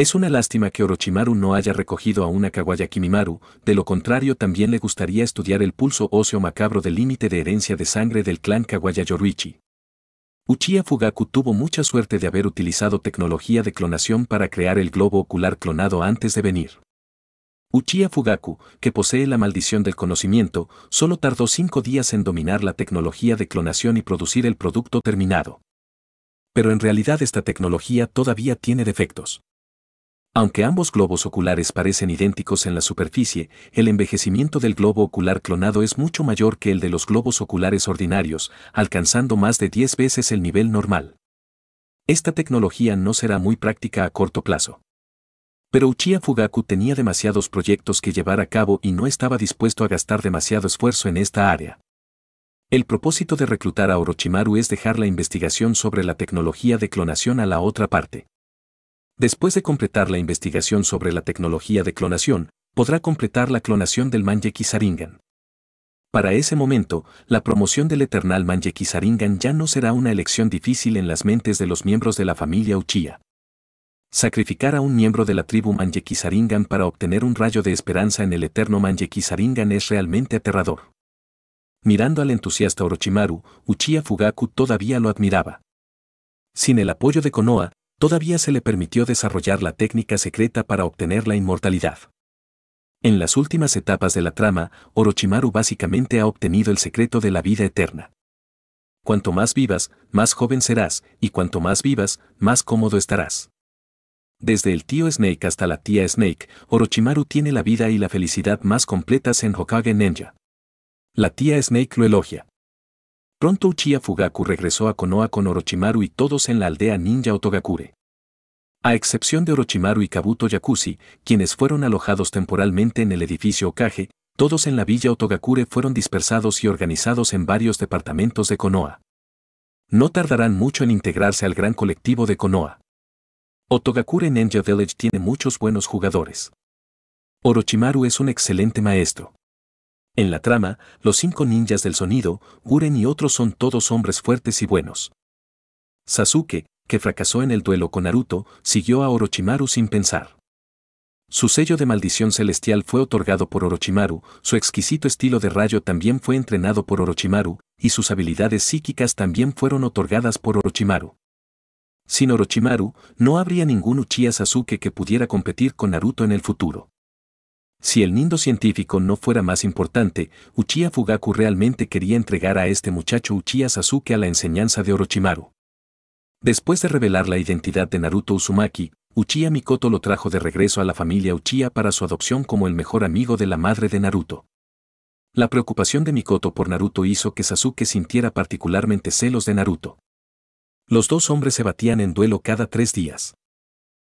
Es una lástima que Orochimaru no haya recogido a una Kawaya Kimimaru, de lo contrario también le gustaría estudiar el pulso óseo macabro del límite de herencia de sangre del clan Kawaya Yoruichi. Uchiha Fugaku tuvo mucha suerte de haber utilizado tecnología de clonación para crear el globo ocular clonado antes de venir. Uchiha Fugaku, que posee la maldición del conocimiento, solo tardó cinco días en dominar la tecnología de clonación y producir el producto terminado. Pero en realidad esta tecnología todavía tiene defectos. Aunque ambos globos oculares parecen idénticos en la superficie, el envejecimiento del globo ocular clonado es mucho mayor que el de los globos oculares ordinarios, alcanzando más de 10 veces el nivel normal. Esta tecnología no será muy práctica a corto plazo. Pero Uchiha Fugaku tenía demasiados proyectos que llevar a cabo y no estaba dispuesto a gastar demasiado esfuerzo en esta área. El propósito de reclutar a Orochimaru es dejar la investigación sobre la tecnología de clonación a la otra parte. Después de completar la investigación sobre la tecnología de clonación, podrá completar la clonación del Manjeki Saringan. Para ese momento, la promoción del Eternal Manjeki Saringan ya no será una elección difícil en las mentes de los miembros de la familia Uchiha. Sacrificar a un miembro de la tribu Manjekisaringan para obtener un rayo de esperanza en el eterno Manjekisaringan es realmente aterrador. Mirando al entusiasta Orochimaru, Uchiha Fugaku todavía lo admiraba. Sin el apoyo de Konoha, todavía se le permitió desarrollar la técnica secreta para obtener la inmortalidad. En las últimas etapas de la trama, Orochimaru básicamente ha obtenido el secreto de la vida eterna. Cuanto más vivas, más joven serás, y cuanto más vivas, más cómodo estarás. Desde el tío Snake hasta la tía Snake, Orochimaru tiene la vida y la felicidad más completas en Hokage Ninja. La tía Snake lo elogia. Pronto Uchiha Fugaku regresó a Konoha con Orochimaru y todos en la aldea ninja Otogakure. A excepción de Orochimaru y Kabuto Yakushi, quienes fueron alojados temporalmente en el edificio Okage, todos en la villa Otogakure fueron dispersados y organizados en varios departamentos de Konoha. No tardarán mucho en integrarse al gran colectivo de Konoha. Otogakure Ninja Village tiene muchos buenos jugadores. Orochimaru es un excelente maestro. En la trama, los cinco ninjas del sonido, Guren y otros son todos hombres fuertes y buenos. Sasuke, que fracasó en el duelo con Naruto, siguió a Orochimaru sin pensar. Su sello de maldición celestial fue otorgado por Orochimaru, su exquisito estilo de rayo también fue entrenado por Orochimaru, y sus habilidades psíquicas también fueron otorgadas por Orochimaru. Sin Orochimaru, no habría ningún Uchiha Sasuke que pudiera competir con Naruto en el futuro. Si el nindo científico no fuera más importante, Uchiha Fugaku realmente quería entregar a este muchacho Uchiha Sasuke a la enseñanza de Orochimaru. Después de revelar la identidad de Naruto Uzumaki, Uchiha Mikoto lo trajo de regreso a la familia Uchiha para su adopción como el mejor amigo de la madre de Naruto. La preocupación de Mikoto por Naruto hizo que Sasuke sintiera particularmente celos de Naruto. Los dos hombres se batían en duelo cada tres días.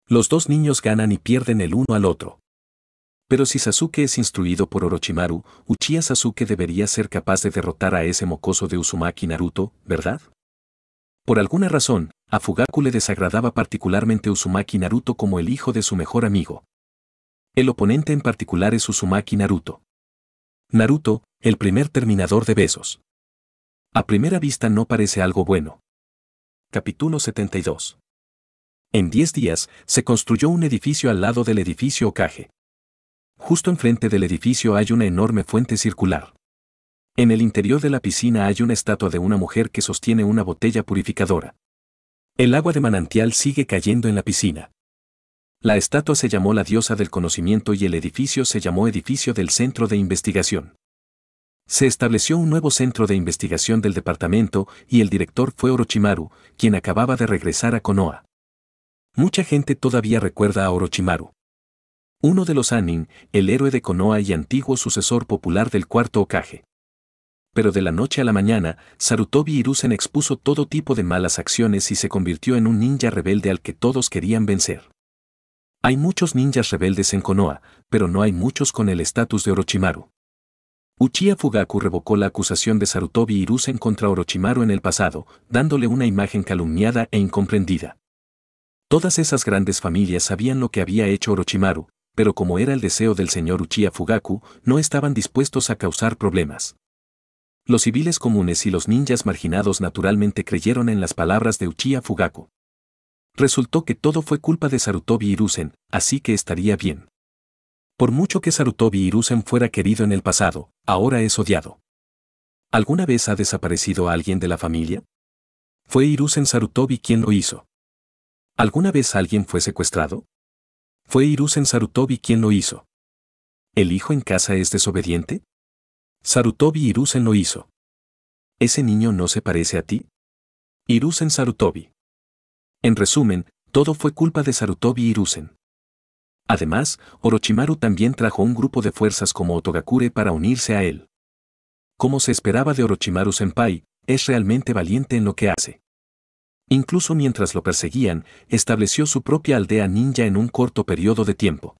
Los dos niños ganan y pierden el uno al otro. Pero si Sasuke es instruido por Orochimaru, Uchiha Sasuke debería ser capaz de derrotar a ese mocoso de Uzumaki Naruto, ¿verdad? Por alguna razón, a Fugaku le desagradaba particularmente Uzumaki Naruto como el hijo de su mejor amigo. El oponente en particular es Uzumaki Naruto. Naruto, el primer terminador de besos. A primera vista no parece algo bueno. Capítulo 72. En 10 días, se construyó un edificio al lado del edificio Okage. Justo enfrente del edificio hay una enorme fuente circular. En el interior de la piscina hay una estatua de una mujer que sostiene una botella purificadora. El agua de manantial sigue cayendo en la piscina. La estatua se llamó la diosa del conocimiento y el edificio se llamó edificio del centro de investigación. Se estableció un nuevo centro de investigación del departamento y el director fue Orochimaru, quien acababa de regresar a Konoha. Mucha gente todavía recuerda a Orochimaru. Uno de los Anin, el héroe de Konoha y antiguo sucesor popular del cuarto Okage. Pero de la noche a la mañana, Sarutobi Hiruzen expuso todo tipo de malas acciones y se convirtió en un ninja rebelde al que todos querían vencer. Hay muchos ninjas rebeldes en Konoha, pero no hay muchos con el estatus de Orochimaru. Uchiha Fugaku revocó la acusación de Sarutobi Hiruzen contra Orochimaru en el pasado, dándole una imagen calumniada e incomprendida. Todas esas grandes familias sabían lo que había hecho Orochimaru, pero como era el deseo del señor Uchiha Fugaku, no estaban dispuestos a causar problemas. Los civiles comunes y los ninjas marginados naturalmente creyeron en las palabras de Uchiha Fugaku. Resultó que todo fue culpa de Sarutobi Hiruzen, así que estaría bien. Por mucho que Sarutobi Hiruzen fuera querido en el pasado, ahora es odiado. ¿Alguna vez ha desaparecido alguien de la familia? ¿Fue Hiruzen Sarutobi quien lo hizo? ¿Alguna vez alguien fue secuestrado? ¿Fue Hiruzen Sarutobi quien lo hizo? ¿El hijo en casa es desobediente? Sarutobi Hiruzen lo hizo. ¿Ese niño no se parece a ti? Hiruzen Sarutobi. En resumen, todo fue culpa de Sarutobi Hiruzen. Además, Orochimaru también trajo un grupo de fuerzas como Otogakure para unirse a él. Como se esperaba de Orochimaru Senpai, es realmente valiente en lo que hace. Incluso mientras lo perseguían, estableció su propia aldea ninja en un corto periodo de tiempo.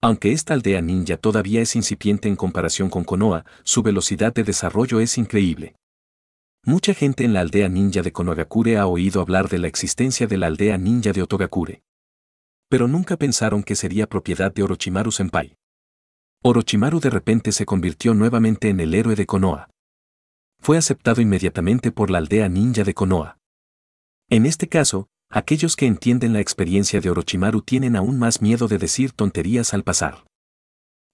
Aunque esta aldea ninja todavía es incipiente en comparación con Konoha, su velocidad de desarrollo es increíble. Mucha gente en la aldea ninja de Konogakure ha oído hablar de la existencia de la aldea ninja de Otogakure pero nunca pensaron que sería propiedad de Orochimaru Senpai. Orochimaru de repente se convirtió nuevamente en el héroe de Konoha. Fue aceptado inmediatamente por la aldea ninja de Konoha. En este caso, aquellos que entienden la experiencia de Orochimaru tienen aún más miedo de decir tonterías al pasar.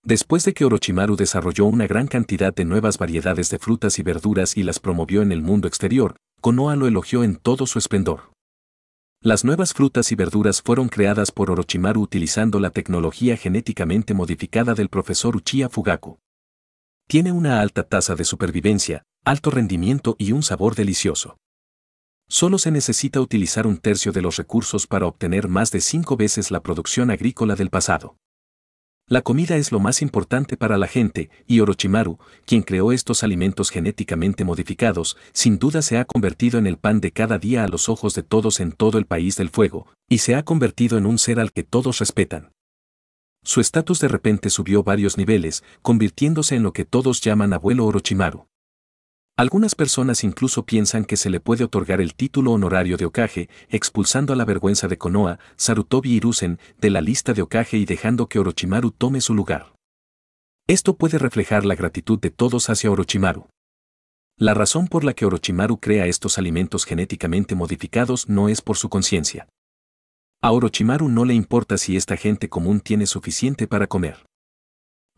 Después de que Orochimaru desarrolló una gran cantidad de nuevas variedades de frutas y verduras y las promovió en el mundo exterior, Konoha lo elogió en todo su esplendor. Las nuevas frutas y verduras fueron creadas por Orochimaru utilizando la tecnología genéticamente modificada del profesor Uchiha Fugaku. Tiene una alta tasa de supervivencia, alto rendimiento y un sabor delicioso. Solo se necesita utilizar un tercio de los recursos para obtener más de cinco veces la producción agrícola del pasado. La comida es lo más importante para la gente, y Orochimaru, quien creó estos alimentos genéticamente modificados, sin duda se ha convertido en el pan de cada día a los ojos de todos en todo el país del fuego, y se ha convertido en un ser al que todos respetan. Su estatus de repente subió varios niveles, convirtiéndose en lo que todos llaman abuelo Orochimaru. Algunas personas incluso piensan que se le puede otorgar el título honorario de Okage, expulsando a la vergüenza de Konoha, Sarutobi y Rusen de la lista de Okage y dejando que Orochimaru tome su lugar. Esto puede reflejar la gratitud de todos hacia Orochimaru. La razón por la que Orochimaru crea estos alimentos genéticamente modificados no es por su conciencia. A Orochimaru no le importa si esta gente común tiene suficiente para comer.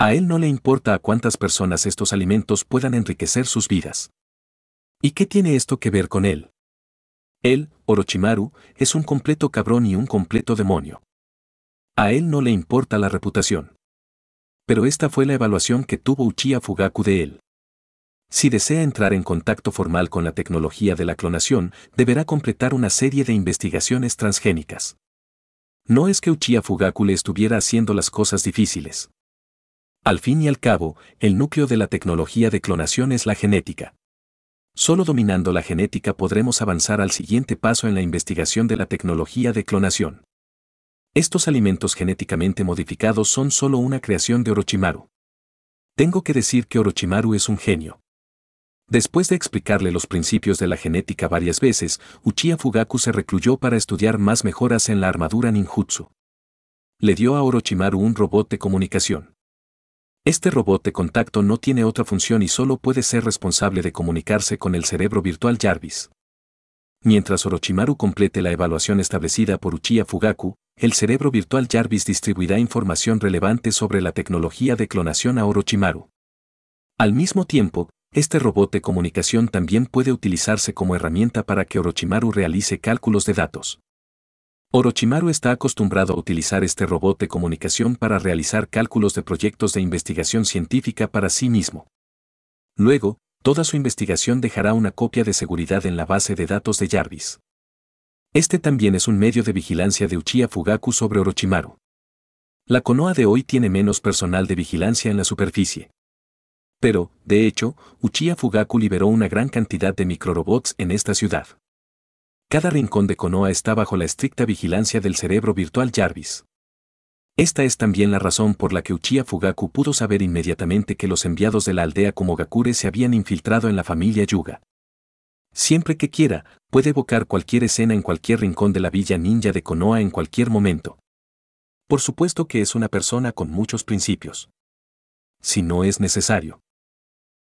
A él no le importa a cuántas personas estos alimentos puedan enriquecer sus vidas. ¿Y qué tiene esto que ver con él? Él, Orochimaru, es un completo cabrón y un completo demonio. A él no le importa la reputación. Pero esta fue la evaluación que tuvo Uchiha Fugaku de él. Si desea entrar en contacto formal con la tecnología de la clonación, deberá completar una serie de investigaciones transgénicas. No es que Uchiha Fugaku le estuviera haciendo las cosas difíciles. Al fin y al cabo, el núcleo de la tecnología de clonación es la genética. Solo dominando la genética podremos avanzar al siguiente paso en la investigación de la tecnología de clonación. Estos alimentos genéticamente modificados son solo una creación de Orochimaru. Tengo que decir que Orochimaru es un genio. Después de explicarle los principios de la genética varias veces, Uchiha Fugaku se recluyó para estudiar más mejoras en la armadura ninjutsu. Le dio a Orochimaru un robot de comunicación. Este robot de contacto no tiene otra función y solo puede ser responsable de comunicarse con el cerebro virtual Jarvis. Mientras Orochimaru complete la evaluación establecida por Uchiha Fugaku, el cerebro virtual Jarvis distribuirá información relevante sobre la tecnología de clonación a Orochimaru. Al mismo tiempo, este robot de comunicación también puede utilizarse como herramienta para que Orochimaru realice cálculos de datos. Orochimaru está acostumbrado a utilizar este robot de comunicación para realizar cálculos de proyectos de investigación científica para sí mismo. Luego, toda su investigación dejará una copia de seguridad en la base de datos de Jarvis. Este también es un medio de vigilancia de Uchiha Fugaku sobre Orochimaru. La Konoha de hoy tiene menos personal de vigilancia en la superficie. Pero, de hecho, Uchiha Fugaku liberó una gran cantidad de microrobots en esta ciudad. Cada rincón de Konoha está bajo la estricta vigilancia del cerebro virtual Jarvis. Esta es también la razón por la que Uchiha Fugaku pudo saber inmediatamente que los enviados de la aldea Komogakure se habían infiltrado en la familia Yuga. Siempre que quiera, puede evocar cualquier escena en cualquier rincón de la villa ninja de Konoha en cualquier momento. Por supuesto que es una persona con muchos principios. Si no es necesario.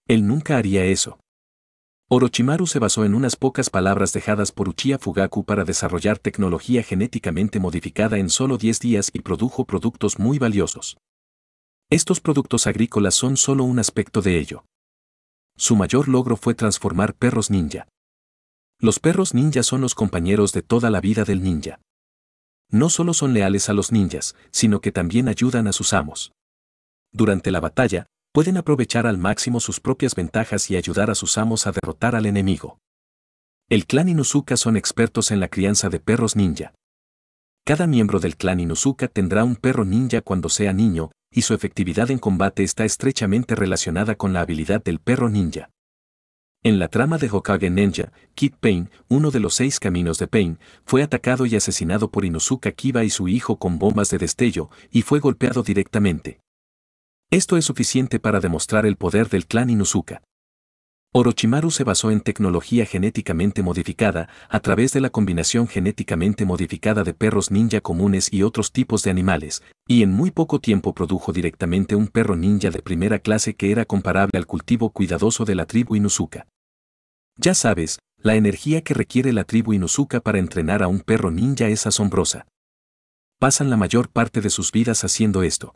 Él nunca haría eso. Orochimaru se basó en unas pocas palabras dejadas por Uchiha Fugaku para desarrollar tecnología genéticamente modificada en solo 10 días y produjo productos muy valiosos. Estos productos agrícolas son solo un aspecto de ello. Su mayor logro fue transformar perros ninja. Los perros ninja son los compañeros de toda la vida del ninja. No solo son leales a los ninjas, sino que también ayudan a sus amos. Durante la batalla, pueden aprovechar al máximo sus propias ventajas y ayudar a sus amos a derrotar al enemigo. El clan Inuzuka son expertos en la crianza de perros ninja. Cada miembro del clan Inuzuka tendrá un perro ninja cuando sea niño, y su efectividad en combate está estrechamente relacionada con la habilidad del perro ninja. En la trama de Hokage Ninja, Kid Pain, uno de los seis caminos de Pain, fue atacado y asesinado por Inuzuka Kiba y su hijo con bombas de destello, y fue golpeado directamente. Esto es suficiente para demostrar el poder del clan Inuzuka. Orochimaru se basó en tecnología genéticamente modificada a través de la combinación genéticamente modificada de perros ninja comunes y otros tipos de animales, y en muy poco tiempo produjo directamente un perro ninja de primera clase que era comparable al cultivo cuidadoso de la tribu Inuzuka. Ya sabes, la energía que requiere la tribu Inuzuka para entrenar a un perro ninja es asombrosa. Pasan la mayor parte de sus vidas haciendo esto.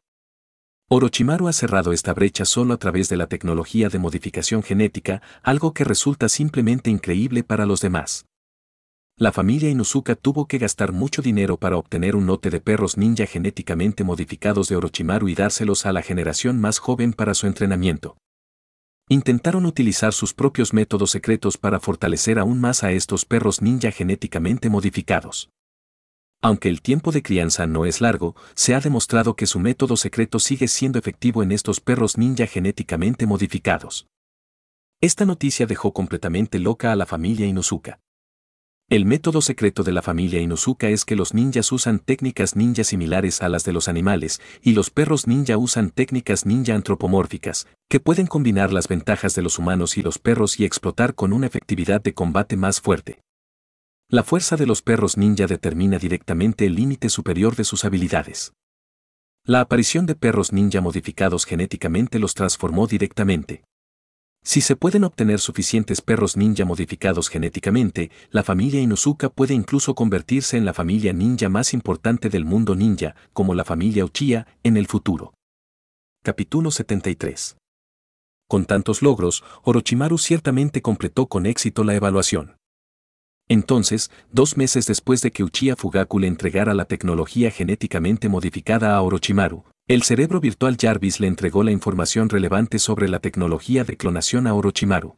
Orochimaru ha cerrado esta brecha solo a través de la tecnología de modificación genética, algo que resulta simplemente increíble para los demás. La familia Inuzuka tuvo que gastar mucho dinero para obtener un lote de perros ninja genéticamente modificados de Orochimaru y dárselos a la generación más joven para su entrenamiento. Intentaron utilizar sus propios métodos secretos para fortalecer aún más a estos perros ninja genéticamente modificados. Aunque el tiempo de crianza no es largo, se ha demostrado que su método secreto sigue siendo efectivo en estos perros ninja genéticamente modificados. Esta noticia dejó completamente loca a la familia Inuzuka. El método secreto de la familia Inuzuka es que los ninjas usan técnicas ninja similares a las de los animales, y los perros ninja usan técnicas ninja antropomórficas, que pueden combinar las ventajas de los humanos y los perros y explotar con una efectividad de combate más fuerte. La fuerza de los perros ninja determina directamente el límite superior de sus habilidades. La aparición de perros ninja modificados genéticamente los transformó directamente. Si se pueden obtener suficientes perros ninja modificados genéticamente, la familia Inuzuka puede incluso convertirse en la familia ninja más importante del mundo ninja, como la familia Uchiha, en el futuro. Capítulo 73 Con tantos logros, Orochimaru ciertamente completó con éxito la evaluación. Entonces, dos meses después de que Uchiha Fugaku le entregara la tecnología genéticamente modificada a Orochimaru, el cerebro virtual Jarvis le entregó la información relevante sobre la tecnología de clonación a Orochimaru.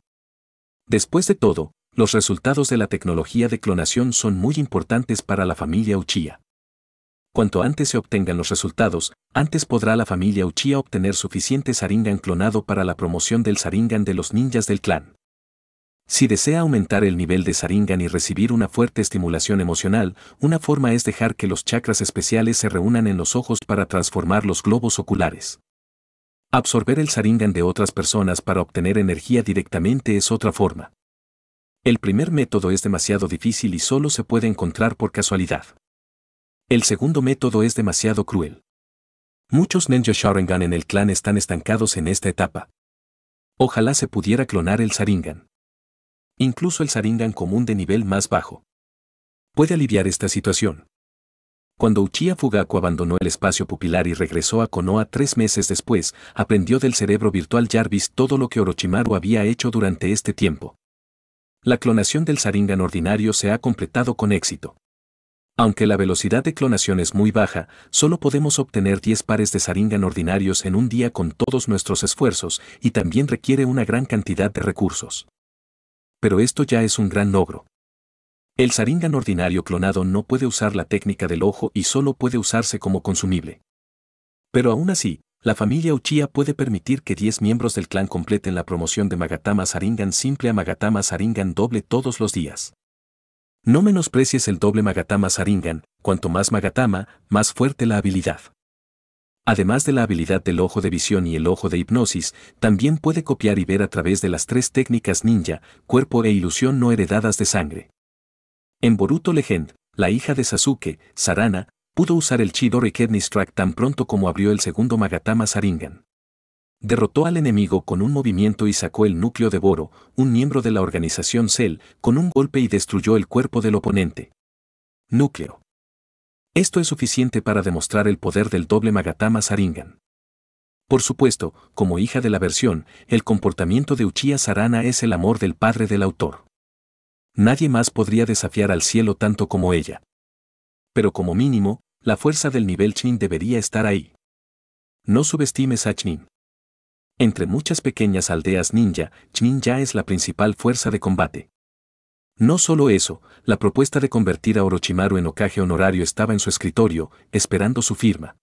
Después de todo, los resultados de la tecnología de clonación son muy importantes para la familia Uchiha. Cuanto antes se obtengan los resultados, antes podrá la familia Uchiha obtener suficiente Saringan clonado para la promoción del Saringan de los ninjas del clan. Si desea aumentar el nivel de Saringan y recibir una fuerte estimulación emocional, una forma es dejar que los chakras especiales se reúnan en los ojos para transformar los globos oculares. Absorber el Saringan de otras personas para obtener energía directamente es otra forma. El primer método es demasiado difícil y solo se puede encontrar por casualidad. El segundo método es demasiado cruel. Muchos ninja Sharingan en el clan están estancados en esta etapa. Ojalá se pudiera clonar el Saringan incluso el Saringan común de nivel más bajo. Puede aliviar esta situación. Cuando Uchiha Fugaku abandonó el espacio pupilar y regresó a Konoha tres meses después, aprendió del cerebro virtual Jarvis todo lo que Orochimaru había hecho durante este tiempo. La clonación del Saringan ordinario se ha completado con éxito. Aunque la velocidad de clonación es muy baja, solo podemos obtener 10 pares de Saringan ordinarios en un día con todos nuestros esfuerzos, y también requiere una gran cantidad de recursos pero esto ya es un gran logro. El Saringan ordinario clonado no puede usar la técnica del ojo y solo puede usarse como consumible. Pero aún así, la familia Uchiha puede permitir que 10 miembros del clan completen la promoción de Magatama Saringan simple a Magatama Saringan doble todos los días. No menosprecies el doble Magatama Saringan, cuanto más Magatama, más fuerte la habilidad. Además de la habilidad del ojo de visión y el ojo de hipnosis, también puede copiar y ver a través de las tres técnicas ninja, cuerpo e ilusión no heredadas de sangre. En Boruto Legend, la hija de Sasuke, Sarana, pudo usar el Chidori Kidney Track tan pronto como abrió el segundo Magatama Saringan. Derrotó al enemigo con un movimiento y sacó el núcleo de Boro, un miembro de la organización Cell, con un golpe y destruyó el cuerpo del oponente. Núcleo. Esto es suficiente para demostrar el poder del doble Magatama Saringan. Por supuesto, como hija de la versión, el comportamiento de Uchiha Sarana es el amor del padre del autor. Nadie más podría desafiar al cielo tanto como ella. Pero como mínimo, la fuerza del nivel Chin debería estar ahí. No subestimes a Chnin. Entre muchas pequeñas aldeas ninja, Chnin ya es la principal fuerza de combate. No solo eso, la propuesta de convertir a Orochimaru en Okage honorario estaba en su escritorio, esperando su firma.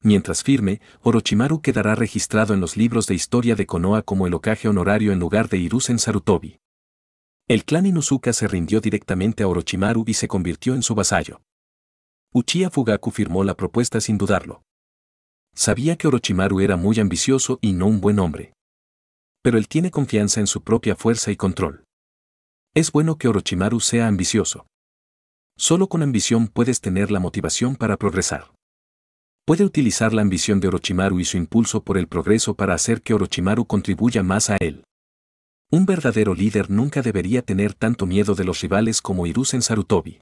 Mientras firme, Orochimaru quedará registrado en los libros de historia de Konoha como el Okage honorario en lugar de Hiruzen Sarutobi. El clan Inuzuka se rindió directamente a Orochimaru y se convirtió en su vasallo. Uchiha Fugaku firmó la propuesta sin dudarlo. Sabía que Orochimaru era muy ambicioso y no un buen hombre. Pero él tiene confianza en su propia fuerza y control. Es bueno que Orochimaru sea ambicioso. Solo con ambición puedes tener la motivación para progresar. Puede utilizar la ambición de Orochimaru y su impulso por el progreso para hacer que Orochimaru contribuya más a él. Un verdadero líder nunca debería tener tanto miedo de los rivales como Hiruzen Sarutobi.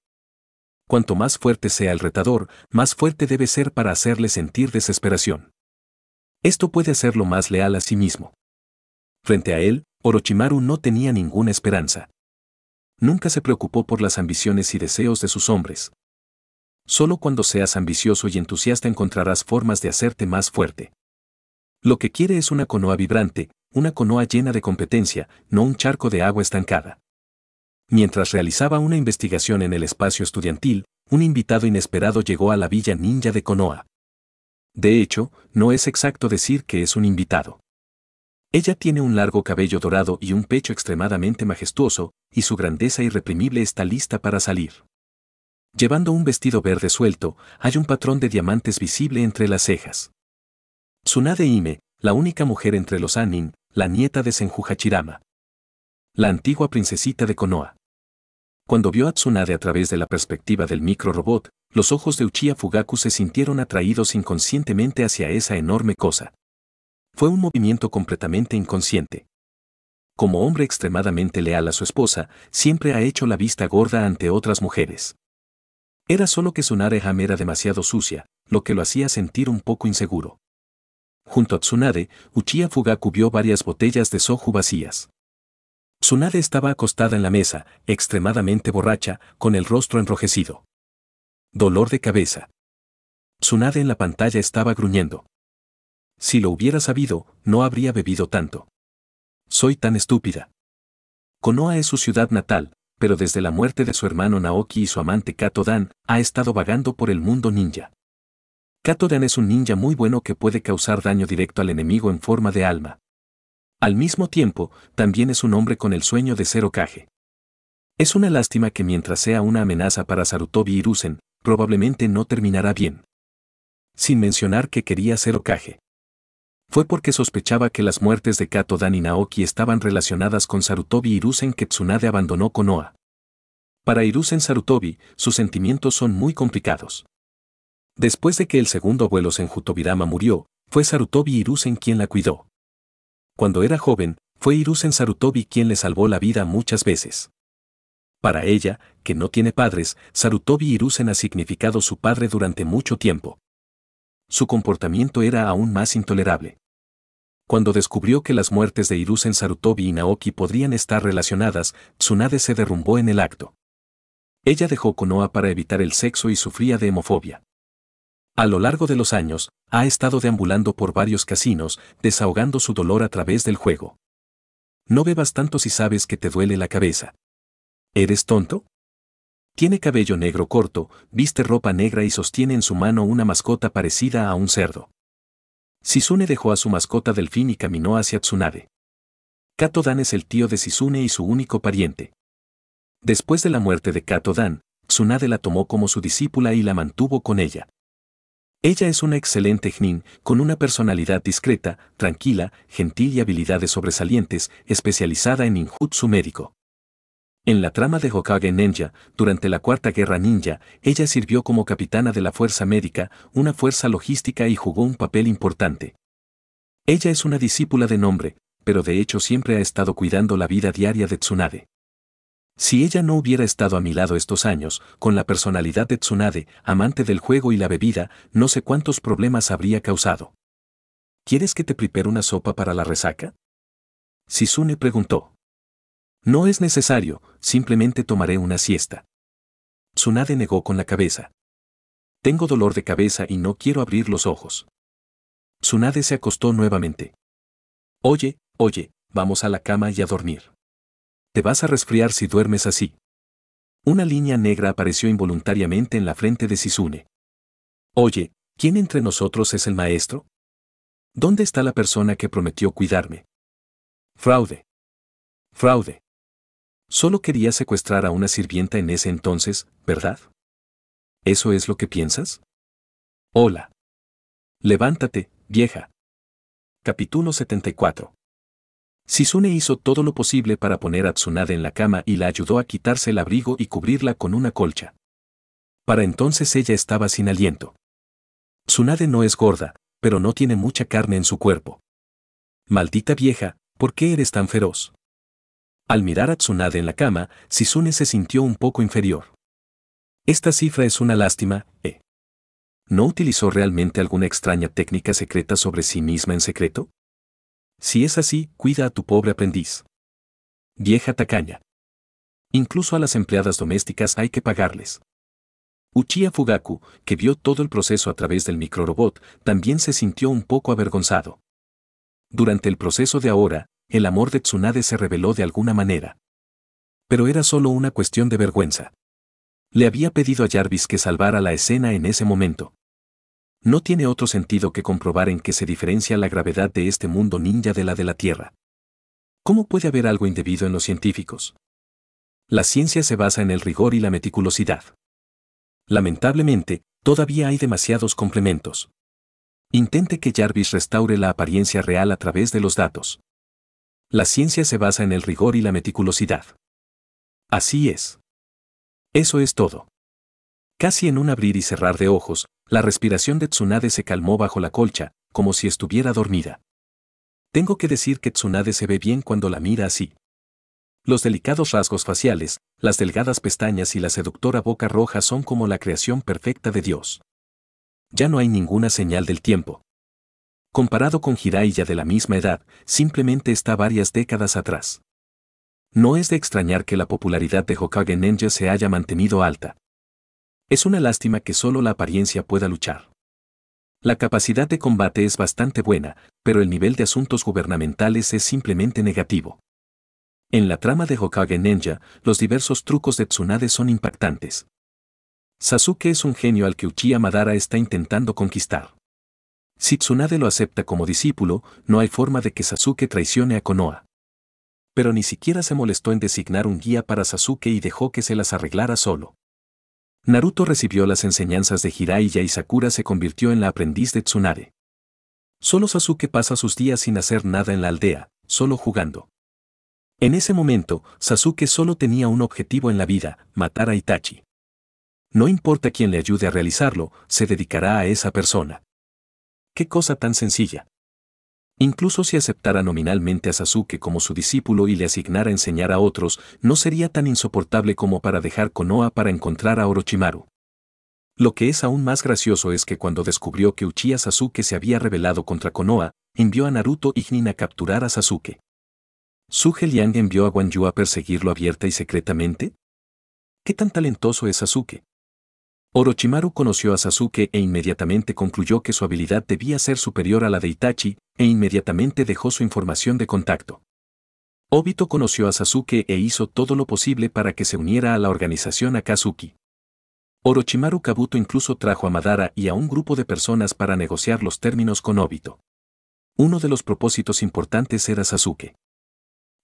Cuanto más fuerte sea el retador, más fuerte debe ser para hacerle sentir desesperación. Esto puede hacerlo más leal a sí mismo. Frente a él, Orochimaru no tenía ninguna esperanza. Nunca se preocupó por las ambiciones y deseos de sus hombres. Solo cuando seas ambicioso y entusiasta encontrarás formas de hacerte más fuerte. Lo que quiere es una conoa vibrante, una conoa llena de competencia, no un charco de agua estancada. Mientras realizaba una investigación en el espacio estudiantil, un invitado inesperado llegó a la villa ninja de Konoha. De hecho, no es exacto decir que es un invitado. Ella tiene un largo cabello dorado y un pecho extremadamente majestuoso, y su grandeza irreprimible está lista para salir. Llevando un vestido verde suelto, hay un patrón de diamantes visible entre las cejas. Tsunade Ime, la única mujer entre los Anin, la nieta de Senju Hachirama. La antigua princesita de Konoha. Cuando vio a Tsunade a través de la perspectiva del micro-robot, los ojos de Uchiha Fugaku se sintieron atraídos inconscientemente hacia esa enorme cosa. Fue un movimiento completamente inconsciente. Como hombre extremadamente leal a su esposa, siempre ha hecho la vista gorda ante otras mujeres. Era solo que Tsunade Ham era demasiado sucia, lo que lo hacía sentir un poco inseguro. Junto a Tsunade, Uchiha Fugaku vio varias botellas de soju vacías. Tsunade estaba acostada en la mesa, extremadamente borracha, con el rostro enrojecido. Dolor de cabeza. Tsunade en la pantalla estaba gruñendo. Si lo hubiera sabido, no habría bebido tanto. Soy tan estúpida. Konoha es su ciudad natal, pero desde la muerte de su hermano Naoki y su amante Kato Dan, ha estado vagando por el mundo ninja. Kato Dan es un ninja muy bueno que puede causar daño directo al enemigo en forma de alma. Al mismo tiempo, también es un hombre con el sueño de ser Okage. Es una lástima que mientras sea una amenaza para Sarutobi Hiruzen, probablemente no terminará bien. Sin mencionar que quería ser Okage. Fue porque sospechaba que las muertes de Kato Dan y Naoki estaban relacionadas con Sarutobi Hiruzen que Tsunade abandonó Konoha. Para Hiruzen Sarutobi, sus sentimientos son muy complicados. Después de que el segundo abuelo Senjutobirama murió, fue Sarutobi Hiruzen quien la cuidó. Cuando era joven, fue Hiruzen Sarutobi quien le salvó la vida muchas veces. Para ella, que no tiene padres, Sarutobi Hiruzen ha significado su padre durante mucho tiempo su comportamiento era aún más intolerable. Cuando descubrió que las muertes de Hiruzen Sarutobi y Naoki podrían estar relacionadas, Tsunade se derrumbó en el acto. Ella dejó Konoha para evitar el sexo y sufría de hemofobia. A lo largo de los años, ha estado deambulando por varios casinos, desahogando su dolor a través del juego. No bebas tanto si sabes que te duele la cabeza. ¿Eres tonto? Tiene cabello negro corto, viste ropa negra y sostiene en su mano una mascota parecida a un cerdo. Sisune dejó a su mascota delfín y caminó hacia Tsunade. Kato Dan es el tío de Sisune y su único pariente. Después de la muerte de Kato Dan, Tsunade la tomó como su discípula y la mantuvo con ella. Ella es una excelente Jnin, con una personalidad discreta, tranquila, gentil y habilidades sobresalientes, especializada en ninjutsu médico. En la trama de Hokage Ninja, durante la Cuarta Guerra Ninja, ella sirvió como capitana de la Fuerza Médica, una fuerza logística y jugó un papel importante. Ella es una discípula de nombre, pero de hecho siempre ha estado cuidando la vida diaria de Tsunade. Si ella no hubiera estado a mi lado estos años, con la personalidad de Tsunade, amante del juego y la bebida, no sé cuántos problemas habría causado. ¿Quieres que te prepare una sopa para la resaca? Sisune preguntó. No es necesario, simplemente tomaré una siesta. Tsunade negó con la cabeza. Tengo dolor de cabeza y no quiero abrir los ojos. Tsunade se acostó nuevamente. Oye, oye, vamos a la cama y a dormir. te vas a resfriar si duermes así. Una línea negra apareció involuntariamente en la frente de Sisune. Oye, ¿quién entre nosotros es el maestro? ¿Dónde está la persona que prometió cuidarme? Fraude. Fraude. Solo quería secuestrar a una sirvienta en ese entonces, ¿verdad? ¿Eso es lo que piensas? Hola. Levántate, vieja. Capítulo 74. Sisune hizo todo lo posible para poner a Tsunade en la cama y la ayudó a quitarse el abrigo y cubrirla con una colcha. Para entonces ella estaba sin aliento. Tsunade no es gorda, pero no tiene mucha carne en su cuerpo. Maldita vieja, ¿por qué eres tan feroz? Al mirar a Tsunade en la cama, Sisune se sintió un poco inferior. Esta cifra es una lástima, ¿eh? ¿No utilizó realmente alguna extraña técnica secreta sobre sí misma en secreto? Si es así, cuida a tu pobre aprendiz. Vieja tacaña. Incluso a las empleadas domésticas hay que pagarles. Uchiha Fugaku, que vio todo el proceso a través del microrobot, también se sintió un poco avergonzado. Durante el proceso de ahora, el amor de Tsunade se reveló de alguna manera. Pero era solo una cuestión de vergüenza. Le había pedido a Jarvis que salvara la escena en ese momento. No tiene otro sentido que comprobar en qué se diferencia la gravedad de este mundo ninja de la de la Tierra. ¿Cómo puede haber algo indebido en los científicos? La ciencia se basa en el rigor y la meticulosidad. Lamentablemente, todavía hay demasiados complementos. Intente que Jarvis restaure la apariencia real a través de los datos. La ciencia se basa en el rigor y la meticulosidad. Así es. Eso es todo. Casi en un abrir y cerrar de ojos, la respiración de Tsunade se calmó bajo la colcha, como si estuviera dormida. Tengo que decir que Tsunade se ve bien cuando la mira así. Los delicados rasgos faciales, las delgadas pestañas y la seductora boca roja son como la creación perfecta de Dios. Ya no hay ninguna señal del tiempo. Comparado con Jiraiya de la misma edad, simplemente está varias décadas atrás. No es de extrañar que la popularidad de Hokage Ninja se haya mantenido alta. Es una lástima que solo la apariencia pueda luchar. La capacidad de combate es bastante buena, pero el nivel de asuntos gubernamentales es simplemente negativo. En la trama de Hokage Ninja, los diversos trucos de Tsunade son impactantes. Sasuke es un genio al que Uchiha Madara está intentando conquistar. Si Tsunade lo acepta como discípulo, no hay forma de que Sasuke traicione a Konoha. Pero ni siquiera se molestó en designar un guía para Sasuke y dejó que se las arreglara solo. Naruto recibió las enseñanzas de Jiraiya y Sakura se convirtió en la aprendiz de Tsunade. Solo Sasuke pasa sus días sin hacer nada en la aldea, solo jugando. En ese momento, Sasuke solo tenía un objetivo en la vida, matar a Itachi. No importa quién le ayude a realizarlo, se dedicará a esa persona. Qué cosa tan sencilla. Incluso si aceptara nominalmente a Sasuke como su discípulo y le asignara enseñar a otros, no sería tan insoportable como para dejar Konoha para encontrar a Orochimaru. Lo que es aún más gracioso es que cuando descubrió que Uchiha Sasuke se había rebelado contra Konoha, envió a Naruto y Nin a capturar a Sasuke. ¿Suge Liang envió a Guan Yu a perseguirlo abierta y secretamente? ¿Qué tan talentoso es Sasuke? Orochimaru conoció a Sasuke e inmediatamente concluyó que su habilidad debía ser superior a la de Itachi, e inmediatamente dejó su información de contacto. Obito conoció a Sasuke e hizo todo lo posible para que se uniera a la organización Akatsuki. Orochimaru Kabuto incluso trajo a Madara y a un grupo de personas para negociar los términos con Obito. Uno de los propósitos importantes era Sasuke.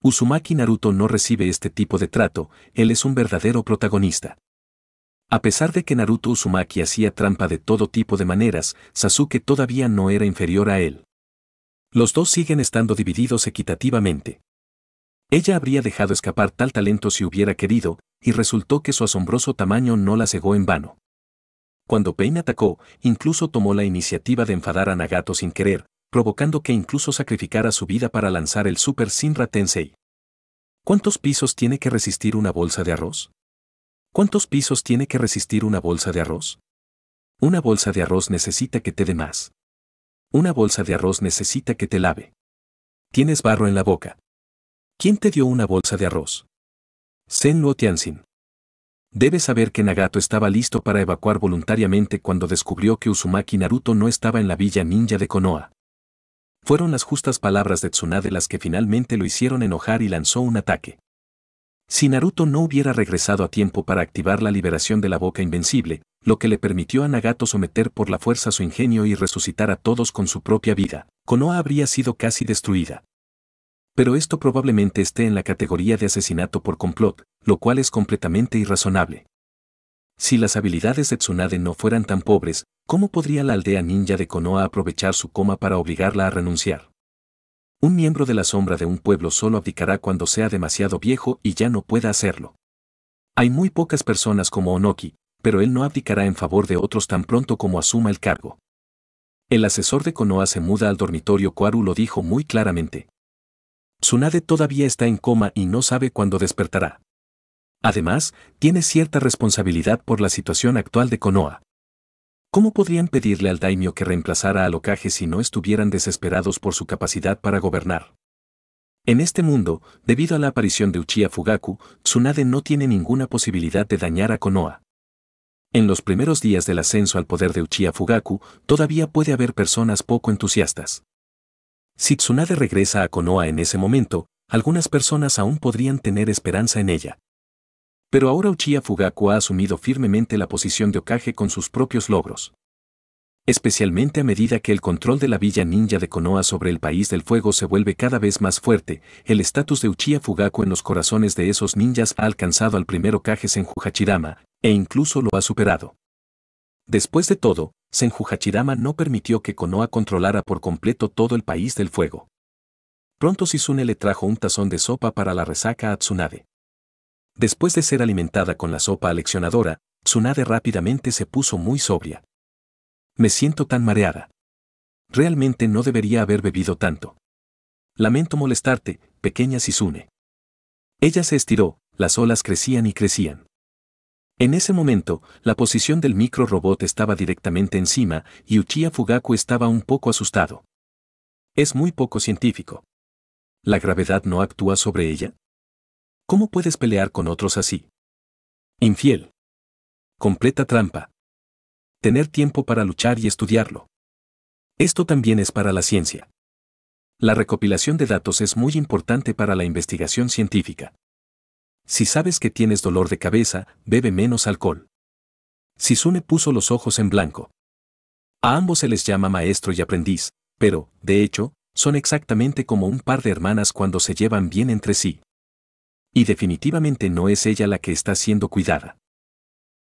Uzumaki Naruto no recibe este tipo de trato, él es un verdadero protagonista. A pesar de que Naruto Uzumaki hacía trampa de todo tipo de maneras, Sasuke todavía no era inferior a él. Los dos siguen estando divididos equitativamente. Ella habría dejado escapar tal talento si hubiera querido, y resultó que su asombroso tamaño no la cegó en vano. Cuando Pain atacó, incluso tomó la iniciativa de enfadar a Nagato sin querer, provocando que incluso sacrificara su vida para lanzar el Super Sinra Tensei. ¿Cuántos pisos tiene que resistir una bolsa de arroz? ¿Cuántos pisos tiene que resistir una bolsa de arroz? Una bolsa de arroz necesita que te dé más. Una bolsa de arroz necesita que te lave. Tienes barro en la boca. ¿Quién te dio una bolsa de arroz? Sen Luo Tianxin. Debes saber que Nagato estaba listo para evacuar voluntariamente cuando descubrió que Uzumaki Naruto no estaba en la villa ninja de Konoha. Fueron las justas palabras de Tsunade las que finalmente lo hicieron enojar y lanzó un ataque. Si Naruto no hubiera regresado a tiempo para activar la liberación de la boca invencible, lo que le permitió a Nagato someter por la fuerza su ingenio y resucitar a todos con su propia vida, Konoha habría sido casi destruida. Pero esto probablemente esté en la categoría de asesinato por complot, lo cual es completamente irrazonable. Si las habilidades de Tsunade no fueran tan pobres, ¿cómo podría la aldea ninja de Konoha aprovechar su coma para obligarla a renunciar? Un miembro de la sombra de un pueblo solo abdicará cuando sea demasiado viejo y ya no pueda hacerlo. Hay muy pocas personas como Onoki, pero él no abdicará en favor de otros tan pronto como asuma el cargo. El asesor de Konoha se muda al dormitorio Kwaru lo dijo muy claramente. Tsunade todavía está en coma y no sabe cuándo despertará. Además, tiene cierta responsabilidad por la situación actual de Konoha. ¿Cómo podrían pedirle al daimyo que reemplazara al Okage si no estuvieran desesperados por su capacidad para gobernar? En este mundo, debido a la aparición de Uchiha Fugaku, Tsunade no tiene ninguna posibilidad de dañar a Konoha. En los primeros días del ascenso al poder de Uchiha Fugaku, todavía puede haber personas poco entusiastas. Si Tsunade regresa a Konoha en ese momento, algunas personas aún podrían tener esperanza en ella. Pero ahora Uchiha Fugaku ha asumido firmemente la posición de Okage con sus propios logros. Especialmente a medida que el control de la villa ninja de Konoha sobre el país del fuego se vuelve cada vez más fuerte, el estatus de Uchiha Fugaku en los corazones de esos ninjas ha alcanzado al primer Okage Senju Hachirama, e incluso lo ha superado. Después de todo, Senju Hachirama no permitió que Konoha controlara por completo todo el país del fuego. Pronto Shizune le trajo un tazón de sopa para la resaca a Tsunade. Después de ser alimentada con la sopa aleccionadora, Tsunade rápidamente se puso muy sobria. Me siento tan mareada. Realmente no debería haber bebido tanto. Lamento molestarte, pequeña Shizune. Ella se estiró, las olas crecían y crecían. En ese momento, la posición del micro robot estaba directamente encima y Uchiha Fugaku estaba un poco asustado. Es muy poco científico. ¿La gravedad no actúa sobre ella? ¿Cómo puedes pelear con otros así? Infiel. Completa trampa. Tener tiempo para luchar y estudiarlo. Esto también es para la ciencia. La recopilación de datos es muy importante para la investigación científica. Si sabes que tienes dolor de cabeza, bebe menos alcohol. Sisune puso los ojos en blanco. A ambos se les llama maestro y aprendiz, pero, de hecho, son exactamente como un par de hermanas cuando se llevan bien entre sí. Y definitivamente no es ella la que está siendo cuidada.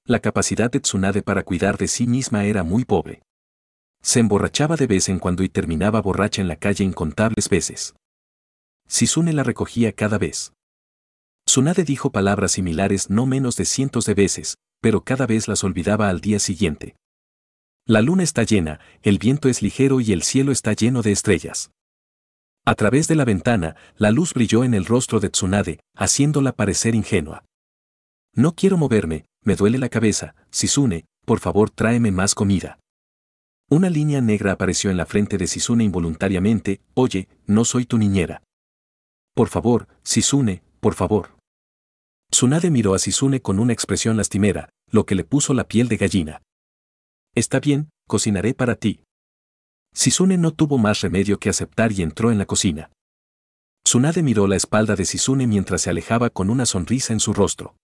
La capacidad de Tsunade para cuidar de sí misma era muy pobre. Se emborrachaba de vez en cuando y terminaba borracha en la calle incontables veces. Sisune la recogía cada vez. Tsunade dijo palabras similares no menos de cientos de veces, pero cada vez las olvidaba al día siguiente. La luna está llena, el viento es ligero y el cielo está lleno de estrellas. A través de la ventana, la luz brilló en el rostro de Tsunade, haciéndola parecer ingenua. No quiero moverme, me duele la cabeza, Sisune, por favor tráeme más comida. Una línea negra apareció en la frente de Sisune involuntariamente, oye, no soy tu niñera. Por favor, Sisune, por favor. Tsunade miró a Sisune con una expresión lastimera, lo que le puso la piel de gallina. Está bien, cocinaré para ti. Sisune no tuvo más remedio que aceptar y entró en la cocina. Tsunade miró la espalda de Sisune mientras se alejaba con una sonrisa en su rostro.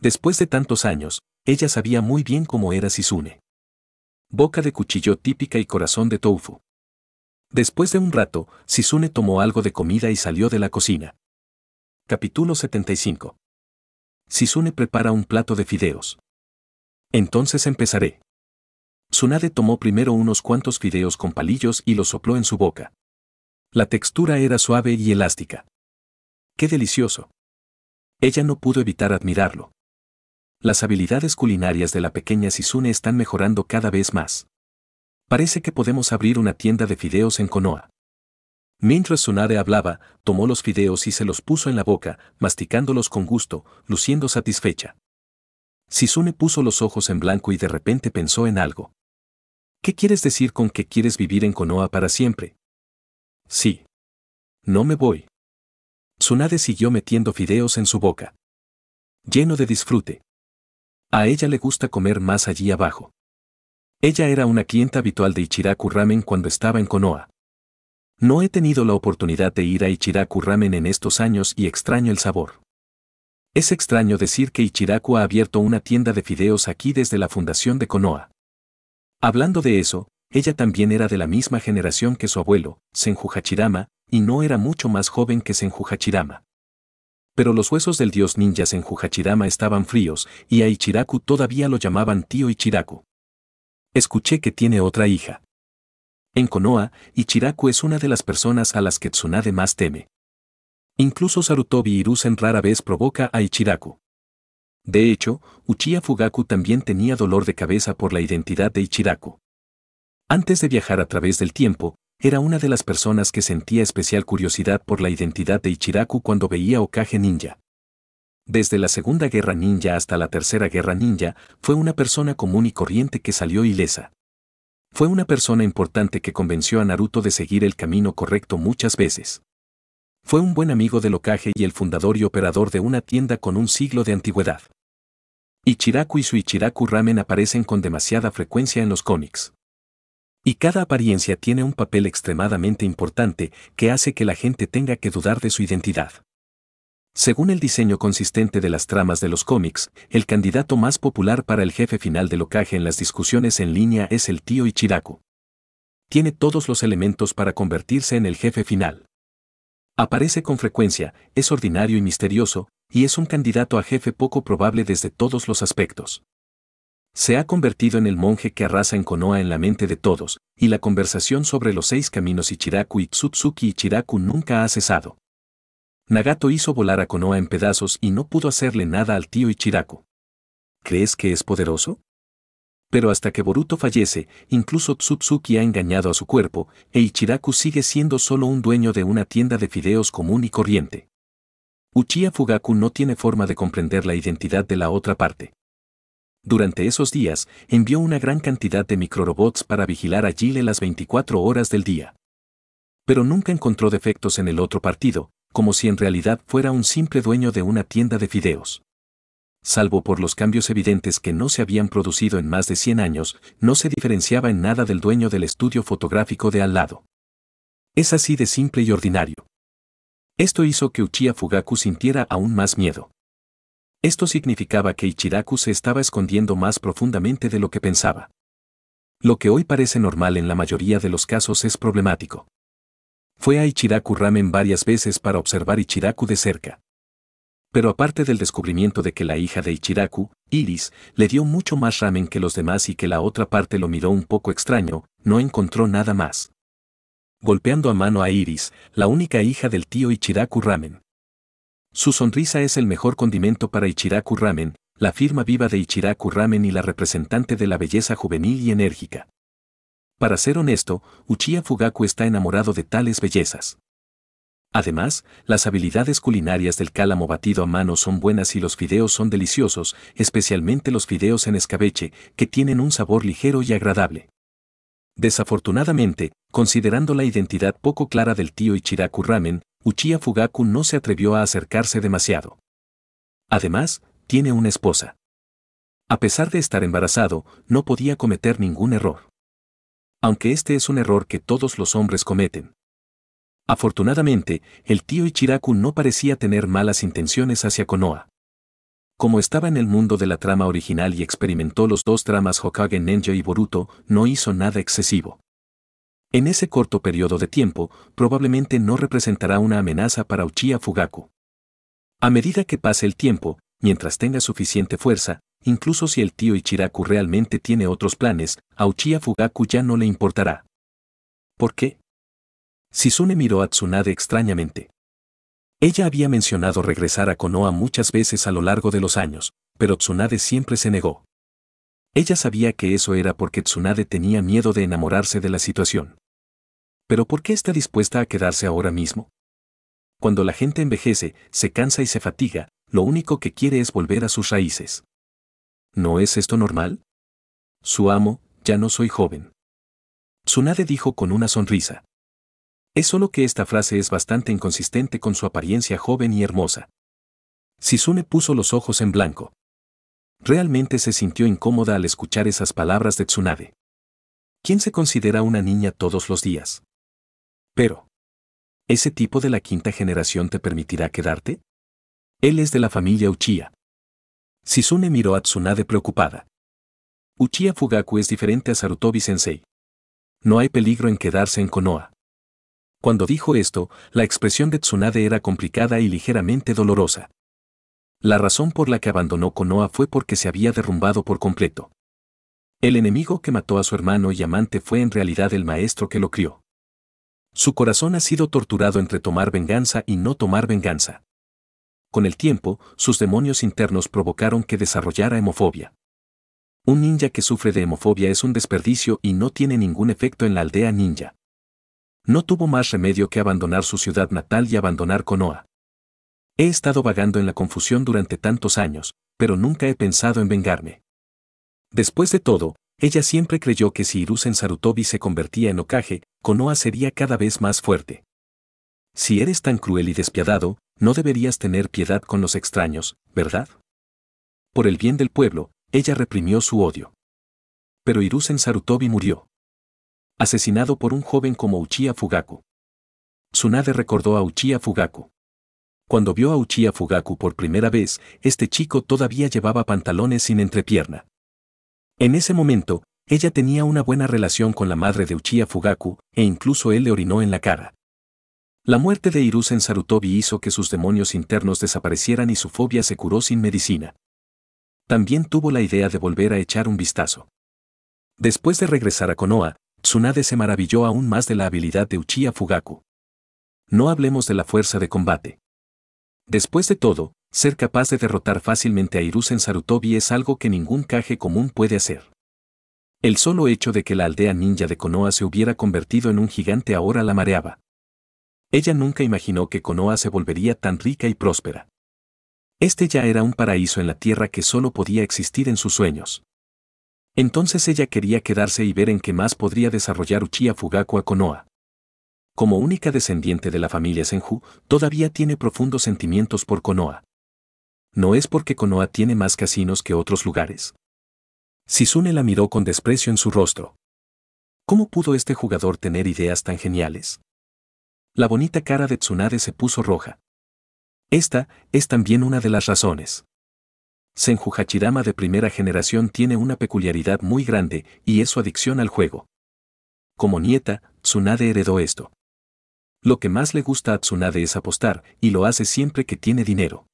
Después de tantos años, ella sabía muy bien cómo era Sisune. Boca de cuchillo típica y corazón de tofu. Después de un rato, Sisune tomó algo de comida y salió de la cocina. Capítulo 75. Sisune prepara un plato de fideos. Entonces empezaré. Tsunade tomó primero unos cuantos fideos con palillos y los sopló en su boca. La textura era suave y elástica. ¡Qué delicioso! Ella no pudo evitar admirarlo. Las habilidades culinarias de la pequeña Sisune están mejorando cada vez más. Parece que podemos abrir una tienda de fideos en Konoha. Mientras Tsunade hablaba, tomó los fideos y se los puso en la boca, masticándolos con gusto, luciendo satisfecha. Sisune puso los ojos en blanco y de repente pensó en algo. ¿Qué quieres decir con que quieres vivir en Konoha para siempre? Sí. No me voy. Tsunade siguió metiendo fideos en su boca. Lleno de disfrute. A ella le gusta comer más allí abajo. Ella era una clienta habitual de Ichiraku Ramen cuando estaba en Konoha. No he tenido la oportunidad de ir a Ichiraku Ramen en estos años y extraño el sabor. Es extraño decir que Ichiraku ha abierto una tienda de fideos aquí desde la fundación de Konoha. Hablando de eso, ella también era de la misma generación que su abuelo, Senju Hachirama, y no era mucho más joven que Senju Hachirama. Pero los huesos del dios ninja Senju Hachirama estaban fríos, y a Ichiraku todavía lo llamaban tío Ichiraku. Escuché que tiene otra hija. En Konoha, Ichiraku es una de las personas a las que Tsunade más teme. Incluso Sarutobi Hiruzen rara vez provoca a Ichiraku. De hecho, Uchiha Fugaku también tenía dolor de cabeza por la identidad de Ichiraku. Antes de viajar a través del tiempo, era una de las personas que sentía especial curiosidad por la identidad de Ichiraku cuando veía Okage Ninja. Desde la Segunda Guerra Ninja hasta la Tercera Guerra Ninja, fue una persona común y corriente que salió ilesa. Fue una persona importante que convenció a Naruto de seguir el camino correcto muchas veces. Fue un buen amigo del Okage y el fundador y operador de una tienda con un siglo de antigüedad. Ichiraku y su Ichiraku Ramen aparecen con demasiada frecuencia en los cómics. Y cada apariencia tiene un papel extremadamente importante que hace que la gente tenga que dudar de su identidad. Según el diseño consistente de las tramas de los cómics, el candidato más popular para el jefe final del Okage en las discusiones en línea es el tío Ichiraku. Tiene todos los elementos para convertirse en el jefe final. Aparece con frecuencia, es ordinario y misterioso, y es un candidato a jefe poco probable desde todos los aspectos. Se ha convertido en el monje que arrasa en Konoha en la mente de todos, y la conversación sobre los seis caminos Ichiraku y Tsutsuki Ichiraku nunca ha cesado. Nagato hizo volar a Konoha en pedazos y no pudo hacerle nada al tío Ichiraku. ¿Crees que es poderoso? Pero hasta que Boruto fallece, incluso Tsutsuki ha engañado a su cuerpo, e Ichiraku sigue siendo solo un dueño de una tienda de fideos común y corriente. Uchiha Fugaku no tiene forma de comprender la identidad de la otra parte. Durante esos días, envió una gran cantidad de microrobots para vigilar a Gile las 24 horas del día. Pero nunca encontró defectos en el otro partido, como si en realidad fuera un simple dueño de una tienda de fideos. Salvo por los cambios evidentes que no se habían producido en más de 100 años, no se diferenciaba en nada del dueño del estudio fotográfico de al lado. Es así de simple y ordinario. Esto hizo que Uchiha Fugaku sintiera aún más miedo. Esto significaba que Ichiraku se estaba escondiendo más profundamente de lo que pensaba. Lo que hoy parece normal en la mayoría de los casos es problemático. Fue a Ichiraku Ramen varias veces para observar Ichiraku de cerca. Pero aparte del descubrimiento de que la hija de Ichiraku, Iris, le dio mucho más ramen que los demás y que la otra parte lo miró un poco extraño, no encontró nada más. Golpeando a mano a Iris, la única hija del tío Ichiraku Ramen. Su sonrisa es el mejor condimento para Ichiraku Ramen, la firma viva de Ichiraku Ramen y la representante de la belleza juvenil y enérgica. Para ser honesto, Uchiha Fugaku está enamorado de tales bellezas. Además, las habilidades culinarias del cálamo batido a mano son buenas y los fideos son deliciosos, especialmente los fideos en escabeche, que tienen un sabor ligero y agradable. Desafortunadamente, considerando la identidad poco clara del tío Ichiraku Ramen, Uchiha Fugaku no se atrevió a acercarse demasiado. Además, tiene una esposa. A pesar de estar embarazado, no podía cometer ningún error. Aunque este es un error que todos los hombres cometen. Afortunadamente, el tío Ichiraku no parecía tener malas intenciones hacia Konoha. Como estaba en el mundo de la trama original y experimentó los dos tramas Hokage Nenja y Boruto, no hizo nada excesivo. En ese corto periodo de tiempo, probablemente no representará una amenaza para Uchiha Fugaku. A medida que pase el tiempo, mientras tenga suficiente fuerza, incluso si el tío Ichiraku realmente tiene otros planes, a Uchiha Fugaku ya no le importará. ¿Por qué? Sisune miró a Tsunade extrañamente. Ella había mencionado regresar a Konoha muchas veces a lo largo de los años, pero Tsunade siempre se negó. Ella sabía que eso era porque Tsunade tenía miedo de enamorarse de la situación. Pero ¿por qué está dispuesta a quedarse ahora mismo? Cuando la gente envejece, se cansa y se fatiga, lo único que quiere es volver a sus raíces. ¿No es esto normal? Su amo, ya no soy joven. Tsunade dijo con una sonrisa. Es solo que esta frase es bastante inconsistente con su apariencia joven y hermosa. Sisune puso los ojos en blanco. Realmente se sintió incómoda al escuchar esas palabras de Tsunade. ¿Quién se considera una niña todos los días? Pero, ¿ese tipo de la quinta generación te permitirá quedarte? Él es de la familia Uchiha. Shizune miró a Tsunade preocupada. Uchiha Fugaku es diferente a Sarutobi Sensei. No hay peligro en quedarse en Konoha. Cuando dijo esto, la expresión de Tsunade era complicada y ligeramente dolorosa. La razón por la que abandonó Konoha fue porque se había derrumbado por completo. El enemigo que mató a su hermano y amante fue en realidad el maestro que lo crió. Su corazón ha sido torturado entre tomar venganza y no tomar venganza. Con el tiempo, sus demonios internos provocaron que desarrollara hemofobia. Un ninja que sufre de hemofobia es un desperdicio y no tiene ningún efecto en la aldea ninja. No tuvo más remedio que abandonar su ciudad natal y abandonar Konoha. He estado vagando en la confusión durante tantos años, pero nunca he pensado en vengarme. Después de todo, ella siempre creyó que si Hiruzen Sarutobi se convertía en Okage, Konoha sería cada vez más fuerte. Si eres tan cruel y despiadado, no deberías tener piedad con los extraños, ¿verdad? Por el bien del pueblo, ella reprimió su odio. Pero Hiruzen Sarutobi murió. Asesinado por un joven como Uchiha Fugaku. Tsunade recordó a Uchiha Fugaku. Cuando vio a Uchiha Fugaku por primera vez, este chico todavía llevaba pantalones sin entrepierna. En ese momento, ella tenía una buena relación con la madre de Uchiha Fugaku, e incluso él le orinó en la cara. La muerte de Hiruzen Sarutobi hizo que sus demonios internos desaparecieran y su fobia se curó sin medicina. También tuvo la idea de volver a echar un vistazo. Después de regresar a Konoha, Tsunade se maravilló aún más de la habilidad de Uchiha Fugaku. No hablemos de la fuerza de combate. Después de todo, ser capaz de derrotar fácilmente a Hiruzen Sarutobi es algo que ningún caje común puede hacer. El solo hecho de que la aldea ninja de Konoha se hubiera convertido en un gigante ahora la mareaba. Ella nunca imaginó que Konoha se volvería tan rica y próspera. Este ya era un paraíso en la tierra que solo podía existir en sus sueños. Entonces ella quería quedarse y ver en qué más podría desarrollar Uchiha Fugaku Konoha. Como única descendiente de la familia Senju, todavía tiene profundos sentimientos por Konoha. ¿No es porque Konoha tiene más casinos que otros lugares? Sisune la miró con desprecio en su rostro. ¿Cómo pudo este jugador tener ideas tan geniales? La bonita cara de Tsunade se puso roja. Esta es también una de las razones. Senju Hachirama de primera generación tiene una peculiaridad muy grande y es su adicción al juego. Como nieta, Tsunade heredó esto. Lo que más le gusta a Tsunade es apostar, y lo hace siempre que tiene dinero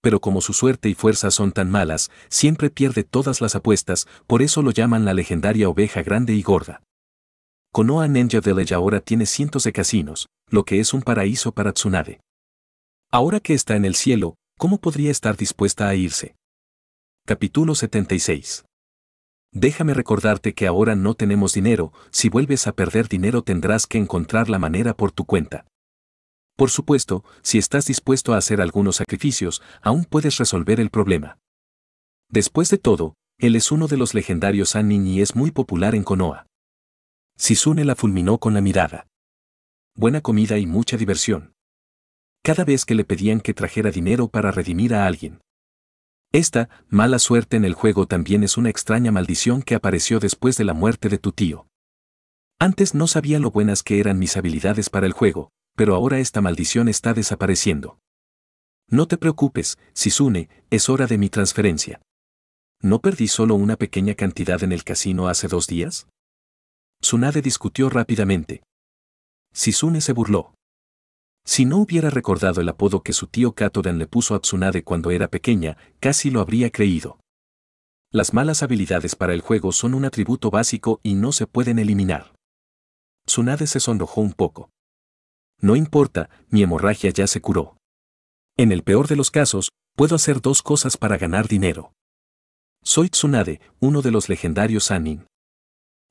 pero como su suerte y fuerza son tan malas, siempre pierde todas las apuestas, por eso lo llaman la legendaria oveja grande y gorda. Konoha Ninja Village ahora tiene cientos de casinos, lo que es un paraíso para Tsunade. Ahora que está en el cielo, ¿cómo podría estar dispuesta a irse? Capítulo 76 Déjame recordarte que ahora no tenemos dinero, si vuelves a perder dinero tendrás que encontrar la manera por tu cuenta. Por supuesto, si estás dispuesto a hacer algunos sacrificios, aún puedes resolver el problema. Después de todo, él es uno de los legendarios Sannin y es muy popular en Konoha. Sisune la fulminó con la mirada. Buena comida y mucha diversión. Cada vez que le pedían que trajera dinero para redimir a alguien. Esta, mala suerte en el juego también es una extraña maldición que apareció después de la muerte de tu tío. Antes no sabía lo buenas que eran mis habilidades para el juego, pero ahora esta maldición está desapareciendo. No te preocupes, Sisune, es hora de mi transferencia. ¿No perdí solo una pequeña cantidad en el casino hace dos días? Tsunade discutió rápidamente. Sisune se burló. Si no hubiera recordado el apodo que su tío Katodan le puso a Tsunade cuando era pequeña, casi lo habría creído. Las malas habilidades para el juego son un atributo básico y no se pueden eliminar. Tsunade se sonrojó un poco. No importa, mi hemorragia ya se curó. En el peor de los casos, puedo hacer dos cosas para ganar dinero. Soy Tsunade, uno de los legendarios Sanin.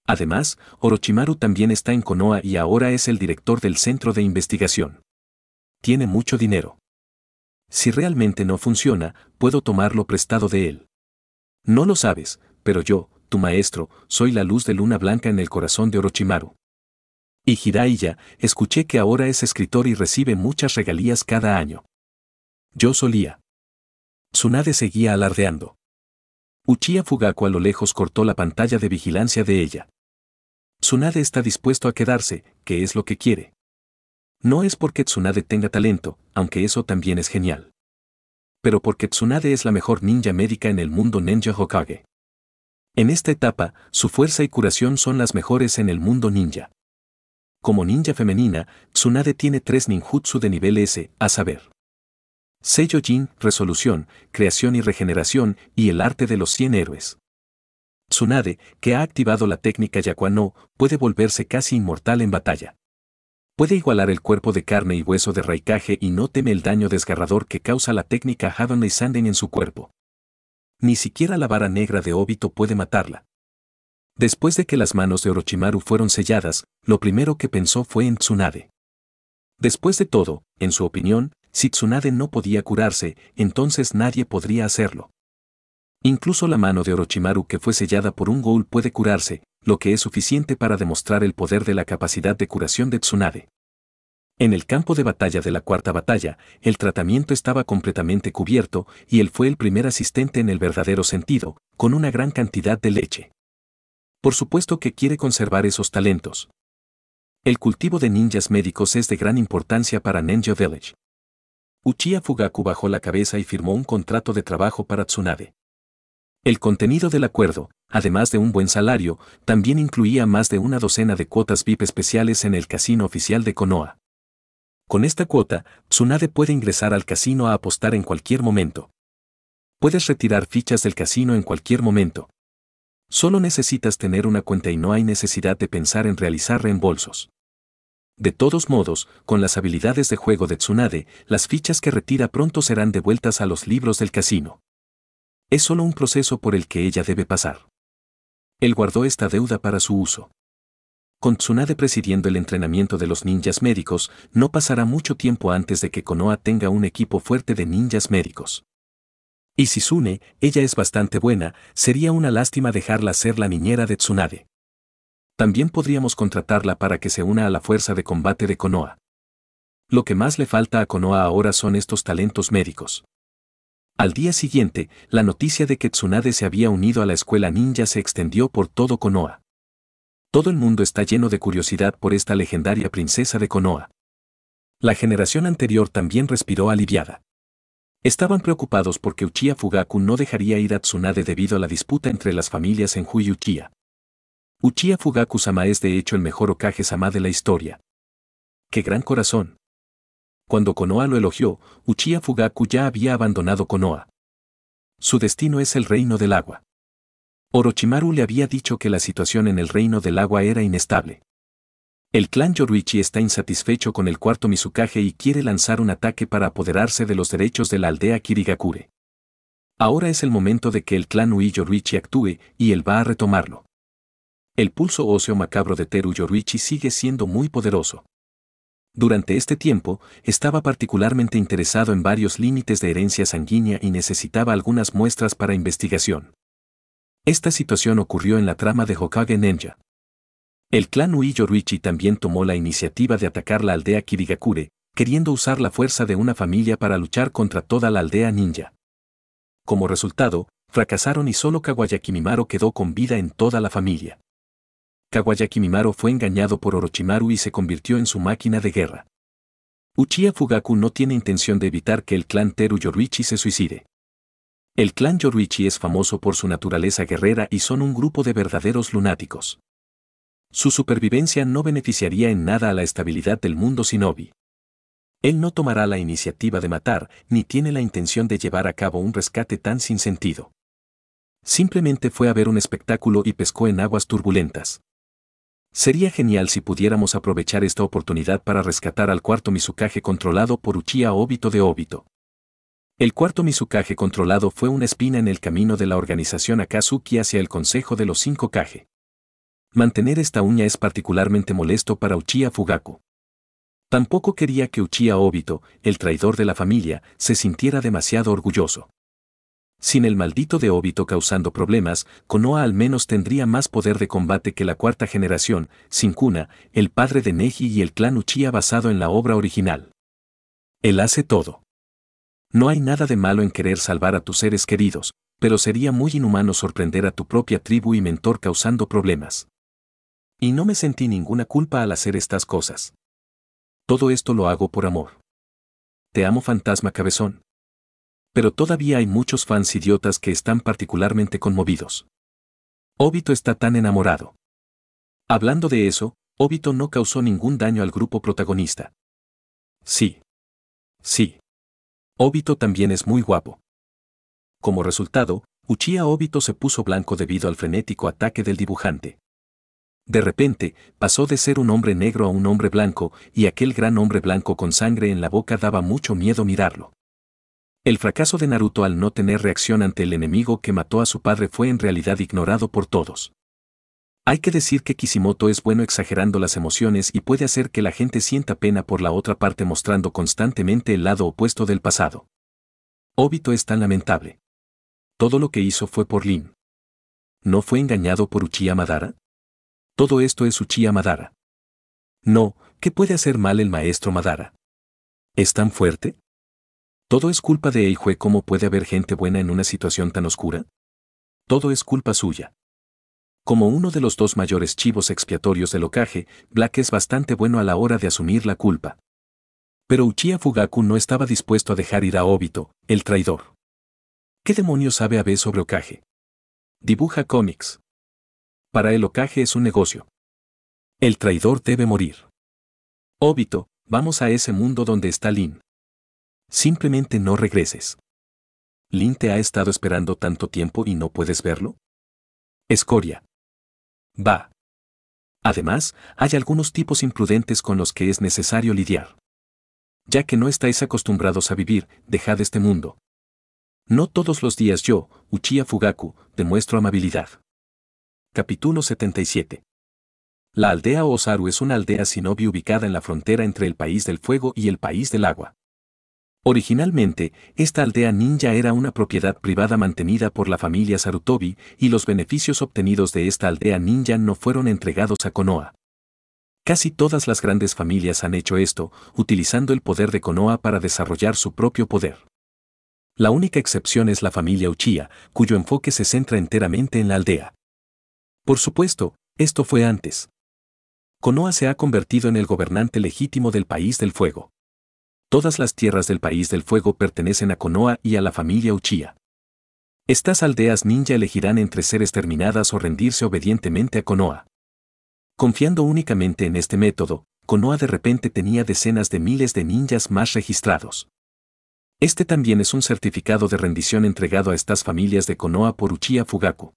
Además, Orochimaru también está en Konoha y ahora es el director del centro de investigación. Tiene mucho dinero. Si realmente no funciona, puedo tomarlo prestado de él. No lo sabes, pero yo, tu maestro, soy la luz de luna blanca en el corazón de Orochimaru. Y Jiraiya, escuché que ahora es escritor y recibe muchas regalías cada año. Yo solía. Tsunade seguía alardeando. Uchiha Fugaku a lo lejos cortó la pantalla de vigilancia de ella. Tsunade está dispuesto a quedarse, que es lo que quiere. No es porque Tsunade tenga talento, aunque eso también es genial. pero porque Tsunade es la mejor ninja médica en el mundo ninja Hokage. En esta etapa, su fuerza y curación son las mejores en el mundo ninja. Como ninja femenina, Tsunade tiene tres ninjutsu de nivel S, a saber. Seiyo Jin, resolución, creación y regeneración, y el arte de los 100 héroes. Tsunade, que ha activado la técnica Yakuano, puede volverse casi inmortal en batalla. Puede igualar el cuerpo de carne y hueso de Raikage y no teme el daño desgarrador que causa la técnica Heavenly Sanding en su cuerpo. Ni siquiera la vara negra de Obito puede matarla. Después de que las manos de Orochimaru fueron selladas, lo primero que pensó fue en Tsunade. Después de todo, en su opinión, si Tsunade no podía curarse, entonces nadie podría hacerlo. Incluso la mano de Orochimaru que fue sellada por un ghoul puede curarse, lo que es suficiente para demostrar el poder de la capacidad de curación de Tsunade. En el campo de batalla de la cuarta batalla, el tratamiento estaba completamente cubierto y él fue el primer asistente en el verdadero sentido, con una gran cantidad de leche. Por supuesto que quiere conservar esos talentos. El cultivo de ninjas médicos es de gran importancia para Ninja Village. Uchiha Fugaku bajó la cabeza y firmó un contrato de trabajo para Tsunade. El contenido del acuerdo, además de un buen salario, también incluía más de una docena de cuotas VIP especiales en el casino oficial de Konoha. Con esta cuota, Tsunade puede ingresar al casino a apostar en cualquier momento. Puedes retirar fichas del casino en cualquier momento. Solo necesitas tener una cuenta y no hay necesidad de pensar en realizar reembolsos. De todos modos, con las habilidades de juego de Tsunade, las fichas que retira pronto serán devueltas a los libros del casino. Es solo un proceso por el que ella debe pasar. Él guardó esta deuda para su uso. Con Tsunade presidiendo el entrenamiento de los ninjas médicos, no pasará mucho tiempo antes de que Konoha tenga un equipo fuerte de ninjas médicos. Y si Sune, ella es bastante buena, sería una lástima dejarla ser la niñera de Tsunade. También podríamos contratarla para que se una a la fuerza de combate de Konoha. Lo que más le falta a Konoha ahora son estos talentos médicos. Al día siguiente, la noticia de que Tsunade se había unido a la escuela ninja se extendió por todo Konoha. Todo el mundo está lleno de curiosidad por esta legendaria princesa de Konoha. La generación anterior también respiró aliviada. Estaban preocupados porque Uchiha Fugaku no dejaría ir a Tsunade debido a la disputa entre las familias en Hui Uchiha. Uchiha Fugaku-sama es de hecho el mejor Okage-sama de la historia. ¡Qué gran corazón! Cuando Konoha lo elogió, Uchiha Fugaku ya había abandonado Konoha. Su destino es el reino del agua. Orochimaru le había dicho que la situación en el reino del agua era inestable. El clan Yoruichi está insatisfecho con el cuarto Mizukage y quiere lanzar un ataque para apoderarse de los derechos de la aldea Kirigakure. Ahora es el momento de que el clan Ui Yoruichi actúe, y él va a retomarlo. El pulso óseo macabro de Teru Yoruichi sigue siendo muy poderoso. Durante este tiempo, estaba particularmente interesado en varios límites de herencia sanguínea y necesitaba algunas muestras para investigación. Esta situación ocurrió en la trama de Hokage Ninja. El clan Ui Yoruichi también tomó la iniciativa de atacar la aldea Kirigakure, queriendo usar la fuerza de una familia para luchar contra toda la aldea ninja. Como resultado, fracasaron y solo Kawayaki Mimaro quedó con vida en toda la familia. Kawayaki Mimaro fue engañado por Orochimaru y se convirtió en su máquina de guerra. Uchiha Fugaku no tiene intención de evitar que el clan Teru Yoruichi se suicide. El clan Yoruichi es famoso por su naturaleza guerrera y son un grupo de verdaderos lunáticos. Su supervivencia no beneficiaría en nada a la estabilidad del mundo shinobi. Él no tomará la iniciativa de matar, ni tiene la intención de llevar a cabo un rescate tan sin sentido. Simplemente fue a ver un espectáculo y pescó en aguas turbulentas. Sería genial si pudiéramos aprovechar esta oportunidad para rescatar al cuarto Mizukage controlado por Uchiha Obito de Obito. El cuarto Mizukage controlado fue una espina en el camino de la organización Akatsuki hacia el Consejo de los Cinco Kage. Mantener esta uña es particularmente molesto para Uchiha Fugaku. Tampoco quería que Uchiha Obito, el traidor de la familia, se sintiera demasiado orgulloso. Sin el maldito de Obito causando problemas, Konoha al menos tendría más poder de combate que la cuarta generación, sin Kuna, el padre de Neji y el clan Uchiha basado en la obra original. Él hace todo. No hay nada de malo en querer salvar a tus seres queridos, pero sería muy inhumano sorprender a tu propia tribu y mentor causando problemas. Y no me sentí ninguna culpa al hacer estas cosas. Todo esto lo hago por amor. Te amo fantasma cabezón Pero todavía hay muchos fans idiotas que están particularmente conmovidos. Obito está tan enamorado. Hablando de eso, Obito no causó ningún daño al grupo protagonista. Sí. Sí. Obito también es muy guapo. Como resultado, Uchiha Obito se puso blanco debido al frenético ataque del dibujante. De repente, pasó de ser un hombre negro a un hombre blanco, y aquel gran hombre blanco con sangre en la boca daba mucho miedo mirarlo. El fracaso de Naruto al no tener reacción ante el enemigo que mató a su padre fue en realidad ignorado por todos. Hay que decir que Kishimoto es bueno exagerando las emociones y puede hacer que la gente sienta pena por la otra parte mostrando constantemente el lado opuesto del pasado. Obito es tan lamentable. Todo lo que hizo fue por Lin. ¿No fue engañado por Uchiha Madara? Todo esto es Uchiha Madara. No, ¿qué puede hacer mal el maestro Madara? ¿Es tan fuerte? ¿Todo es culpa de Eihue? ¿Cómo puede haber gente buena en una situación tan oscura? Todo es culpa suya. Como uno de los dos mayores chivos expiatorios del Okage, Black es bastante bueno a la hora de asumir la culpa. Pero Uchiha Fugaku no estaba dispuesto a dejar ir a Obito, el traidor. ¿Qué demonios sabe Abe sobre Okage? Dibuja cómics. Para el Okage es un negocio. El traidor debe morir. Obito, vamos a ese mundo donde está Lin. Simplemente no regreses. ¿Lin te ha estado esperando tanto tiempo y no puedes verlo? Escoria. Va. Además, hay algunos tipos imprudentes con los que es necesario lidiar. Ya que no estáis acostumbrados a vivir, dejad este mundo. No todos los días yo, Uchiha Fugaku, demuestro amabilidad. Capítulo 77. La aldea Osaru es una aldea shinobi ubicada en la frontera entre el país del fuego y el país del agua. Originalmente, esta aldea ninja era una propiedad privada mantenida por la familia Sarutobi y los beneficios obtenidos de esta aldea ninja no fueron entregados a Konoha. Casi todas las grandes familias han hecho esto, utilizando el poder de Konoha para desarrollar su propio poder. La única excepción es la familia Uchiha, cuyo enfoque se centra enteramente en la aldea. Por supuesto, esto fue antes. Konoha se ha convertido en el gobernante legítimo del país del fuego. Todas las tierras del país del fuego pertenecen a Konoha y a la familia Uchiha. Estas aldeas ninja elegirán entre ser exterminadas o rendirse obedientemente a Konoha. Confiando únicamente en este método, Konoha de repente tenía decenas de miles de ninjas más registrados. Este también es un certificado de rendición entregado a estas familias de Konoha por Uchiha Fugaku.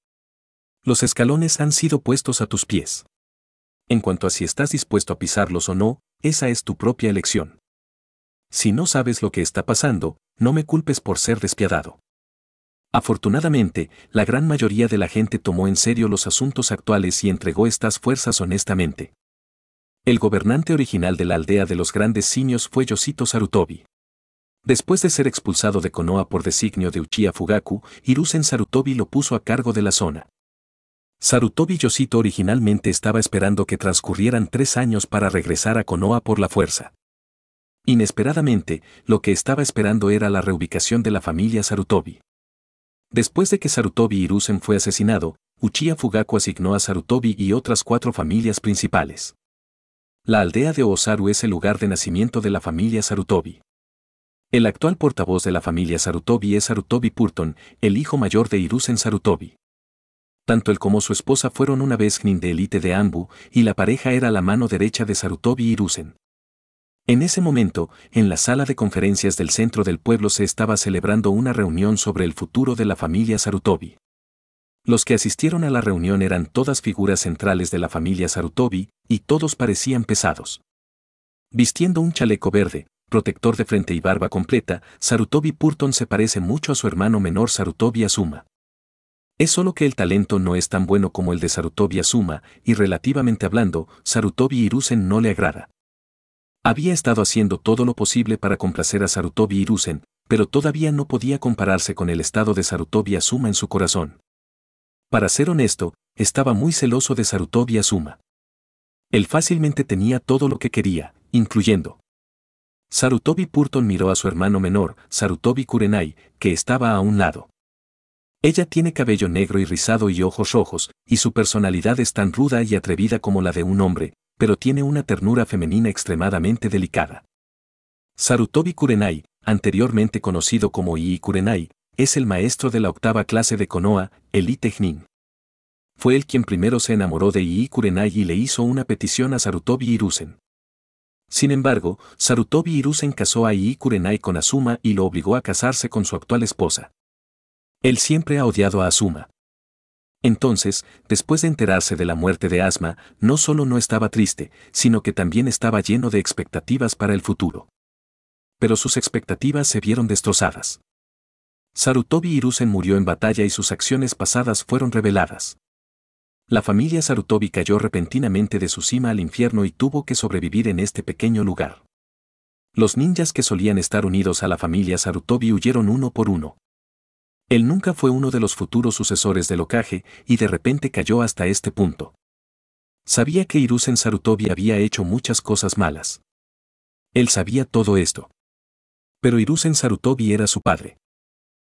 Los escalones han sido puestos a tus pies. En cuanto a si estás dispuesto a pisarlos o no, esa es tu propia elección. Si no sabes lo que está pasando, no me culpes por ser despiadado. Afortunadamente, la gran mayoría de la gente tomó en serio los asuntos actuales y entregó estas fuerzas honestamente. El gobernante original de la aldea de los grandes simios fue Yoshito Sarutobi. Después de ser expulsado de Konoha por designio de Uchiha Fugaku, Hiruzen Sarutobi lo puso a cargo de la zona. Sarutobi Yoshito originalmente estaba esperando que transcurrieran tres años para regresar a Konoha por la fuerza. Inesperadamente, lo que estaba esperando era la reubicación de la familia Sarutobi. Después de que Sarutobi Hiruzen fue asesinado, Uchiha Fugaku asignó a Sarutobi y otras cuatro familias principales. La aldea de Osaru es el lugar de nacimiento de la familia Sarutobi. El actual portavoz de la familia Sarutobi es Sarutobi Purton, el hijo mayor de Hiruzen Sarutobi. Tanto él como su esposa fueron una vez Gnin de élite de Anbu, y la pareja era la mano derecha de Sarutobi Hiruzen. En ese momento, en la sala de conferencias del centro del pueblo se estaba celebrando una reunión sobre el futuro de la familia Sarutobi. Los que asistieron a la reunión eran todas figuras centrales de la familia Sarutobi, y todos parecían pesados. Vistiendo un chaleco verde, protector de frente y barba completa, Sarutobi Purton se parece mucho a su hermano menor Sarutobi Asuma. Es solo que el talento no es tan bueno como el de Sarutobi Asuma, y relativamente hablando, Sarutobi Hiruzen no le agrada. Había estado haciendo todo lo posible para complacer a Sarutobi Hiruzen, pero todavía no podía compararse con el estado de Sarutobi Asuma en su corazón. Para ser honesto, estaba muy celoso de Sarutobi Asuma. Él fácilmente tenía todo lo que quería, incluyendo. Sarutobi Purton miró a su hermano menor, Sarutobi Kurenai, que estaba a un lado. Ella tiene cabello negro y rizado y ojos rojos, y su personalidad es tan ruda y atrevida como la de un hombre, pero tiene una ternura femenina extremadamente delicada. Sarutobi Kurenai, anteriormente conocido como Ii Kurenai, es el maestro de la octava clase de Konoha, el Itechnin. Fue él quien primero se enamoró de Ii Kurenai y le hizo una petición a Sarutobi Hiruzen. Sin embargo, Sarutobi Hiruzen casó a Ii Kurenai con Asuma y lo obligó a casarse con su actual esposa. Él siempre ha odiado a Asuma. Entonces, después de enterarse de la muerte de Asma, no solo no estaba triste, sino que también estaba lleno de expectativas para el futuro. Pero sus expectativas se vieron destrozadas. Sarutobi Hiruzen murió en batalla y sus acciones pasadas fueron reveladas. La familia Sarutobi cayó repentinamente de su cima al infierno y tuvo que sobrevivir en este pequeño lugar. Los ninjas que solían estar unidos a la familia Sarutobi huyeron uno por uno. Él nunca fue uno de los futuros sucesores del Okage y de repente cayó hasta este punto. Sabía que Hiruzen Sarutobi había hecho muchas cosas malas. Él sabía todo esto. Pero Hiruzen Sarutobi era su padre.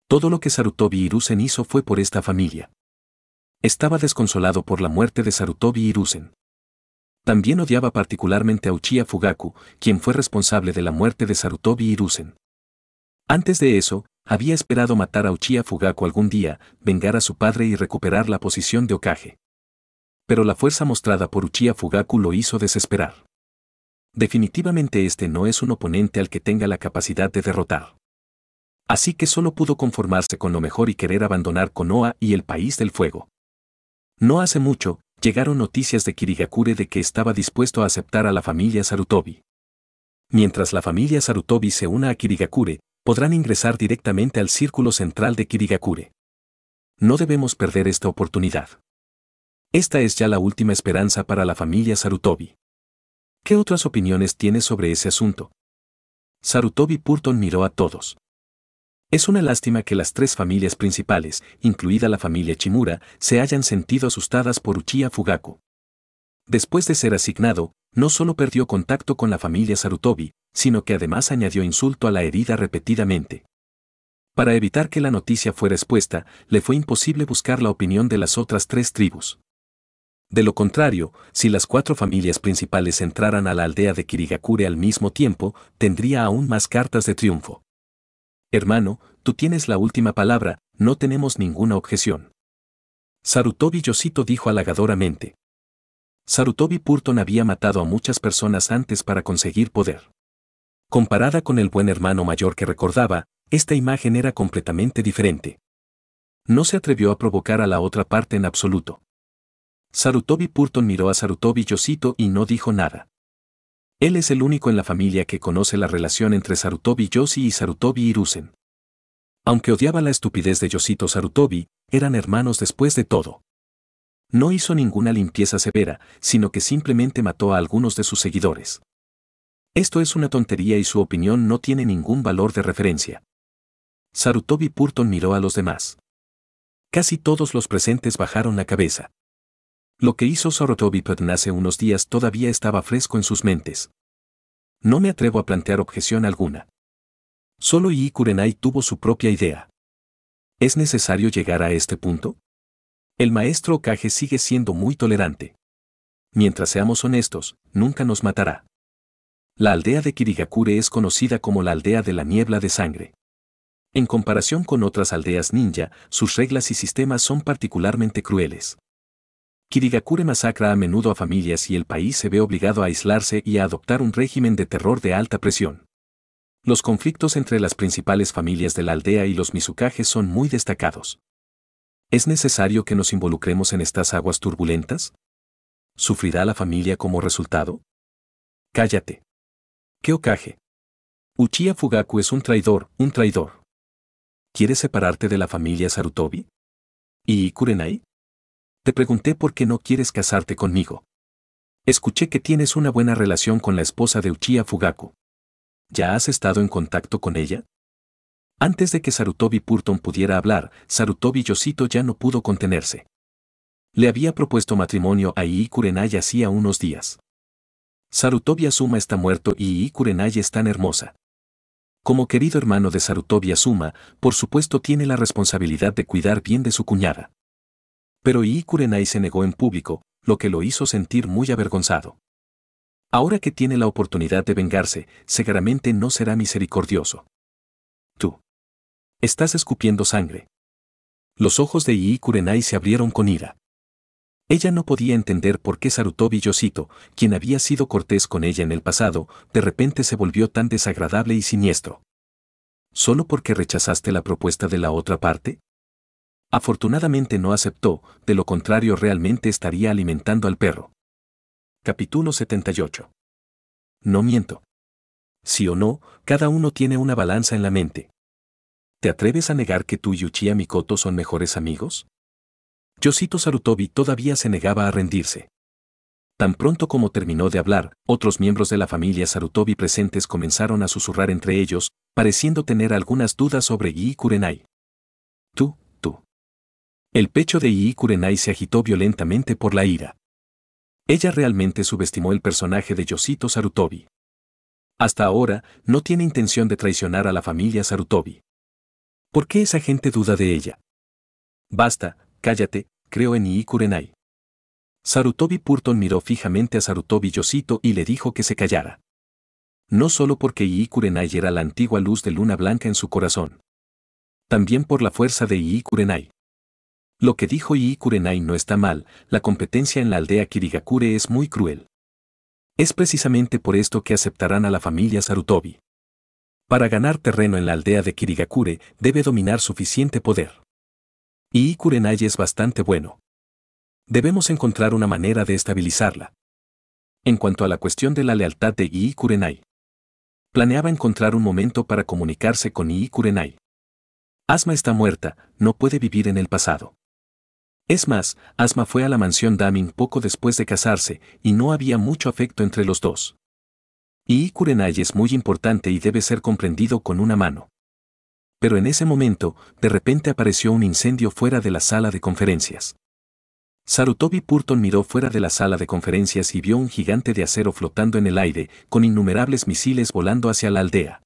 Todo lo que Sarutobi Hiruzen hizo fue por esta familia. Estaba desconsolado por la muerte de Sarutobi Hiruzen. También odiaba particularmente a Uchiha Fugaku, quien fue responsable de la muerte de Sarutobi Hiruzen. Antes de eso, había esperado matar a Uchiha Fugaku algún día, vengar a su padre y recuperar la posición de Okage. Pero la fuerza mostrada por Uchiha Fugaku lo hizo desesperar. Definitivamente este no es un oponente al que tenga la capacidad de derrotar. Así que solo pudo conformarse con lo mejor y querer abandonar Konoha y el país del fuego. No hace mucho, llegaron noticias de Kirigakure de que estaba dispuesto a aceptar a la familia Sarutobi. Mientras la familia Sarutobi se una a Kirigakure, podrán ingresar directamente al círculo central de Kirigakure. No debemos perder esta oportunidad. Esta es ya la última esperanza para la familia Sarutobi. ¿Qué otras opiniones tienes sobre ese asunto? Sarutobi Purton miró a todos. Es una lástima que las tres familias principales, incluida la familia Chimura, se hayan sentido asustadas por Uchiha Fugaku. Después de ser asignado, no solo perdió contacto con la familia Sarutobi, sino que además añadió insulto a la herida repetidamente. Para evitar que la noticia fuera expuesta, le fue imposible buscar la opinión de las otras tres tribus. De lo contrario, si las cuatro familias principales entraran a la aldea de Kirigakure al mismo tiempo, tendría aún más cartas de triunfo. Hermano, tú tienes la última palabra, no tenemos ninguna objeción. Sarutobi Yoshito dijo halagadoramente. Sarutobi Purton había matado a muchas personas antes para conseguir poder. Comparada con el buen hermano mayor que recordaba, esta imagen era completamente diferente. No se atrevió a provocar a la otra parte en absoluto. Sarutobi Purton miró a Sarutobi Yoshito y no dijo nada. Él es el único en la familia que conoce la relación entre Sarutobi Yoshi y Sarutobi Hiruzen. Aunque odiaba la estupidez de Yoshito Sarutobi, eran hermanos después de todo. No hizo ninguna limpieza severa, sino que simplemente mató a algunos de sus seguidores. Esto es una tontería y su opinión no tiene ningún valor de referencia. Sarutobi Purton miró a los demás. Casi todos los presentes bajaron la cabeza. Lo que hizo Sarutobi Purton hace unos días todavía estaba fresco en sus mentes. No me atrevo a plantear objeción alguna. Solo Yi Kurenai tuvo su propia idea. ¿Es necesario llegar a este punto? El maestro Okage sigue siendo muy tolerante. Mientras seamos honestos, nunca nos matará. La aldea de Kirigakure es conocida como la aldea de la niebla de sangre. En comparación con otras aldeas ninja, sus reglas y sistemas son particularmente crueles. Kirigakure masacra a menudo a familias y el país se ve obligado a aislarse y a adoptar un régimen de terror de alta presión. Los conflictos entre las principales familias de la aldea y los Mizukage son muy destacados. ¿Es necesario que nos involucremos en estas aguas turbulentas? ¿Sufrirá la familia como resultado? Cállate. ¿Qué Okage? Uchiha Fugaku es un traidor, un traidor. ¿Quieres separarte de la familia Sarutobi? ¿Y Kurenai? Te pregunté por qué no quieres casarte conmigo. Escuché que tienes una buena relación con la esposa de Uchiha Fugaku. ¿Ya has estado en contacto con ella? Antes de que Sarutobi Purton pudiera hablar, Sarutobi Yoshito ya no pudo contenerse. Le había propuesto matrimonio a Ii Kurenai hacía unos días. Sarutobi Asuma está muerto y Ii Kurenai es tan hermosa. Como querido hermano de Sarutobi Asuma, por supuesto tiene la responsabilidad de cuidar bien de su cuñada. Pero Ii Kurenai se negó en público, lo que lo hizo sentir muy avergonzado. Ahora que tiene la oportunidad de vengarse, seguramente no será misericordioso. Tú. Estás escupiendo sangre. Los ojos de Ii Kurenai se abrieron con ira. Ella no podía entender por qué Sarutobi Yosito, quien había sido cortés con ella en el pasado, de repente se volvió tan desagradable y siniestro. ¿Solo porque rechazaste la propuesta de la otra parte? Afortunadamente no aceptó, de lo contrario realmente estaría alimentando al perro. Capítulo 78. No miento. Sí o no, cada uno tiene una balanza en la mente. ¿Te atreves a negar que tú y Uchiha Mikoto son mejores amigos? Yoshito Sarutobi todavía se negaba a rendirse. Tan pronto como terminó de hablar, otros miembros de la familia Sarutobi presentes comenzaron a susurrar entre ellos, pareciendo tener algunas dudas sobre Yi Kurenai. Tú, tú. El pecho de Yi Kurenai se agitó violentamente por la ira. Ella realmente subestimó el personaje de Yoshito Sarutobi. Hasta ahora, no tiene intención de traicionar a la familia Sarutobi. ¿Por qué esa gente duda de ella? Basta, cállate, creo en Ii Kurenai. Sarutobi Purton miró fijamente a Sarutobi Yoshito y le dijo que se callara. No solo porque Ii Kurenai era la antigua luz de luna blanca en su corazón. También por la fuerza de Ii Kurenai. Lo que dijo Ii Kurenai no está mal, la competencia en la aldea Kirigakure es muy cruel. Es precisamente por esto que aceptarán a la familia Sarutobi. Para ganar terreno en la aldea de Kirigakure, debe dominar suficiente poder. Y Kurenai es bastante bueno. Debemos encontrar una manera de estabilizarla. En cuanto a la cuestión de la lealtad de Ii Kurenai, planeaba encontrar un momento para comunicarse con Ii. Asma está muerta, no puede vivir en el pasado. Es más, Asma fue a la mansión Damin poco después de casarse, y no había mucho afecto entre los dos. Y Kurenai es muy importante y debe ser comprendido con una mano. Pero en ese momento, de repente apareció un incendio fuera de la sala de conferencias. Sarutobi Purton miró fuera de la sala de conferencias y vio un gigante de acero flotando en el aire, con innumerables misiles volando hacia la aldea.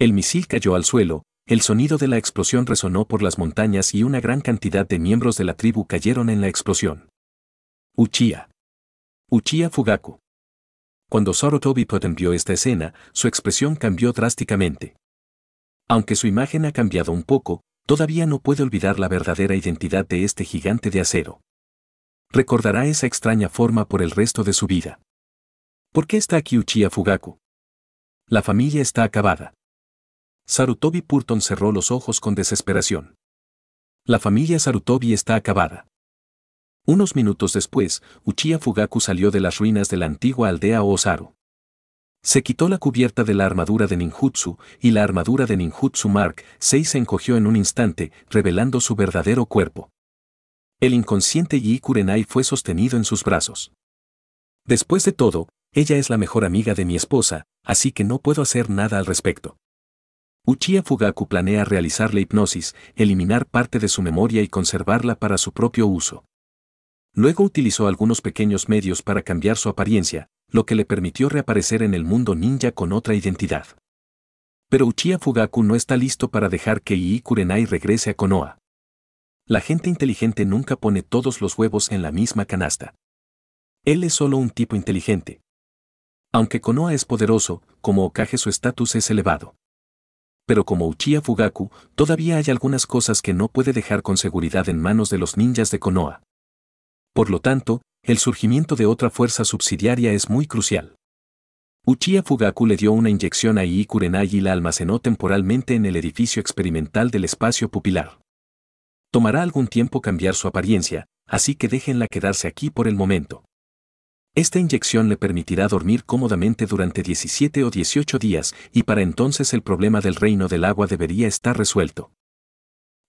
El misil cayó al suelo, el sonido de la explosión resonó por las montañas y una gran cantidad de miembros de la tribu cayeron en la explosión. Uchiha. Uchiha Fugaku. Cuando Sarutobi Purton vio esta escena, su expresión cambió drásticamente. Aunque su imagen ha cambiado un poco, todavía no puede olvidar la verdadera identidad de este gigante de acero. Recordará esa extraña forma por el resto de su vida. ¿Por qué está aquí Uchiha Fugaku? La familia está acabada. Sarutobi Purton cerró los ojos con desesperación. La familia Sarutobi está acabada. Unos minutos después, Uchiha Fugaku salió de las ruinas de la antigua aldea Osaru. Se quitó la cubierta de la armadura de ninjutsu, y la armadura de ninjutsu Mark VI se encogió en un instante, revelando su verdadero cuerpo. El inconsciente Yi Kurenai fue sostenido en sus brazos. Después de todo, ella es la mejor amiga de mi esposa, así que no puedo hacer nada al respecto. Uchiha Fugaku planea realizar la hipnosis, eliminar parte de su memoria y conservarla para su propio uso. Luego utilizó algunos pequeños medios para cambiar su apariencia, lo que le permitió reaparecer en el mundo ninja con otra identidad. Pero Uchiha Fugaku no está listo para dejar que Ii Kurenai regrese a Konoha. La gente inteligente nunca pone todos los huevos en la misma canasta. Él es solo un tipo inteligente. Aunque Konoha es poderoso, como Okage su estatus es elevado. Pero como Uchiha Fugaku, todavía hay algunas cosas que no puede dejar con seguridad en manos de los ninjas de Konoha. Por lo tanto, el surgimiento de otra fuerza subsidiaria es muy crucial. Uchiha Fugaku le dio una inyección a Ii Kurenai y la almacenó temporalmente en el edificio experimental del espacio pupilar. Tomará algún tiempo cambiar su apariencia, así que déjenla quedarse aquí por el momento. Esta inyección le permitirá dormir cómodamente durante 17 o 18 días y para entonces el problema del reino del agua debería estar resuelto.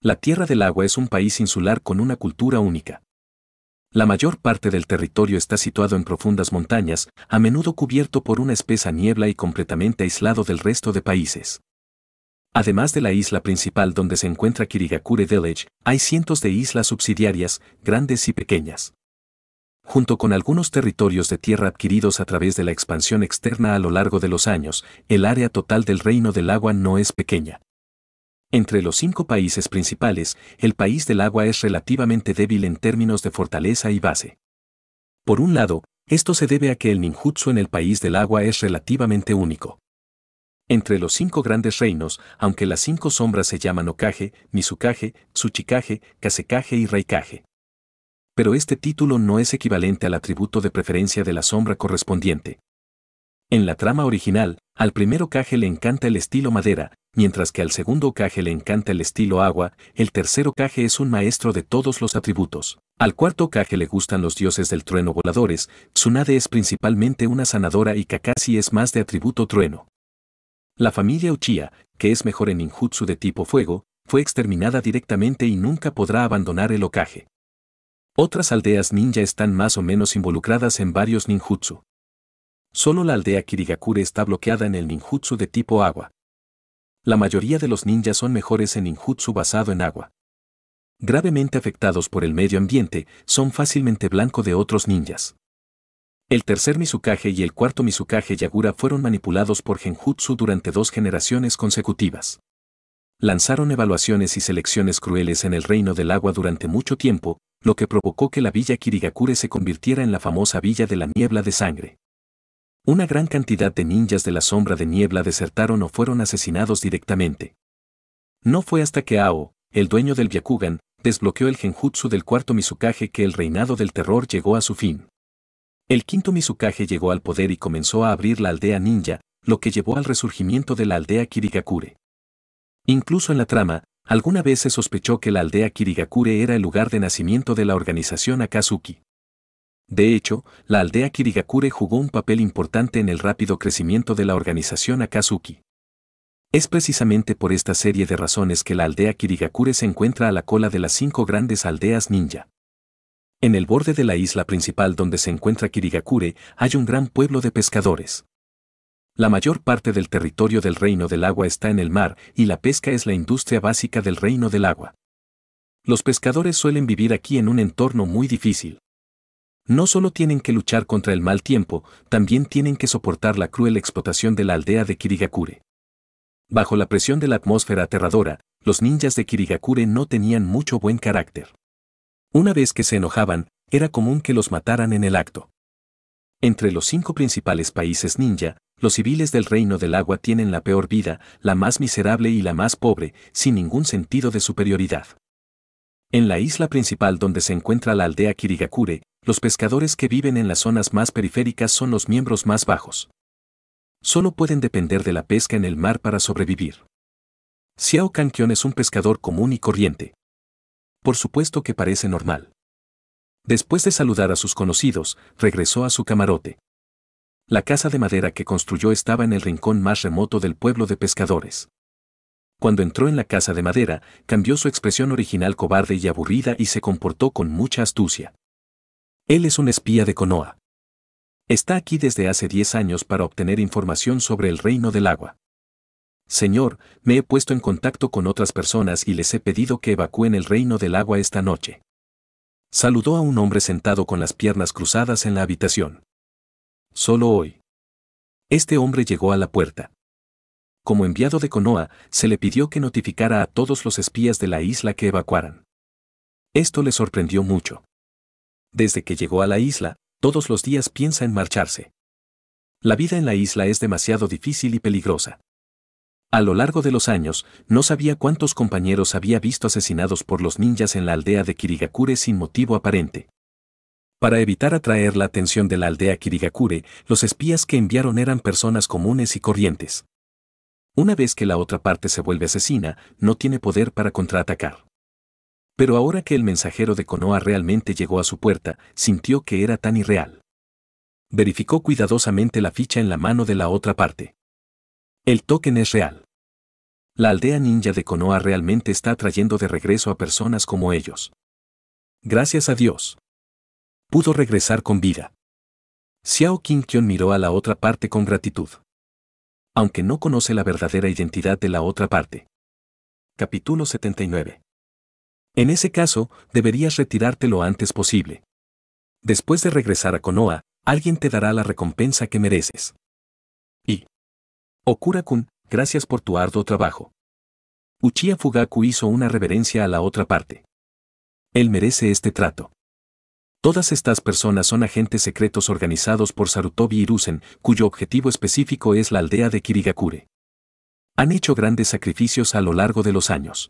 La Tierra del Agua es un país insular con una cultura única. La mayor parte del territorio está situado en profundas montañas, a menudo cubierto por una espesa niebla y completamente aislado del resto de países. Además de la isla principal donde se encuentra Kirigakure Village, hay cientos de islas subsidiarias, grandes y pequeñas. Junto con algunos territorios de tierra adquiridos a través de la expansión externa a lo largo de los años, el área total del Reino del Agua no es pequeña. Entre los cinco países principales, el país del agua es relativamente débil en términos de fortaleza y base. Por un lado, esto se debe a que el ninjutsu en el país del agua es relativamente único. Entre los cinco grandes reinos, aunque las cinco sombras se llaman Okage, Mizukage, Tsuchikage, Kasekage y Raikage. Pero este título no es equivalente al atributo de preferencia de la sombra correspondiente. En la trama original, al primero Okage le encanta el estilo madera, mientras que al segundo Okage le encanta el estilo agua, el tercero Okage es un maestro de todos los atributos. Al cuarto Okage le gustan los dioses del trueno voladores, Tsunade es principalmente una sanadora y Kakashi es más de atributo trueno. La familia Uchiha, que es mejor en ninjutsu de tipo fuego, fue exterminada directamente y nunca podrá abandonar el Okage. Otras aldeas ninja están más o menos involucradas en varios ninjutsu. Solo la aldea Kirigakure está bloqueada en el ninjutsu de tipo agua. La mayoría de los ninjas son mejores en ninjutsu basado en agua. Gravemente afectados por el medio ambiente, son fácilmente blanco de otros ninjas. El tercer Mizukage y el cuarto Mizukage Yagura fueron manipulados por Genjutsu durante dos generaciones consecutivas. Lanzaron evaluaciones y selecciones crueles en el reino del agua durante mucho tiempo, lo que provocó que la villa Kirigakure se convirtiera en la famosa villa de la niebla de sangre. Una gran cantidad de ninjas de la sombra de niebla desertaron o fueron asesinados directamente. No fue hasta que Ao, el dueño del Byakugan, desbloqueó el genjutsu del cuarto Mizukage que el reinado del terror llegó a su fin. El quinto Mizukage llegó al poder y comenzó a abrir la aldea ninja, lo que llevó al resurgimiento de la aldea Kirigakure. Incluso en la trama, alguna vez se sospechó que la aldea Kirigakure era el lugar de nacimiento de la organización Akatsuki. De hecho, la aldea Kirigakure jugó un papel importante en el rápido crecimiento de la organización Akatsuki. Es precisamente por esta serie de razones que la aldea Kirigakure se encuentra a la cola de las cinco grandes aldeas ninja. En el borde de la isla principal donde se encuentra Kirigakure hay un gran pueblo de pescadores. La mayor parte del territorio del Reino del Agua está en el mar y la pesca es la industria básica del Reino del Agua. Los pescadores suelen vivir aquí en un entorno muy difícil. No solo tienen que luchar contra el mal tiempo, también tienen que soportar la cruel explotación de la aldea de Kirigakure. Bajo la presión de la atmósfera aterradora, los ninjas de Kirigakure no tenían mucho buen carácter. Una vez que se enojaban, era común que los mataran en el acto. Entre los cinco principales países ninja, los civiles del reino del agua tienen la peor vida, la más miserable y la más pobre, sin ningún sentido de superioridad. En la isla principal donde se encuentra la aldea Kirigakure, los pescadores que viven en las zonas más periféricas son los miembros más bajos. Solo pueden depender de la pesca en el mar para sobrevivir. Xiao Kankion es un pescador común y corriente. Por supuesto que parece normal. Después de saludar a sus conocidos, regresó a su camarote. La casa de madera que construyó estaba en el rincón más remoto del pueblo de pescadores. Cuando entró en la casa de madera, cambió su expresión original cobarde y aburrida y se comportó con mucha astucia. Él es un espía de Konoha. Está aquí desde hace 10 años para obtener información sobre el reino del agua. Señor, me he puesto en contacto con otras personas y les he pedido que evacúen el reino del agua esta noche. Saludó a un hombre sentado con las piernas cruzadas en la habitación. Solo hoy. Este hombre llegó a la puerta. Como enviado de Konoha, se le pidió que notificara a todos los espías de la isla que evacuaran. Esto le sorprendió mucho. Desde que llegó a la isla, todos los días piensa en marcharse. La vida en la isla es demasiado difícil y peligrosa. A lo largo de los años, no sabía cuántos compañeros había visto asesinados por los ninjas en la aldea de Kirigakure sin motivo aparente. Para evitar atraer la atención de la aldea Kirigakure, los espías que enviaron eran personas comunes y corrientes. Una vez que la otra parte se vuelve asesina, no tiene poder para contraatacar. Pero ahora que el mensajero de Konoha realmente llegó a su puerta, sintió que era tan irreal. Verificó cuidadosamente la ficha en la mano de la otra parte. El token es real. La aldea ninja de Konoha realmente está trayendo de regreso a personas como ellos. Gracias a Dios. Pudo regresar con vida. Xiao Qingqion miró a la otra parte con gratitud. Aunque no conoce la verdadera identidad de la otra parte. Capítulo 79. En ese caso, deberías retirarte lo antes posible. Después de regresar a Konoha, alguien te dará la recompensa que mereces. Y Okura-kun, gracias por tu arduo trabajo. Uchiha Fugaku hizo una reverencia a la otra parte. Él merece este trato. Todas estas personas son agentes secretos organizados por Sarutobi Hiruzen, cuyo objetivo específico es la aldea de Kirigakure. Han hecho grandes sacrificios a lo largo de los años.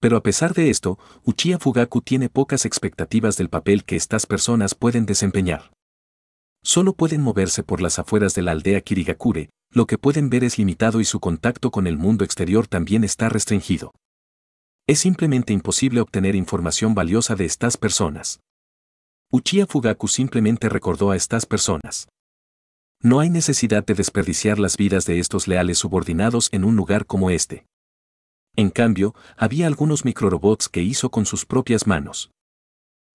Pero a pesar de esto, Uchiha Fugaku tiene pocas expectativas del papel que estas personas pueden desempeñar. Solo pueden moverse por las afueras de la aldea Kirigakure, lo que pueden ver es limitado y su contacto con el mundo exterior también está restringido. Es simplemente imposible obtener información valiosa de estas personas. Uchiha Fugaku simplemente recordó a estas personas. No hay necesidad de desperdiciar las vidas de estos leales subordinados en un lugar como este. En cambio, había algunos microrobots que hizo con sus propias manos.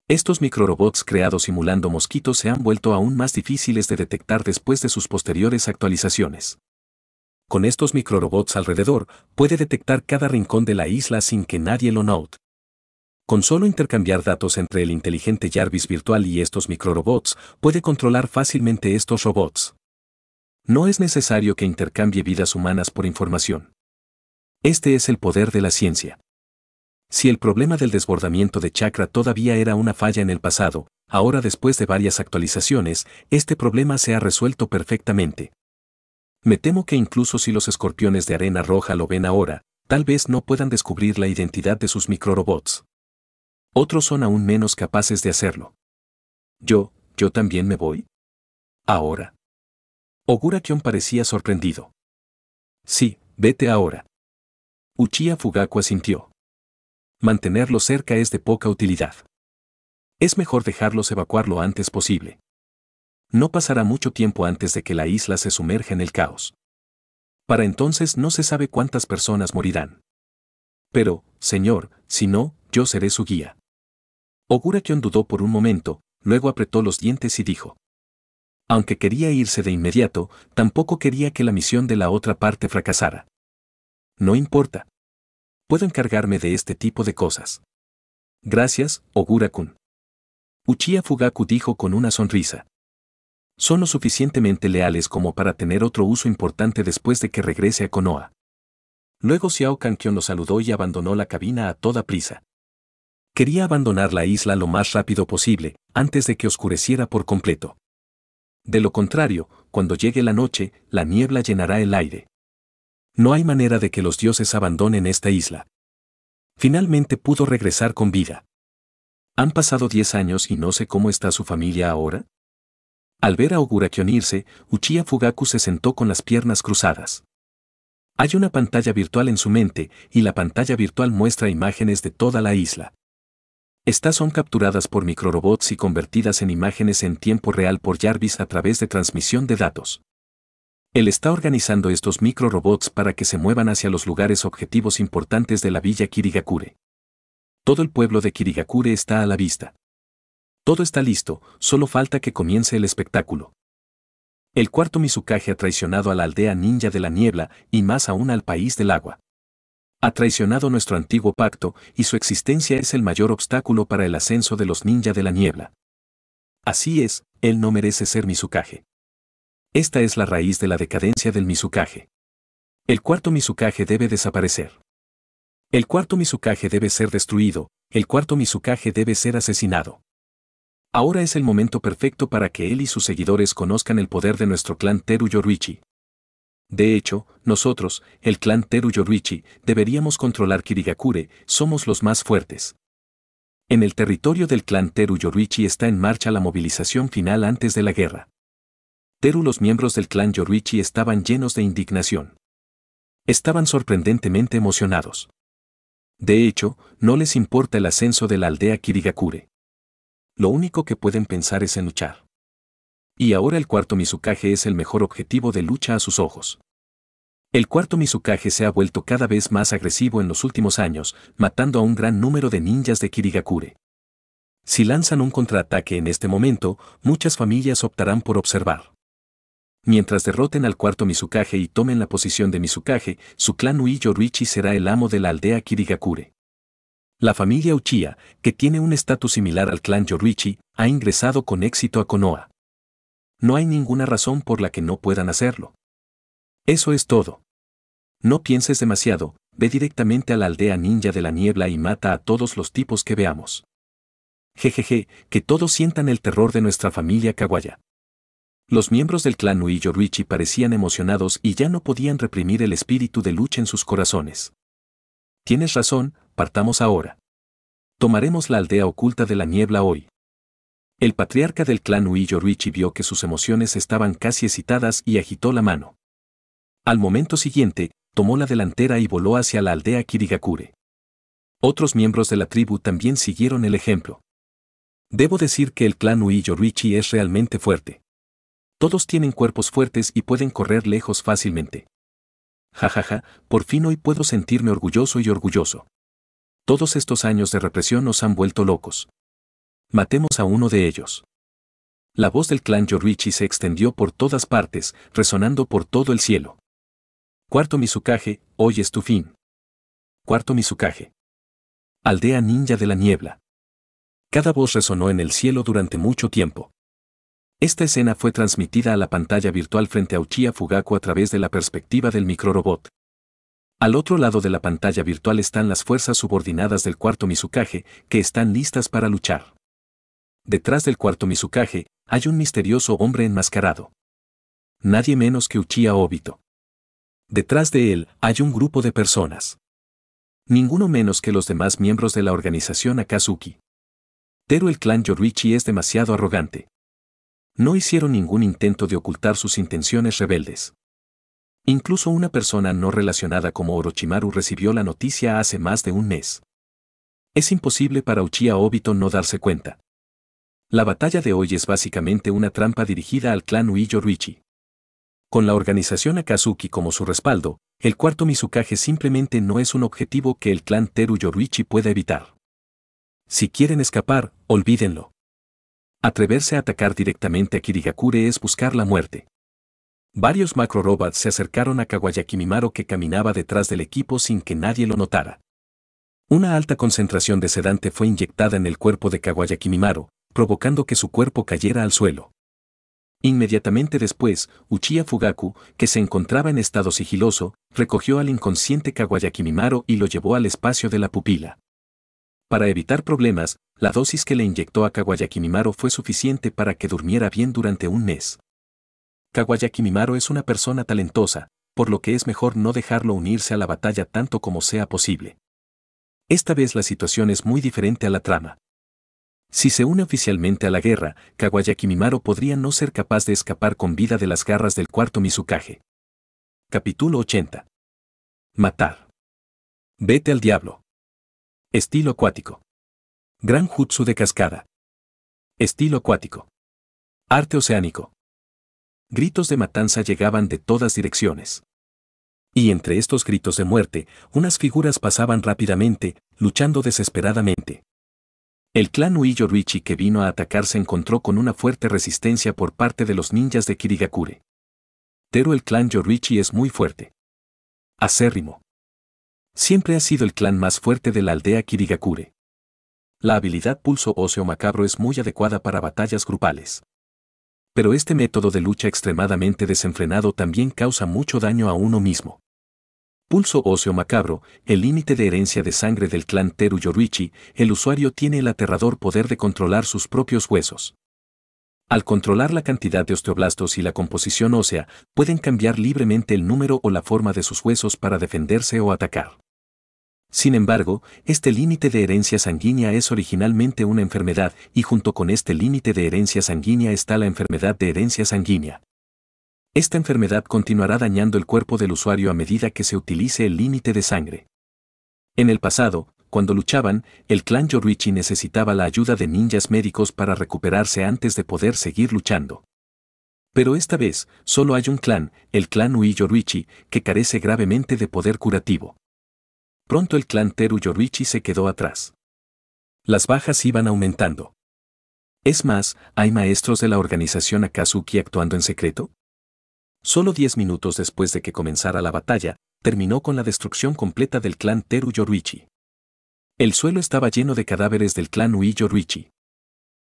Estos microrobots creados simulando mosquitos se han vuelto aún más difíciles de detectar después de sus posteriores actualizaciones. Con estos microrobots alrededor, puede detectar cada rincón de la isla sin que nadie lo note. Con solo intercambiar datos entre el inteligente Jarvis virtual y estos microrobots, puede controlar fácilmente estos robots. No es necesario que intercambie vidas humanas por información. Este es el poder de la ciencia. Si el problema del desbordamiento de chakra todavía era una falla en el pasado, ahora después de varias actualizaciones, este problema se ha resuelto perfectamente. Me temo que incluso si los escorpiones de arena roja lo ven ahora, tal vez no puedan descubrir la identidad de sus microrobots. Otros son aún menos capaces de hacerlo. Yo, yo también me voy. Ahora. Ogura Kion parecía sorprendido. Sí, vete ahora. Uchiha Fugaku asintió mantenerlo cerca es de poca utilidad. Es mejor dejarlos evacuar lo antes posible. No pasará mucho tiempo antes de que la isla se sumerja en el caos. Para entonces no se sabe cuántas personas morirán. Pero, señor, si no, yo seré su guía. Ogura Kion dudó por un momento, luego apretó los dientes y dijo. Aunque quería irse de inmediato, tampoco quería que la misión de la otra parte fracasara. No importa, Puedo encargarme de este tipo de cosas. Gracias, Ogura-kun. Uchiha Fugaku dijo con una sonrisa. Son lo suficientemente leales como para tener otro uso importante después de que regrese a Konoha. Luego Xiao Kankion lo saludó y abandonó la cabina a toda prisa. Quería abandonar la isla lo más rápido posible, antes de que oscureciera por completo. De lo contrario, cuando llegue la noche, la niebla llenará el aire. No hay manera de que los dioses abandonen esta isla. Finalmente pudo regresar con vida. Han pasado diez años y no sé cómo está su familia ahora. Al ver a Ogurakion irse, Uchiha Fugaku se sentó con las piernas cruzadas. Hay una pantalla virtual en su mente, y la pantalla virtual muestra imágenes de toda la isla. Estas son capturadas por microrobots y convertidas en imágenes en tiempo real por Jarvis a través de transmisión de datos. Él está organizando estos microrobots para que se muevan hacia los lugares objetivos importantes de la villa Kirigakure. Todo el pueblo de Kirigakure está a la vista. Todo está listo, solo falta que comience el espectáculo. El cuarto Mizukage ha traicionado a la aldea ninja de la niebla y más aún al país del agua. Ha traicionado nuestro antiguo pacto y su existencia es el mayor obstáculo para el ascenso de los ninja de la niebla. Así es, él no merece ser Mizukage. Esta es la raíz de la decadencia del Mizukage. El cuarto Mizukage debe desaparecer. El cuarto Mizukage debe ser destruido, el cuarto Mizukage debe ser asesinado. Ahora es el momento perfecto para que él y sus seguidores conozcan el poder de nuestro clan Teru Yoruichi. De hecho, nosotros, el clan Teru Yoruichi, deberíamos controlar Kirigakure, somos los más fuertes. En el territorio del clan Teru Yoruichi está en marcha la movilización final antes de la guerra. Teru los miembros del clan Yoruichi estaban llenos de indignación. Estaban sorprendentemente emocionados. De hecho, no les importa el ascenso de la aldea Kirigakure. Lo único que pueden pensar es en luchar. Y ahora el cuarto Mizukage es el mejor objetivo de lucha a sus ojos. El cuarto Mizukage se ha vuelto cada vez más agresivo en los últimos años, matando a un gran número de ninjas de Kirigakure. Si lanzan un contraataque en este momento, muchas familias optarán por observar. Mientras derroten al cuarto Mizukage y tomen la posición de Mizukage, su clan Ui Yoruichi será el amo de la aldea Kirigakure. La familia Uchiha, que tiene un estatus similar al clan Yoruichi, ha ingresado con éxito a Konoha. No hay ninguna razón por la que no puedan hacerlo. Eso es todo. No pienses demasiado, ve directamente a la aldea ninja de la niebla y mata a todos los tipos que veamos. Jejeje, que todos sientan el terror de nuestra familia Kawaya. Los miembros del clan Uiyo parecían emocionados y ya no podían reprimir el espíritu de lucha en sus corazones. Tienes razón, partamos ahora. Tomaremos la aldea oculta de la niebla hoy. El patriarca del clan Uiyo vio que sus emociones estaban casi excitadas y agitó la mano. Al momento siguiente, tomó la delantera y voló hacia la aldea Kirigakure. Otros miembros de la tribu también siguieron el ejemplo. Debo decir que el clan Uiyo Ruichi es realmente fuerte. Todos tienen cuerpos fuertes y pueden correr lejos fácilmente. Jajaja, por fin hoy puedo sentirme orgulloso y orgulloso. Todos estos años de represión nos han vuelto locos. Matemos a uno de ellos. La voz del clan Yoruichi se extendió por todas partes, resonando por todo el cielo. Cuarto Mizukage, hoy es tu fin. Cuarto Mizukage. Aldea ninja de la niebla. Cada voz resonó en el cielo durante mucho tiempo. Esta escena fue transmitida a la pantalla virtual frente a Uchiha Fugaku a través de la perspectiva del microrobot. Al otro lado de la pantalla virtual están las fuerzas subordinadas del cuarto Mizukage, que están listas para luchar. Detrás del cuarto Mizukage, hay un misterioso hombre enmascarado. Nadie menos que Uchiha Obito. Detrás de él, hay un grupo de personas. Ninguno menos que los demás miembros de la organización Akatsuki. Pero el clan Yoruichi es demasiado arrogante no hicieron ningún intento de ocultar sus intenciones rebeldes. Incluso una persona no relacionada como Orochimaru recibió la noticia hace más de un mes. Es imposible para Uchiha Obito no darse cuenta. La batalla de hoy es básicamente una trampa dirigida al clan Uiyo Ruichi. Con la organización Akazuki como su respaldo, el cuarto Mizukage simplemente no es un objetivo que el clan Teru Yoruichi pueda evitar. Si quieren escapar, olvídenlo. Atreverse a atacar directamente a Kirigakure es buscar la muerte. Varios macro-robots se acercaron a Kawayaki Mimaro que caminaba detrás del equipo sin que nadie lo notara. Una alta concentración de sedante fue inyectada en el cuerpo de Kawayaki Mimaro, provocando que su cuerpo cayera al suelo. Inmediatamente después, Uchiha Fugaku, que se encontraba en estado sigiloso, recogió al inconsciente Kawayaki Mimaro y lo llevó al espacio de la pupila. Para evitar problemas, la dosis que le inyectó a Kawayaki Mimaro fue suficiente para que durmiera bien durante un mes. Kawayaki Mimaro es una persona talentosa, por lo que es mejor no dejarlo unirse a la batalla tanto como sea posible. Esta vez la situación es muy diferente a la trama. Si se une oficialmente a la guerra, Kawayaki Mimaro podría no ser capaz de escapar con vida de las garras del cuarto Mizukage. Capítulo 80. Matar. Vete al diablo. Estilo acuático. Gran jutsu de cascada. Estilo acuático. Arte oceánico. Gritos de matanza llegaban de todas direcciones. Y entre estos gritos de muerte, unas figuras pasaban rápidamente, luchando desesperadamente. El clan Uiyo Ruichi que vino a atacar se encontró con una fuerte resistencia por parte de los ninjas de Kirigakure. Pero el clan Yoruichi es muy fuerte. Acérrimo. Siempre ha sido el clan más fuerte de la aldea Kirigakure. La habilidad pulso óseo macabro es muy adecuada para batallas grupales. Pero este método de lucha extremadamente desenfrenado también causa mucho daño a uno mismo. Pulso óseo macabro, el límite de herencia de sangre del clan Teru Yoruichi, el usuario tiene el aterrador poder de controlar sus propios huesos. Al controlar la cantidad de osteoblastos y la composición ósea, pueden cambiar libremente el número o la forma de sus huesos para defenderse o atacar. Sin embargo, este límite de herencia sanguínea es originalmente una enfermedad y junto con este límite de herencia sanguínea está la enfermedad de herencia sanguínea. Esta enfermedad continuará dañando el cuerpo del usuario a medida que se utilice el límite de sangre. En el pasado, cuando luchaban, el clan Yoruichi necesitaba la ayuda de ninjas médicos para recuperarse antes de poder seguir luchando. Pero esta vez, solo hay un clan, el clan Ui Yoruichi, que carece gravemente de poder curativo. Pronto el clan Teru Yoruichi se quedó atrás. Las bajas iban aumentando. Es más, ¿hay maestros de la organización Akazuki actuando en secreto? Solo diez minutos después de que comenzara la batalla, terminó con la destrucción completa del clan Teru Yoruichi. El suelo estaba lleno de cadáveres del clan Ui Yoruichi.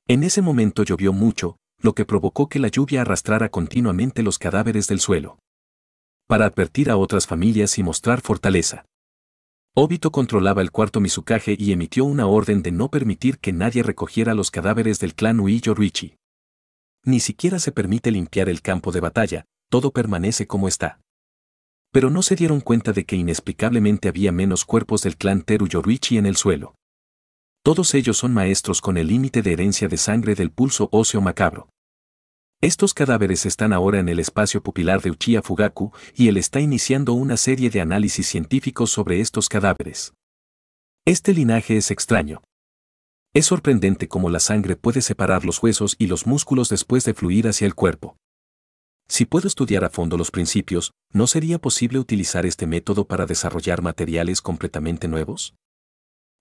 En ese momento llovió mucho, lo que provocó que la lluvia arrastrara continuamente los cadáveres del suelo. Para advertir a otras familias y mostrar fortaleza. Obito controlaba el cuarto Mizukage y emitió una orden de no permitir que nadie recogiera los cadáveres del clan Uiyo Ruichi. ni siquiera se permite limpiar el campo de batalla, todo permanece como está. Pero no se dieron cuenta de que inexplicablemente había menos cuerpos del clan Teru Yoruichi en el suelo. Todos ellos son maestros con el límite de herencia de sangre del pulso óseo macabro. Estos cadáveres están ahora en el espacio pupilar de Uchiha Fugaku y él está iniciando una serie de análisis científicos sobre estos cadáveres. Este linaje es extraño. Es sorprendente cómo la sangre puede separar los huesos y los músculos después de fluir hacia el cuerpo. Si puedo estudiar a fondo los principios, ¿no sería posible utilizar este método para desarrollar materiales completamente nuevos?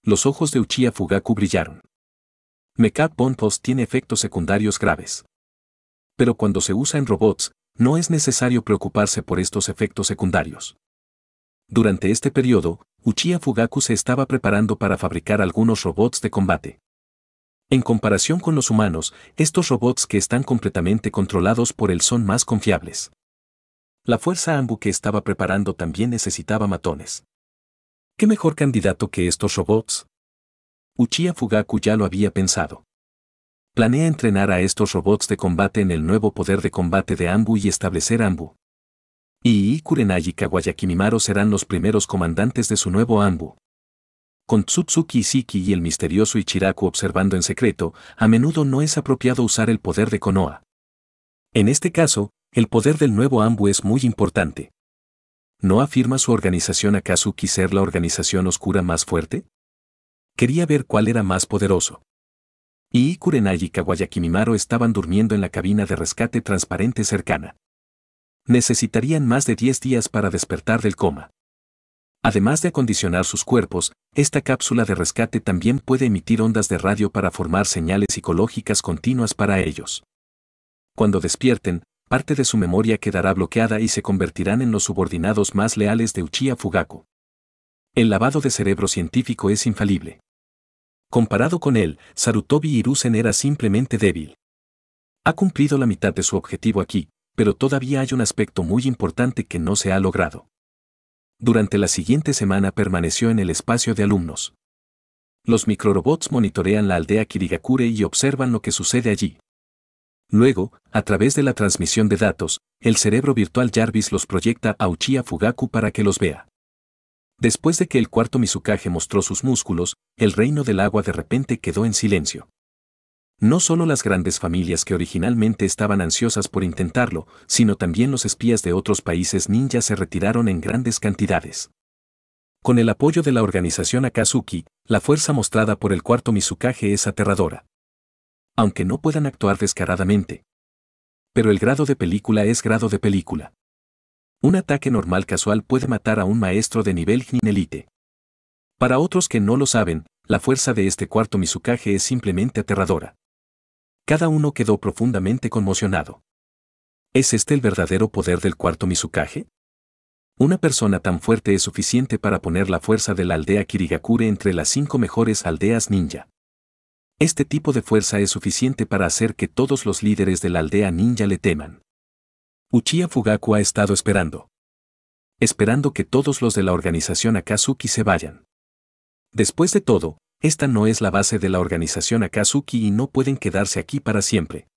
Los ojos de Uchiha Fugaku brillaron. Mecap Post tiene efectos secundarios graves pero cuando se usa en robots, no es necesario preocuparse por estos efectos secundarios. Durante este periodo, Uchiha Fugaku se estaba preparando para fabricar algunos robots de combate. En comparación con los humanos, estos robots que están completamente controlados por él son más confiables. La fuerza Ambu que estaba preparando también necesitaba matones. ¿Qué mejor candidato que estos robots? Uchiha Fugaku ya lo había pensado. Planea entrenar a estos robots de combate en el nuevo poder de combate de Ambu y establecer Ambu. Y Kurenai y Kawayakimimaro serán los primeros comandantes de su nuevo Ambu. Con Tsutsuki Isiki y el misterioso Ichiraku observando en secreto, a menudo no es apropiado usar el poder de Konoha. En este caso, el poder del nuevo Ambu es muy importante. ¿No afirma su organización Akatsuki ser la organización oscura más fuerte? Quería ver cuál era más poderoso. Y Kurenai y Kawayakimimaro estaban durmiendo en la cabina de rescate transparente cercana. Necesitarían más de 10 días para despertar del coma. Además de acondicionar sus cuerpos, esta cápsula de rescate también puede emitir ondas de radio para formar señales psicológicas continuas para ellos. Cuando despierten, parte de su memoria quedará bloqueada y se convertirán en los subordinados más leales de Uchiha Fugaku. El lavado de cerebro científico es infalible. Comparado con él, Sarutobi Hiruzen era simplemente débil. Ha cumplido la mitad de su objetivo aquí, pero todavía hay un aspecto muy importante que no se ha logrado. Durante la siguiente semana permaneció en el espacio de alumnos. Los microrobots monitorean la aldea Kirigakure y observan lo que sucede allí. Luego, a través de la transmisión de datos, el cerebro virtual Jarvis los proyecta a Uchiha Fugaku para que los vea. Después de que el cuarto Mizukage mostró sus músculos, el reino del agua de repente quedó en silencio. No solo las grandes familias que originalmente estaban ansiosas por intentarlo, sino también los espías de otros países ninja se retiraron en grandes cantidades. Con el apoyo de la organización Akatsuki, la fuerza mostrada por el cuarto Mizukage es aterradora. Aunque no puedan actuar descaradamente. Pero el grado de película es grado de película. Un ataque normal casual puede matar a un maestro de nivel Jnin Elite. Para otros que no lo saben, la fuerza de este cuarto Mizukage es simplemente aterradora. Cada uno quedó profundamente conmocionado. ¿Es este el verdadero poder del cuarto Mizukage? Una persona tan fuerte es suficiente para poner la fuerza de la aldea Kirigakure entre las cinco mejores aldeas ninja. Este tipo de fuerza es suficiente para hacer que todos los líderes de la aldea ninja le teman. Uchiha Fugaku ha estado esperando. Esperando que todos los de la organización Akatsuki se vayan. Después de todo, esta no es la base de la organización Akatsuki y no pueden quedarse aquí para siempre.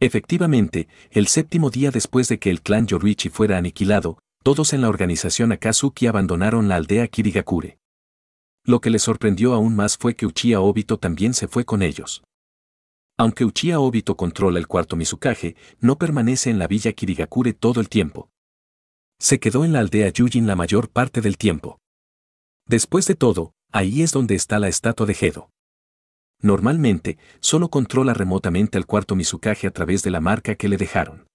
Efectivamente, el séptimo día después de que el clan Yoruichi fuera aniquilado, todos en la organización Akatsuki abandonaron la aldea Kirigakure. Lo que les sorprendió aún más fue que Uchiha Obito también se fue con ellos. Aunque Uchiha Obito controla el cuarto Mizukage, no permanece en la villa Kirigakure todo el tiempo. Se quedó en la aldea Yujin la mayor parte del tiempo. Después de todo, ahí es donde está la estatua de Gedo. Normalmente, solo controla remotamente al cuarto Mizukage a través de la marca que le dejaron.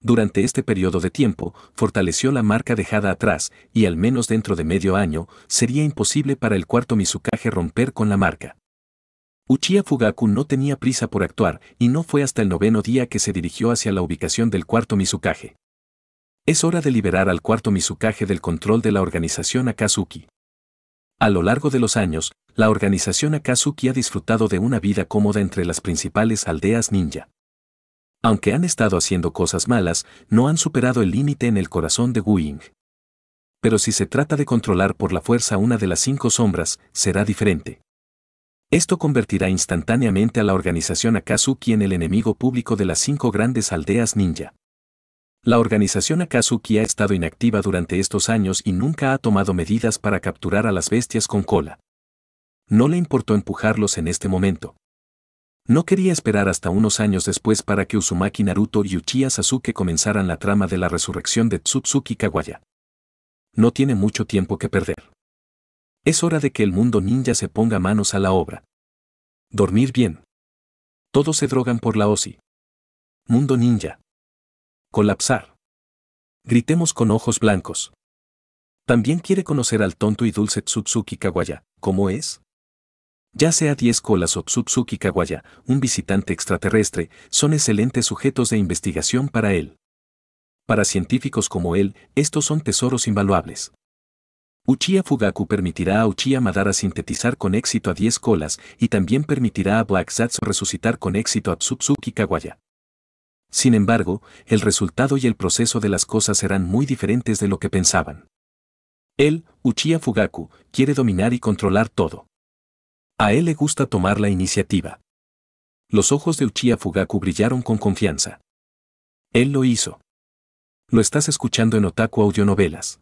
Durante este periodo de tiempo, fortaleció la marca dejada atrás, y al menos dentro de medio año, sería imposible para el cuarto Mizukage romper con la marca. Uchiha Fugaku no tenía prisa por actuar y no fue hasta el noveno día que se dirigió hacia la ubicación del cuarto Mizukage. Es hora de liberar al cuarto Mizukage del control de la organización Akatsuki. A lo largo de los años, la organización Akatsuki ha disfrutado de una vida cómoda entre las principales aldeas ninja. Aunque han estado haciendo cosas malas, no han superado el límite en el corazón de Wuing. Pero si se trata de controlar por la fuerza una de las cinco sombras, será diferente. Esto convertirá instantáneamente a la organización Akatsuki en el enemigo público de las cinco grandes aldeas ninja. La organización Akatsuki ha estado inactiva durante estos años y nunca ha tomado medidas para capturar a las bestias con cola. No le importó empujarlos en este momento. No quería esperar hasta unos años después para que Uzumaki Naruto y Uchiha Sasuke comenzaran la trama de la resurrección de Tsutsuki Kawaya. No tiene mucho tiempo que perder. Es hora de que el mundo ninja se ponga manos a la obra. Dormir bien. Todos se drogan por la OSI. Mundo ninja. Colapsar. Gritemos con ojos blancos. También quiere conocer al tonto y dulce Tsutsuki Kawaya, ¿cómo es? Ya sea Diez Colas o Tsutsuki Kawaya, un visitante extraterrestre, son excelentes sujetos de investigación para él. Para científicos como él, estos son tesoros invaluables. Uchiha Fugaku permitirá a Uchiha Madara sintetizar con éxito a Diez Colas y también permitirá a Black Zatsu resucitar con éxito a Tsutsuki Kawaya. Sin embargo, el resultado y el proceso de las cosas serán muy diferentes de lo que pensaban. Él, Uchiha Fugaku, quiere dominar y controlar todo. A él le gusta tomar la iniciativa. Los ojos de Uchiha Fugaku brillaron con confianza. Él lo hizo. Lo estás escuchando en Otaku Audionovelas.